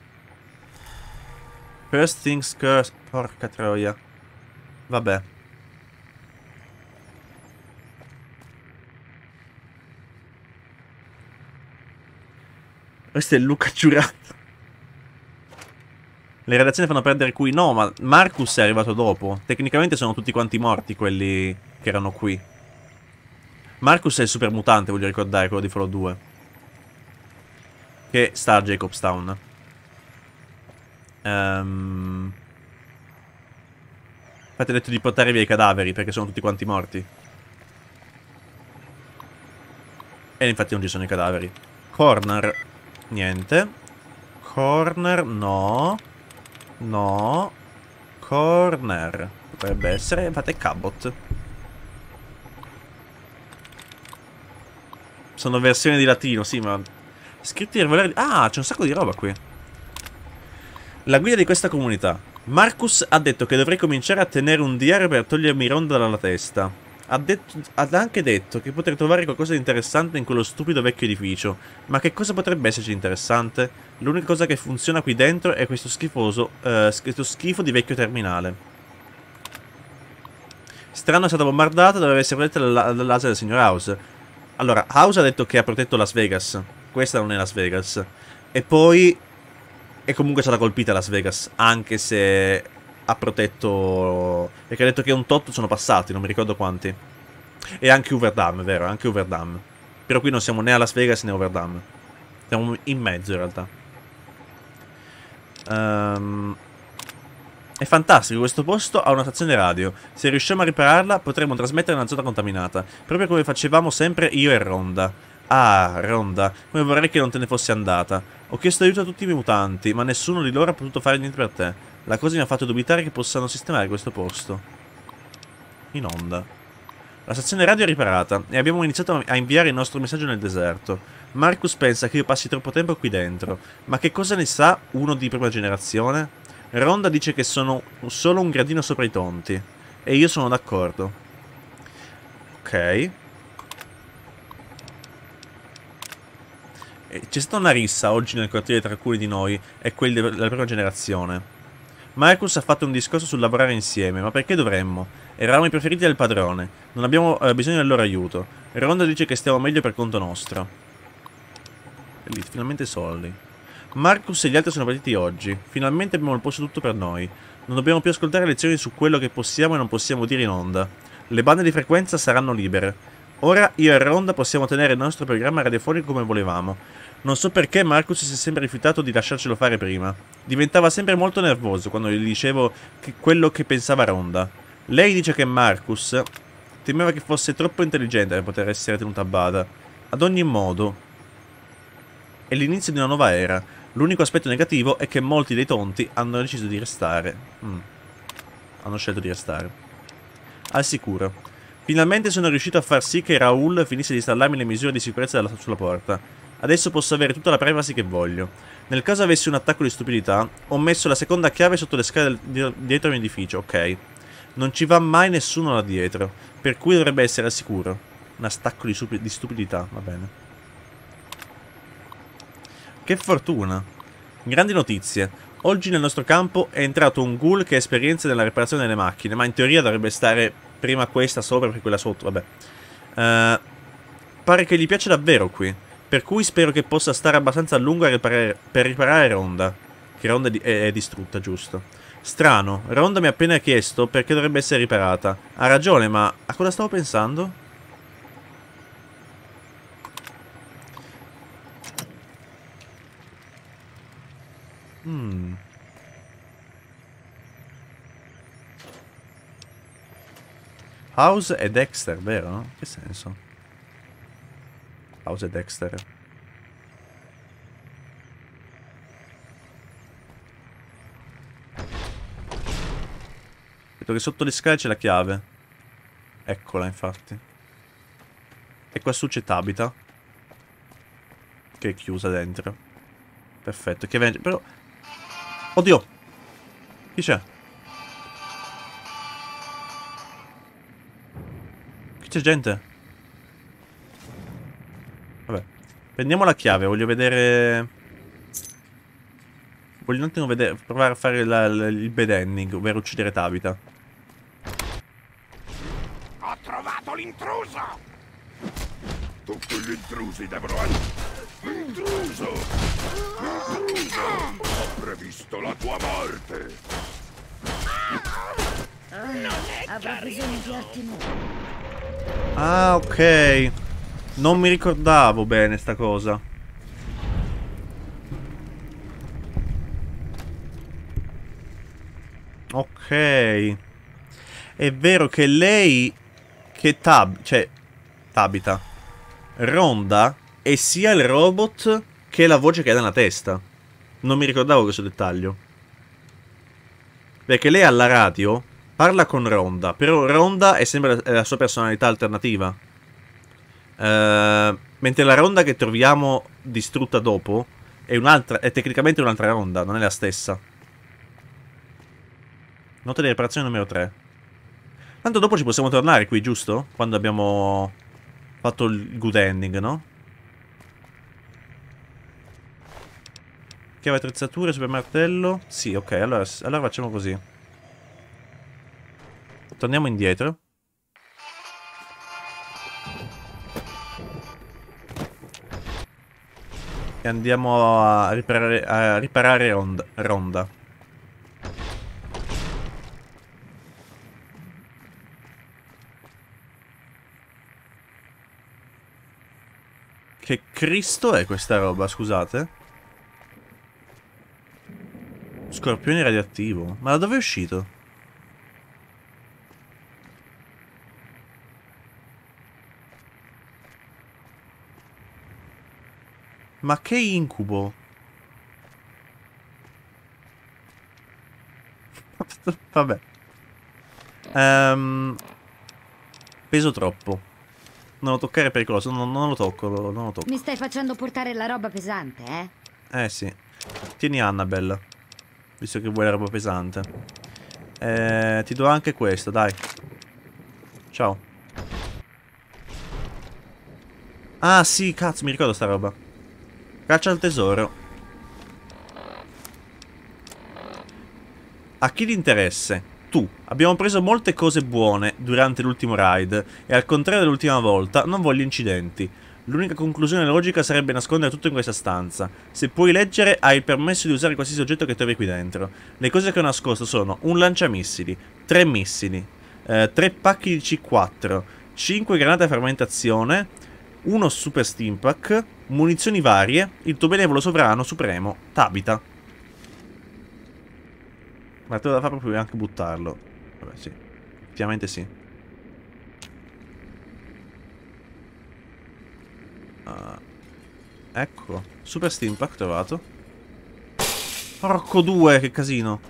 First things first. Porca troia. Vabbè. Questo è Luca Giurato. Le radiazioni fanno perdere qui. No, ma Marcus è arrivato dopo. Tecnicamente sono tutti quanti morti quelli che erano qui. Marcus è il super mutante, voglio ricordare, quello di Fallout 2. Che sta a Jacobstown. Um... Infatti ho detto di portare via i cadaveri, perché sono tutti quanti morti. E infatti non ci sono i cadaveri. Corner. Niente. Corner, no. No. Corner. Potrebbe essere. È Cabot. Sono versioni di latino, sì, ma... Scritti nel volere... Ah, c'è un sacco di roba qui. La guida di questa comunità. Marcus ha detto che dovrei cominciare a tenere un diario per togliermi ronda dalla testa. Ha, detto, ha, anche detto che potrei trovare qualcosa di interessante in quello stupido vecchio edificio. Ma che cosa potrebbe esserci interessante? L'unica cosa che funziona qui dentro è questo schifoso, uh, questo schifo di vecchio terminale. Strano è stata bombardata, doveva essere protetta dalla- dall'asa del signor House. Allora, House ha detto che ha protetto Las Vegas. Questa non è Las Vegas. E poi è comunque stata colpita Las Vegas, anche se ha protetto... Perché ha detto che un tot sono passati, non mi ricordo quanti. E anche Overdam, vero, anche Overdam. Però qui non siamo né a Las Vegas né a Overdam. Siamo in mezzo in realtà. Ehm, È fantastico, questo posto ha una stazione radio. Se riusciamo a ripararla, potremo trasmettere nella zona contaminata. Proprio come facevamo sempre io e Ronda. Ah, Ronda, come vorrei che non te ne fossi andata. Ho chiesto aiuto a tutti i mutanti, ma nessuno di loro ha potuto fare niente per te. La cosa mi ha fatto dubitare che possano sistemare questo posto. In onda. La stazione radio è riparata e abbiamo iniziato a inviare il nostro messaggio nel deserto. Marcus pensa che io passi troppo tempo qui dentro, ma che cosa ne sa uno di prima generazione? Ronda dice che sono solo un gradino sopra i tonti, e io sono d'accordo. Ok. E C'è stata una rissa oggi nel quartiere tra alcuni di noi e quelli de- della prima generazione. Marcus ha fatto un discorso sul lavorare insieme, ma perché dovremmo? Eravamo i preferiti del padrone, non abbiamo eh, bisogno del loro aiuto. Ronda dice che stiamo meglio per conto nostro. Bellissimo, finalmente soldi. Marcus e gli altri sono partiti oggi. Finalmente abbiamo il posto tutto per noi. Non dobbiamo più ascoltare lezioni su quello che possiamo e non possiamo dire in onda. Le bande di frequenza saranno libere. Ora io e Ronda possiamo tenere il nostro programma radiofonico come volevamo. Non so perché Marcus si è sempre rifiutato di lasciarcelo fare prima. Diventava sempre molto nervoso quando gli dicevo che quello che pensava Ronda. Lei dice che Marcus temeva che fosse troppo intelligente per poter essere tenuto a bada. Ad ogni modo, è l'inizio di una nuova era. L'unico aspetto negativo è che molti dei tonti hanno deciso di restare. Mm. Hanno scelto di restare. Al sicuro. Finalmente sono riuscito a far sì che Raul finisse di installarmi le misure di sicurezza sulla porta. Adesso posso avere tutta la privacy che voglio. Nel caso avessi un attacco di stupidità, ho messo la seconda chiave sotto le scale del- di- dietro l'edificio, ok. Non ci va mai nessuno là dietro, per cui dovrebbe essere al sicuro. Un attacco di, di stupidità, va bene. Che fortuna. Grandi notizie. Oggi nel nostro campo è entrato un ghoul che ha esperienza nella riparazione delle macchine, ma in teoria dovrebbe stare prima questa sopra che quella sotto, vabbè. Eh, pare che gli piace davvero qui, per cui spero che possa stare abbastanza a lungo a riparare- per riparare Ronda. Che Ronda è- è distrutta, giusto. Strano, Ronda mi ha appena chiesto perché dovrebbe essere riparata. Ha ragione, ma a cosa stavo pensando? Hmm. House e Dexter, vero? Che senso? House e Dexter. Vedo che sotto le scale c'è la chiave. Eccola, infatti. E qua su c'è Tabita. Che è chiusa dentro. Perfetto, che vende... Però... Oddio! Chi c'è? Qui c'è gente. Vabbè. Prendiamo la chiave, voglio vedere... Voglio un attimo vedere, provare a fare la- la- il bad ending, ovvero uccidere Tabita. Ho trovato l'intruso! Tutti gli intrusi devono essere... Intruso! Intruso! Ho previsto la tua morte! Avrò bisogno di arti nuove. Ah, ok. Non mi ricordavo bene sta cosa. Ok. È vero che lei... Che tab... Cioè... Tabita. Ronda è sia il robot che la voce che ha nella testa. Non mi ricordavo questo dettaglio. Perché lei alla radio parla con Ronda, però Ronda è sempre la, la sua personalità alternativa. Eh, mentre la Ronda che troviamo distrutta dopo è è tecnicamente un'altra Ronda, non è la stessa. Nota di riparazione numero 3. Tanto dopo ci possiamo tornare qui, giusto? Quando abbiamo fatto il good ending, no? Chiave attrezzature, super martello. Sì, ok, allora, allora facciamo così. Torniamo indietro. E andiamo a riparare, a riparare Ronda. Che Cristo è questa roba, scusate? Scorpione radioattivo. Ma da dove è uscito? Ma che incubo! Vabbè. Um, peso troppo. Non lo toccare è pericoloso. Non, non lo tocco, lo, non lo tocco. Mi stai facendo portare la roba pesante, eh? Eh sì. Tieni Annabelle. Visto che vuoi la roba pesante. Eh, ti do anche questo, dai. Ciao. Ah sì, cazzo, mi ricordo sta roba. Caccia al tesoro. A chi di interesse? Tu. Abbiamo preso molte cose buone durante l'ultimo raid e al contrario dell'ultima volta non voglio incidenti. L'unica conclusione logica sarebbe nascondere tutto in questa stanza. Se puoi leggere, hai il permesso di usare qualsiasi oggetto che trovi qui dentro. Le cose che ho nascosto sono un lanciamissili, tre missili, eh, tre pacchi di C4, 5 granate a fermentazione, uno super steampack, munizioni varie, il tuo benevolo sovrano supremo, Tabita. Ma te lo da fare proprio anche buttarlo. Vabbè, sì. Effettivamente sì. Uh, ecco. Super Steam Pack trovato. Porco due, che casino.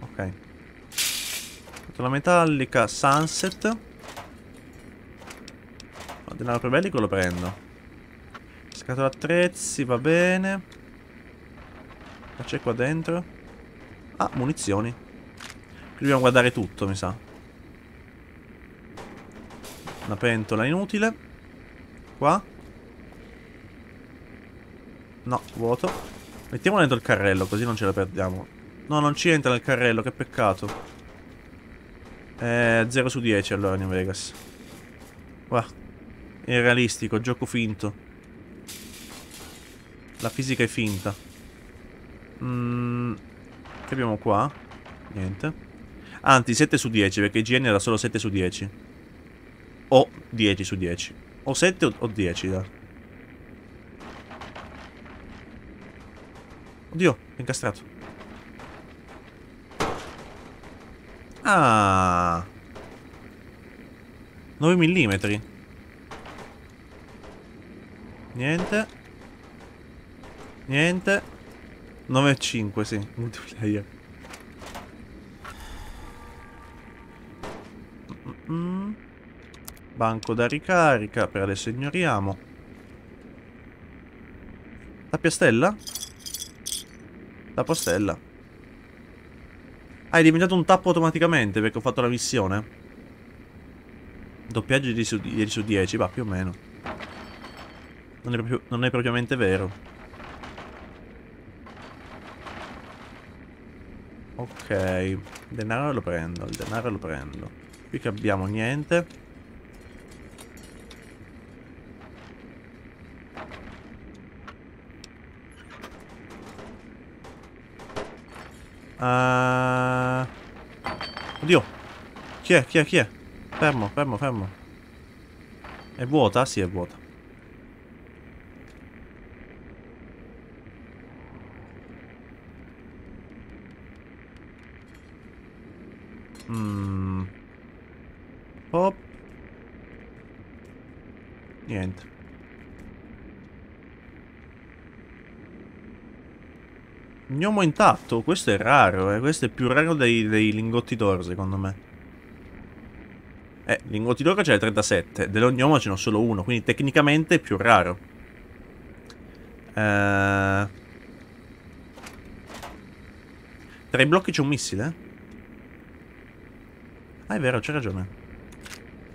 Ok. La metallica Sunset. Ma denaro prebellico lo prendo. Scatola attrezzi, va bene. Ma c'è qua dentro? Ah, munizioni. Qui dobbiamo guardare tutto, mi sa. Una pentola inutile. Qua. No, vuoto. Mettiamo dentro il carrello, così non ce la perdiamo. No, non ci entra nel carrello, che peccato. Eh, 0 su 10 allora New Vegas. Guarda è realistico, gioco finto. La fisica è finta. Mm, che abbiamo qua? Niente. Anzi, 7 su 10, perché GN era solo 7 su 10. O 10 su 10. O 7 o 10, dai. Oddio, è incastrato. Ah. 9 mm. Niente. Niente. 9,5, sì, multiplayer. Mm -mm. Banco da ricarica, per adesso ignoriamo. La piastella? La postella. Ah, è diventato un tappo automaticamente perché ho fatto la missione. Doppiaggio di 10 su 10, va più o meno non è, proprio, non è propriamente vero. Ok, denaro lo prendo, il denaro lo prendo. Qui che abbiamo niente. Uh... Oddio. Chi è? Chi è? Chi è? Fermo, fermo, fermo. È vuota? Sì, è vuota. gnomo intatto. Questo è raro, eh. Questo è più raro dei, dei lingotti d'oro, secondo me. Eh, lingotti d'oro ce n'è 37. Dello gnomo ce n'ho solo uno, quindi tecnicamente è più raro. Eh... Tra i blocchi c'è un missile? Ah, è vero, c'è ragione.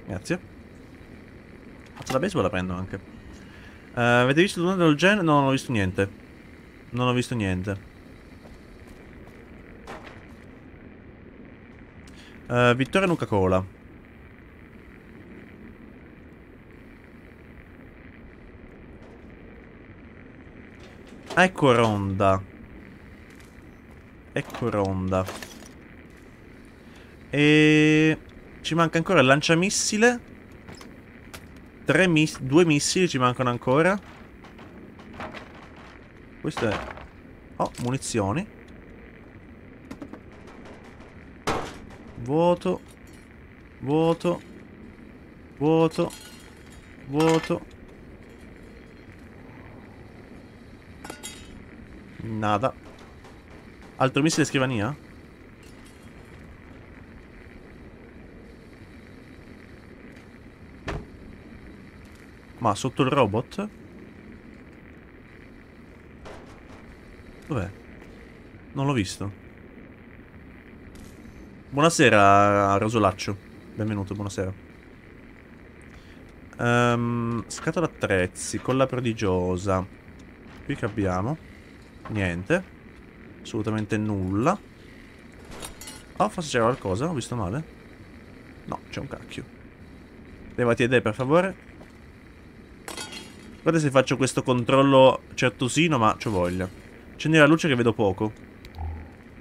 Grazie. Faccio la baseball la prendo anche. Uh, avete visto l'una del genere? No, non ho visto niente. Non ho visto niente. Eh, uh, Vittoria Nuca Cola. Ecco Ronda. Ecco Ronda. E... Ci manca ancora il lanciamissile. Tre mis due missili ci mancano ancora. Questo è... Oh, munizioni. Vuoto. Vuoto. Vuoto. Vuoto. Nada. Altro missile scrivania? Ma sotto il robot? Dov'è? Non l'ho visto. Buonasera, Rosolaccio. Benvenuto, buonasera. Um, scatola attrezzi, colla prodigiosa. Qui che abbiamo? Niente. Assolutamente nulla. Oh, forse c'era qualcosa, ho visto male. No, c'è un cacchio. Levati idee, per favore. Guarda se faccio questo controllo certosino, ma c'ho voglia. Accendi la luce che vedo poco.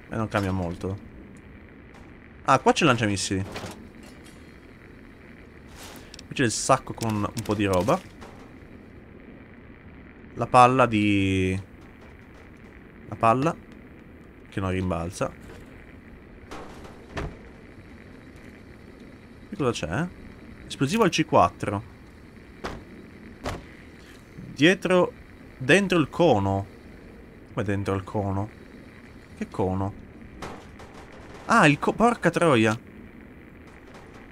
E non cambia molto. Ah, qua c'è il lanciamissili. Qui c'è il sacco con un po' di roba. La palla di... La palla. Che non rimbalza. Qui cosa c'è? Esplosivo al C4. Dietro... Dentro il cono. Come dentro il cono? Che cono? Ah, il co... Porca troia.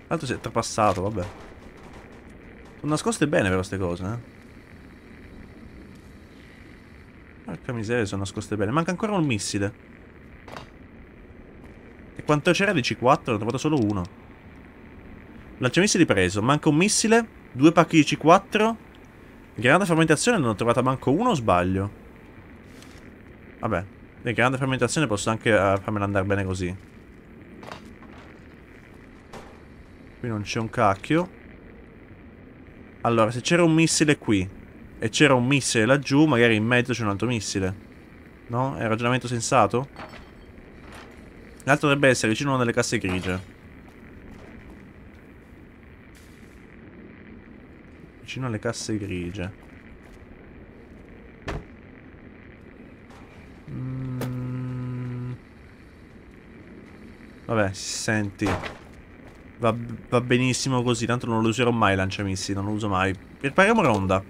L'altro si è trapassato, vabbè. Sono nascoste bene però queste cose, eh. Porca miseria, sono nascoste bene. Manca ancora un missile. E quanto c'era di C4? Ne ho trovato solo uno. Lanciamissili preso. Manca un missile. Due pacchi di C4. Grande frammentazione non ho trovato manco uno sbaglio? Vabbè, di grande frammentazione posso anche uh, farmela andare bene così. Qui non c'è un cacchio. Allora, se c'era un missile qui e c'era un missile laggiù, magari in mezzo c'è un altro missile. No? È un ragionamento sensato? L'altro dovrebbe essere vicino a una delle casse grigie. vicino alle casse grigie. Mm. Vabbè, senti. Va, va, benissimo così, tanto non lo userò mai lanciamissili, non lo uso mai. Ripariamo ronda.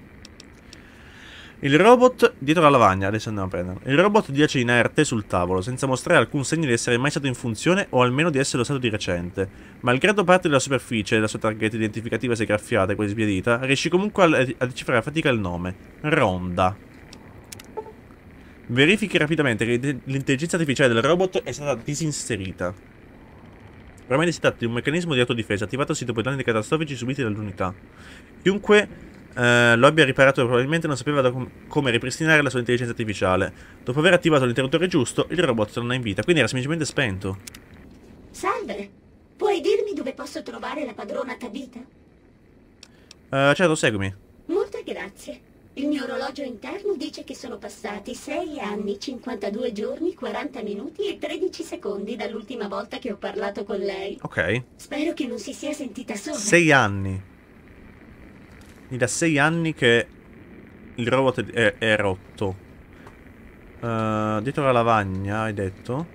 Il robot dietro la lavagna, adesso andiamo a prenderlo. Il robot giace inerte sul tavolo, senza mostrare alcun segno di essere mai stato in funzione o almeno di esserlo stato di recente. Malgrado parte della superficie della sua targhetta identificativa sia graffiata e quasi sbiadita, riesce comunque a, a decifrare a fatica il nome. Ronda. Verifichi rapidamente che l'intelligenza artificiale del robot è stata disinserita. Probabilmente si tratta di un meccanismo di autodifesa attivatosi dopo i danni catastrofici subiti dall'unità. Chiunque eh, lo abbia riparato probabilmente non sapeva com come ripristinare la sua intelligenza artificiale. Dopo aver attivato l'interruttore giusto, il robot torna in vita, quindi era semplicemente spento. Salve, puoi dirmi dove posso trovare la padrona Tabita? Uh, certo, seguimi. Molte grazie. Il mio orologio interno dice che sono passati 6 anni, 52 giorni, 40 minuti e 13 secondi dall'ultima volta che ho parlato con lei. Ok. Spero che non si sia sentita sola. 6 anni. Da sei anni che il robot è, è rotto. Uh, dietro la lavagna, hai detto?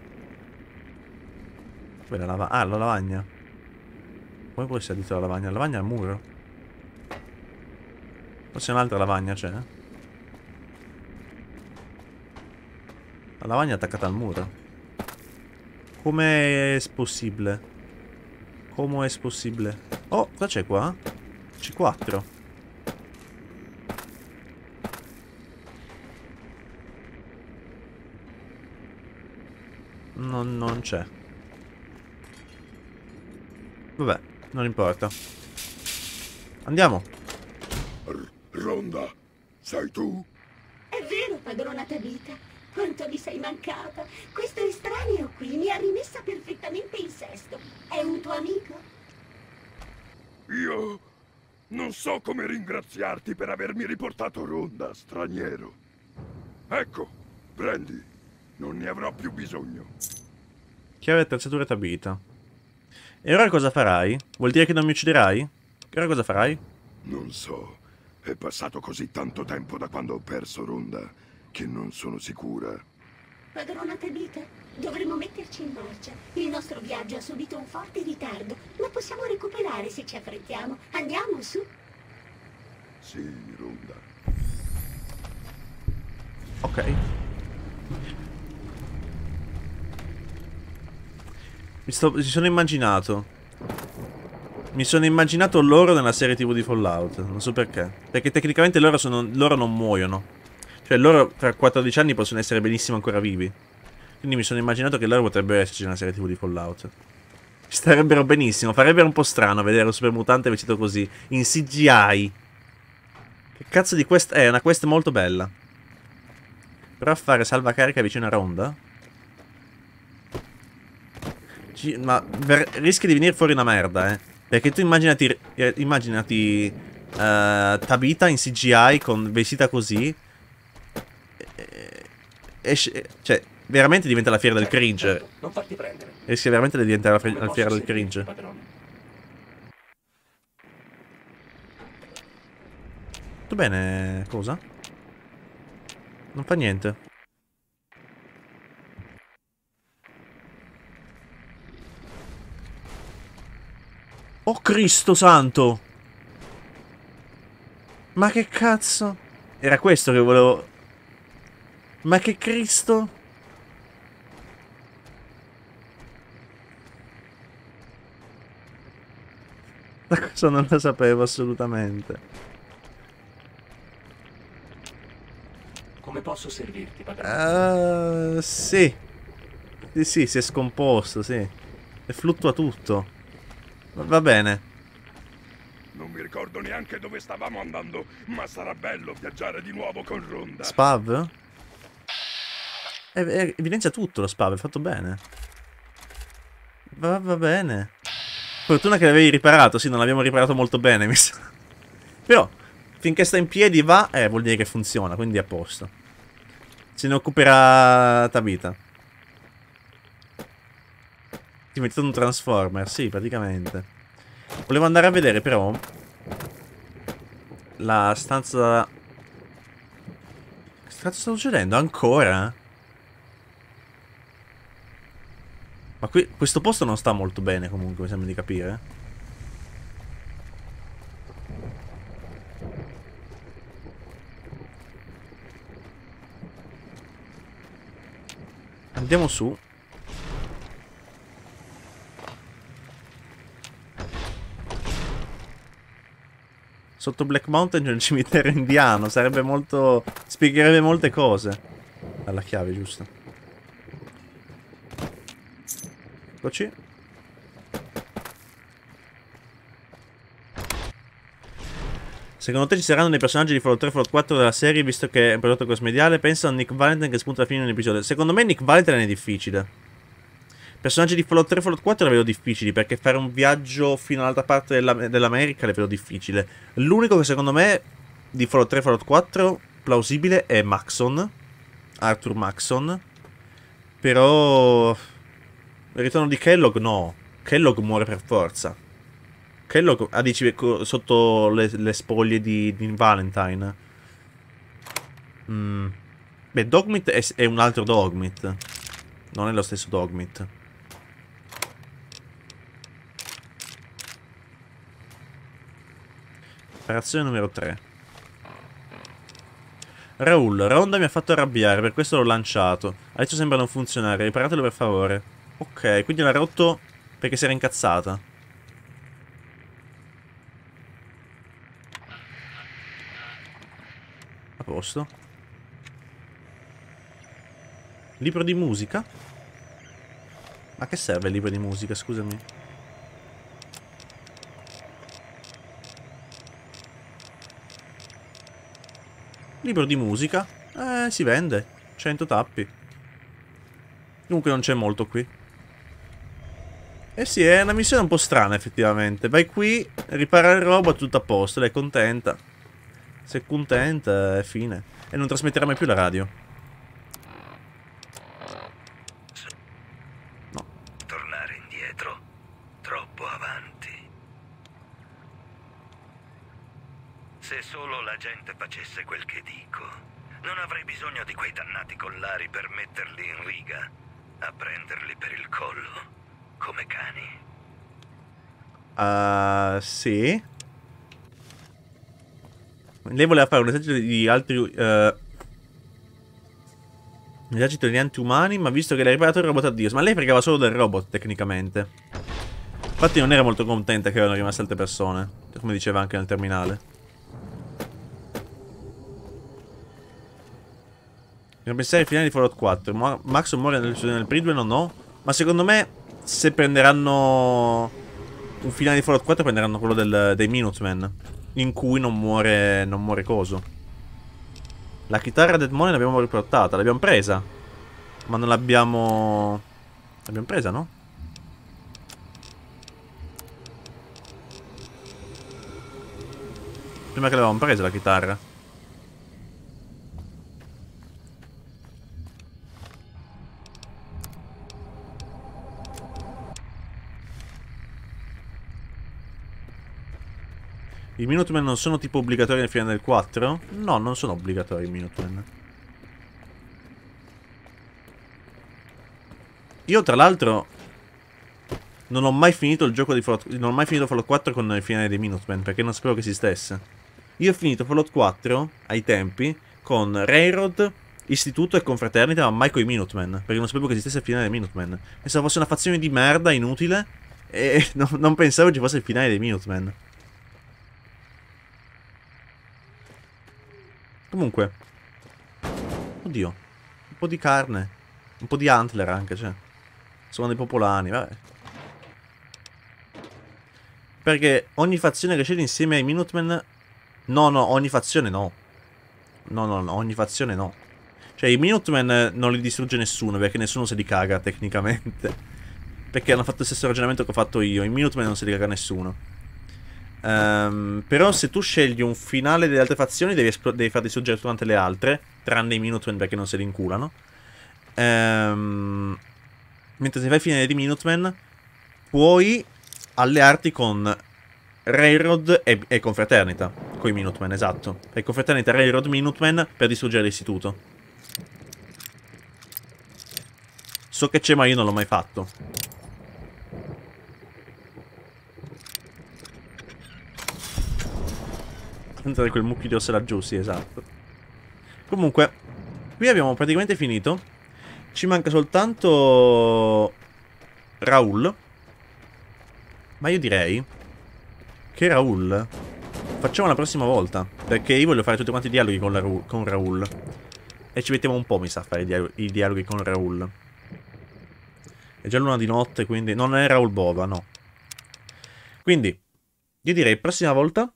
Dov'è la lavagna? Ah, la lavagna. Come può essere dietro la lavagna? La lavagna è al muro. Forse un'altra lavagna c'è? La lavagna è attaccata al muro. Come è possibile? Come è possibile? Oh, cosa c'è qua? C4. non, non c'è. Vabbè, non importa. Andiamo. Ronda, sei tu? È vero, padrona Tabita. Quanto mi sei mancata. Questo estraneo qui mi ha rimessa perfettamente in sesto. È un tuo amico? Io non so come ringraziarti per avermi riportato Ronda, straniero. Ecco, prendi. Non ne avrò più bisogno. Chiave attrezzatura tabita. E ora cosa farai? Vuol dire che non mi ucciderai? E ora cosa farai? Non so. È passato così tanto tempo da quando ho perso Ronda che non sono sicura. Padrona Tabita, dovremmo metterci in marcia. Il nostro viaggio ha subito un forte ritardo, ma possiamo recuperare se ci affrettiamo. Andiamo su. Sì, Ronda. Ok. Mi, sto, mi sono immaginato. Mi sono immaginato loro nella serie TV di Fallout. Non so perché. Perché tecnicamente loro, sono, loro non muoiono. Cioè loro tra 14 anni possono essere benissimo ancora vivi. Quindi mi sono immaginato che loro potrebbero esserci nella serie TV di Fallout. Ci starebbero benissimo. Farebbe un po' strano vedere un super mutante vestito così. In CGI. Che cazzo di quest è? Una quest molto bella. Però a fare salva carica vicino a Ronda? Ma rischia di venire fuori una merda, eh. Perché tu immaginati, eh, immaginati eh, Tabita in CGI con vestita così. Esce- cioè, veramente diventa la fiera del cringe. Non farti prendere. Rischia veramente di diventare la, fiera del cringe. Tutto bene, cosa? Non fa niente. Oh Cristo santo! Ma che cazzo? Era questo che volevo... Ma che Cristo? La cosa non la sapevo assolutamente. Come posso servirti, padrone? Uh, sì. Sì, sì, si è scomposto, sì. E fluttua tutto. Va, bene. Non mi ricordo neanche dove stavamo andando, ma sarà bello viaggiare di nuovo con Ronda. Spav? Eh, eh, evidenzia tutto lo spav, è fatto bene. Va, va bene. Fortuna che l'avevi riparato, sì, non l'abbiamo riparato molto bene, mi sa. Però, finché sta in piedi va, eh, vuol dire che funziona, quindi è a posto. Se ne occuperà Tabita. Metti un Transformer, sì, praticamente. Volevo andare a vedere, però, la stanza... Che cazzo sta succedendo? Ancora? Ma qui, questo posto non sta molto bene comunque, mi sembra di capire. Andiamo su. Sotto Black Mountain c'è un cimitero indiano, sarebbe molto... spiegherebbe molte cose. Alla chiave, giusto. Eccoci. Secondo te ci saranno dei personaggi di Fallout 3 e Fallout 4 della serie, visto che è un prodotto cross-mediale? Pensa a Nick Valentine che spunta alla fine di. Secondo me Nick Valentine è difficile. Personaggi di Fallout 3 e Fallout 4 le vedo difficili, perché fare un viaggio fino all'altra parte della- dell'America le vedo difficile. L'unico che secondo me di Fallout 3 e Fallout 4 plausibile è Maxon. Arthur Maxon. Però... Il ritorno di Kellogg no. Kellogg muore per forza. Kellogg, ah dici sotto le, le spoglie di, di Valentine. Mm. Beh, Dogmeat è, è un altro Dogmeat. Non è lo stesso Dogmeat. Operazione numero 3. Raul, Ronda mi ha fatto arrabbiare, per questo l'ho lanciato. Adesso sembra non funzionare, riparatelo per favore. Ok, quindi l'ha rotto perché si era incazzata. A posto. Libro di musica? Ma che serve il libro di musica, scusami? Libro di musica? Eh, si vende. 100 tappi. Comunque non c'è molto qui. Eh sì, è una missione un po' strana effettivamente. Vai qui, ripara il robot, tutto a posto, lei è contenta. Sei contenta, è fine. E non trasmetterà mai più la radio. solo la gente facesse quel che dico, non avrei bisogno di quei dannati collari per metterli in riga, a prenderli per il collo, come cani. Uh, sì. Lei voleva fare un esercito di altri... Uh, un esercito di anti-umani, ma visto che l'ha riparato il robot addio. Ma lei fregava solo del robot, tecnicamente. Infatti non era molto contenta che erano rimaste altre persone, come diceva anche nel terminale. Devo pensare ai finali di Fallout 4. Ma Max muore nel, nel prequel o no? Ma secondo me, se prenderanno un finale di Fallout 4, prenderanno quello del, dei Minutemen. In cui non muore, non muore coso. La chitarra Dead Money l'abbiamo riportata, l'abbiamo presa. Ma non l'abbiamo... L'abbiamo presa, no? Prima che l'avevamo presa la chitarra. I Minutemen non sono tipo obbligatori nel finale del 4? No, non sono obbligatori i Minutemen. Io tra l'altro non ho mai finito il gioco di Fallout non ho mai finito Fallout 4 con il finale dei Minutemen perché non sapevo che esistesse. Io ho finito Fallout 4 ai tempi con Railroad, Istituto e Confraternita, ma mai con i Minutemen, perché non sapevo che esistesse il finale dei Minutemen. Pensavo fosse una fazione di merda inutile e non, non pensavo ci fosse il finale dei Minutemen. Comunque. Oddio. Un po' di carne. Un po' di antler anche, cioè. Sono dei popolani, vabbè. Perché ogni fazione che scende insieme ai Minutemen... No, no, ogni fazione no. No, no, no, ogni fazione no. Cioè, i Minutemen non li distrugge nessuno, perché nessuno se li caga, tecnicamente. Perché hanno fatto lo stesso ragionamento che ho fatto io. I Minutemen non se li caga nessuno. Um, però se tu scegli un finale delle altre fazioni devi, devi far distruggere tutte le altre, tranne i Minutemen perché non se li inculano. Um, mentre se fai il finale di Minutemen puoi allearti con Railroad e, e Confraternita. Con i Minutemen, esatto. E Confraternita, Railroad, Minutemen per distruggere l'istituto. So che c'è ma io non l'ho mai fatto. Entrare quel mucchio di ossa laggiù, sì, esatto. Comunque, qui abbiamo praticamente finito. Ci manca soltanto... Raul. Ma io direi che Raul facciamo la prossima volta. Perché io voglio fare tutti quanti i dialoghi con, Ra con Raul. E ci mettiamo un po', mi sa, a fare i, dialoghi, i dialoghi con Raul. È già luna di notte, quindi... Non è Raul Bova, no. Quindi, io direi prossima volta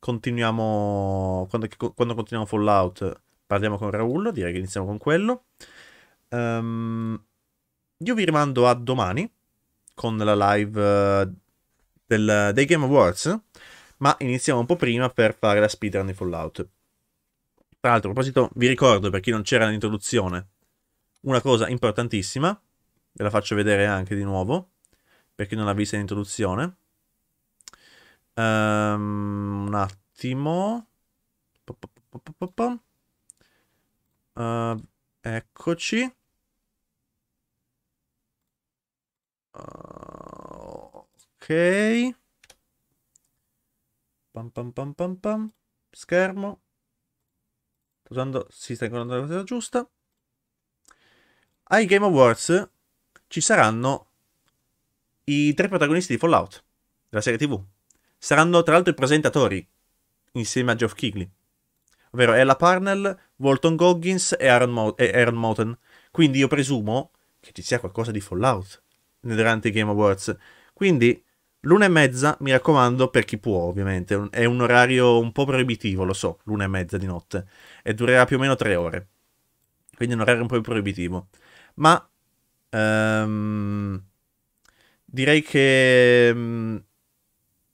continuiamo. Quando, quando, continuiamo Fallout, parliamo con Raul. Direi che iniziamo con quello. Um, io vi rimando a domani con la live uh, del, dei Game Awards. Ma iniziamo un po' prima per fare la speedrun di Fallout. Tra l'altro, a proposito, vi ricordo per chi non c'era nell'introduzione una cosa importantissima. Ve la faccio vedere anche di nuovo. Per chi non l'ha vista in introduzione. Um, un attimo. Uh, eccoci. Uh, ok. Pam pam pam pam pam. Schermo. Usando, si sta incontrando la cosa giusta. Ai Game Awards ci saranno i tre protagonisti di Fallout, della serie TV saranno tra l'altro i presentatori, insieme a Geoff Keighley, ovvero Ella Parnell, Walton Goggins e Aaron, Mo- e Aaron Moten. Quindi io presumo che ci sia qualcosa di Fallout durante i Game Awards. Quindi l'una e mezza, mi raccomando, per chi può ovviamente, è un orario un po' proibitivo, lo so, l'una e mezza di notte, e durerà più o meno tre ore. Quindi è un orario un po' proibitivo. Ma... Um, direi che... Um,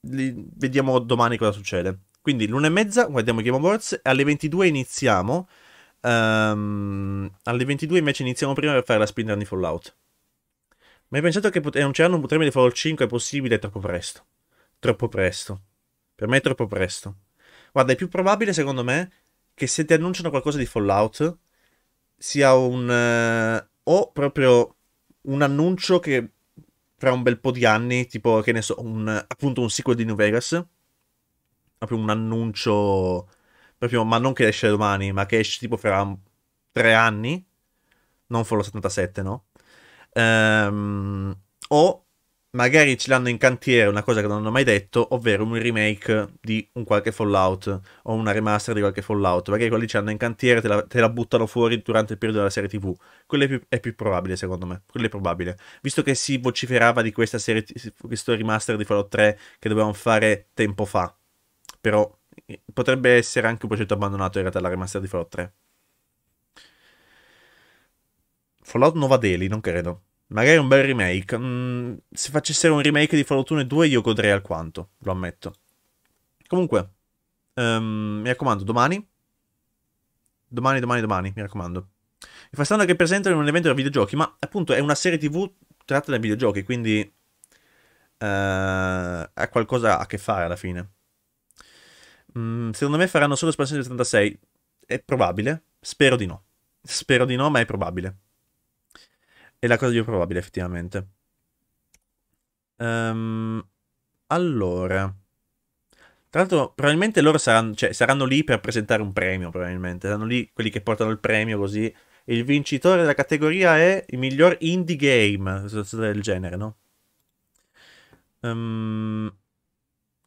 vediamo domani cosa succede. Quindi l'una e mezza guardiamo Game Awards e alle 22 iniziamo. Um, alle 22 invece iniziamo prima per fare la speedrun di Fallout. Ma hai pensato che pot- annunceranno un trailer di Fallout 5 è possibile? È troppo presto. Troppo presto. Per me è troppo presto. Guarda, è più probabile secondo me che se ti annunciano qualcosa di Fallout sia un... eh, o proprio un annuncio che fra un bel po' di anni, tipo, che ne so, un, appunto un sequel di New Vegas, proprio un annuncio, proprio, ma non che esce domani, ma che esce tipo fra tre anni, non Fallout 77, no? Ehm, o magari ce l'hanno in cantiere, una cosa che non hanno mai detto, ovvero un remake di un qualche Fallout o una remaster di qualche Fallout. Magari quelli ce l'hanno in cantiere, te la, te la buttano fuori durante il periodo della serie TV. Quello è più, è più, probabile, secondo me. Quello è probabile. Visto che si vociferava di questa serie, questo remaster di Fallout 3 che dovevamo fare tempo fa. Però potrebbe essere anche un progetto abbandonato in realtà la remaster di Fallout 3. Fallout Nova Daily, non credo. Magari un bel remake. Mm, se facessero un remake di Fallout 1 e 2 io godrei alquanto, lo ammetto. Comunque, um, mi raccomando, domani. Domani, domani, domani, mi raccomando. Mi fa strano che presentano un evento da videogiochi, ma appunto è una serie TV tratta da videogiochi, quindi uh, ha qualcosa a che fare alla fine. Mm, secondo me faranno solo espansione del 36. È probabile. Spero di no. Spero di no, ma è probabile. È la cosa più probabile, effettivamente. Um, allora. Tra l'altro, probabilmente loro saranno, cioè, saranno lì per presentare un premio, probabilmente. Saranno lì quelli che portano il premio, così. Il vincitore della categoria è il miglior indie game, del genere, no? Um,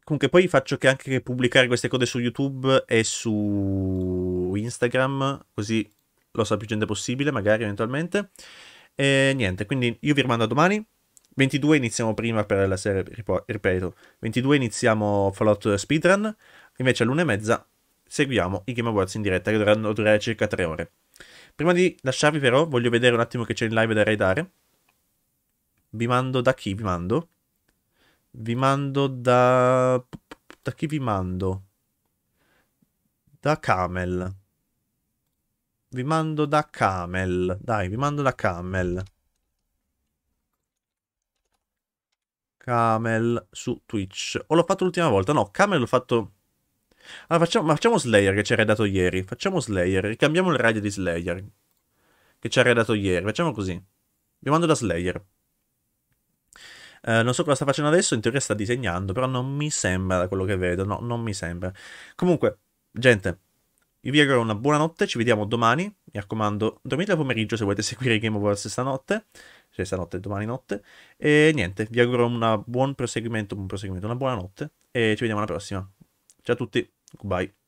comunque poi faccio che anche pubblicare queste cose su YouTube e su Instagram, così lo sa più gente possibile, magari eventualmente. E niente, quindi io vi rimando a domani. 22 iniziamo prima per la serie, ripeto, 22 iniziamo Fallout Speedrun, invece all'una e mezza seguiamo i Game Awards in diretta che dovranno durare circa 3 ore. Prima di lasciarvi però voglio vedere un attimo che c'è in live da raidare. Vi mando da chi vi mando? Vi mando da... Da chi vi mando? Da Camel. Vi mando da Camel. Dai, vi mando da Camel. Camel su Twitch. O l'ho fatto l'ultima volta? No, Camel l'ho fatto... Allora, facciamo, facciamo Slayer che ci ha redato ieri. Facciamo Slayer. Ricambiamo il radio di Slayer. Che ci ha redato ieri. Facciamo così. Vi mando da Slayer. Uh, non so cosa sta facendo adesso, in teoria sta disegnando, però non mi sembra da quello che vedo, no, non mi sembra. Comunque, gente, io vi auguro una buona notte, ci vediamo domani. Mi raccomando, dormite al pomeriggio se volete seguire Game Awards stanotte. Cioè stanotte, domani notte. E niente, vi auguro un buon proseguimento, buon proseguimento, una buona notte. E ci vediamo alla prossima. Ciao a tutti, goodbye.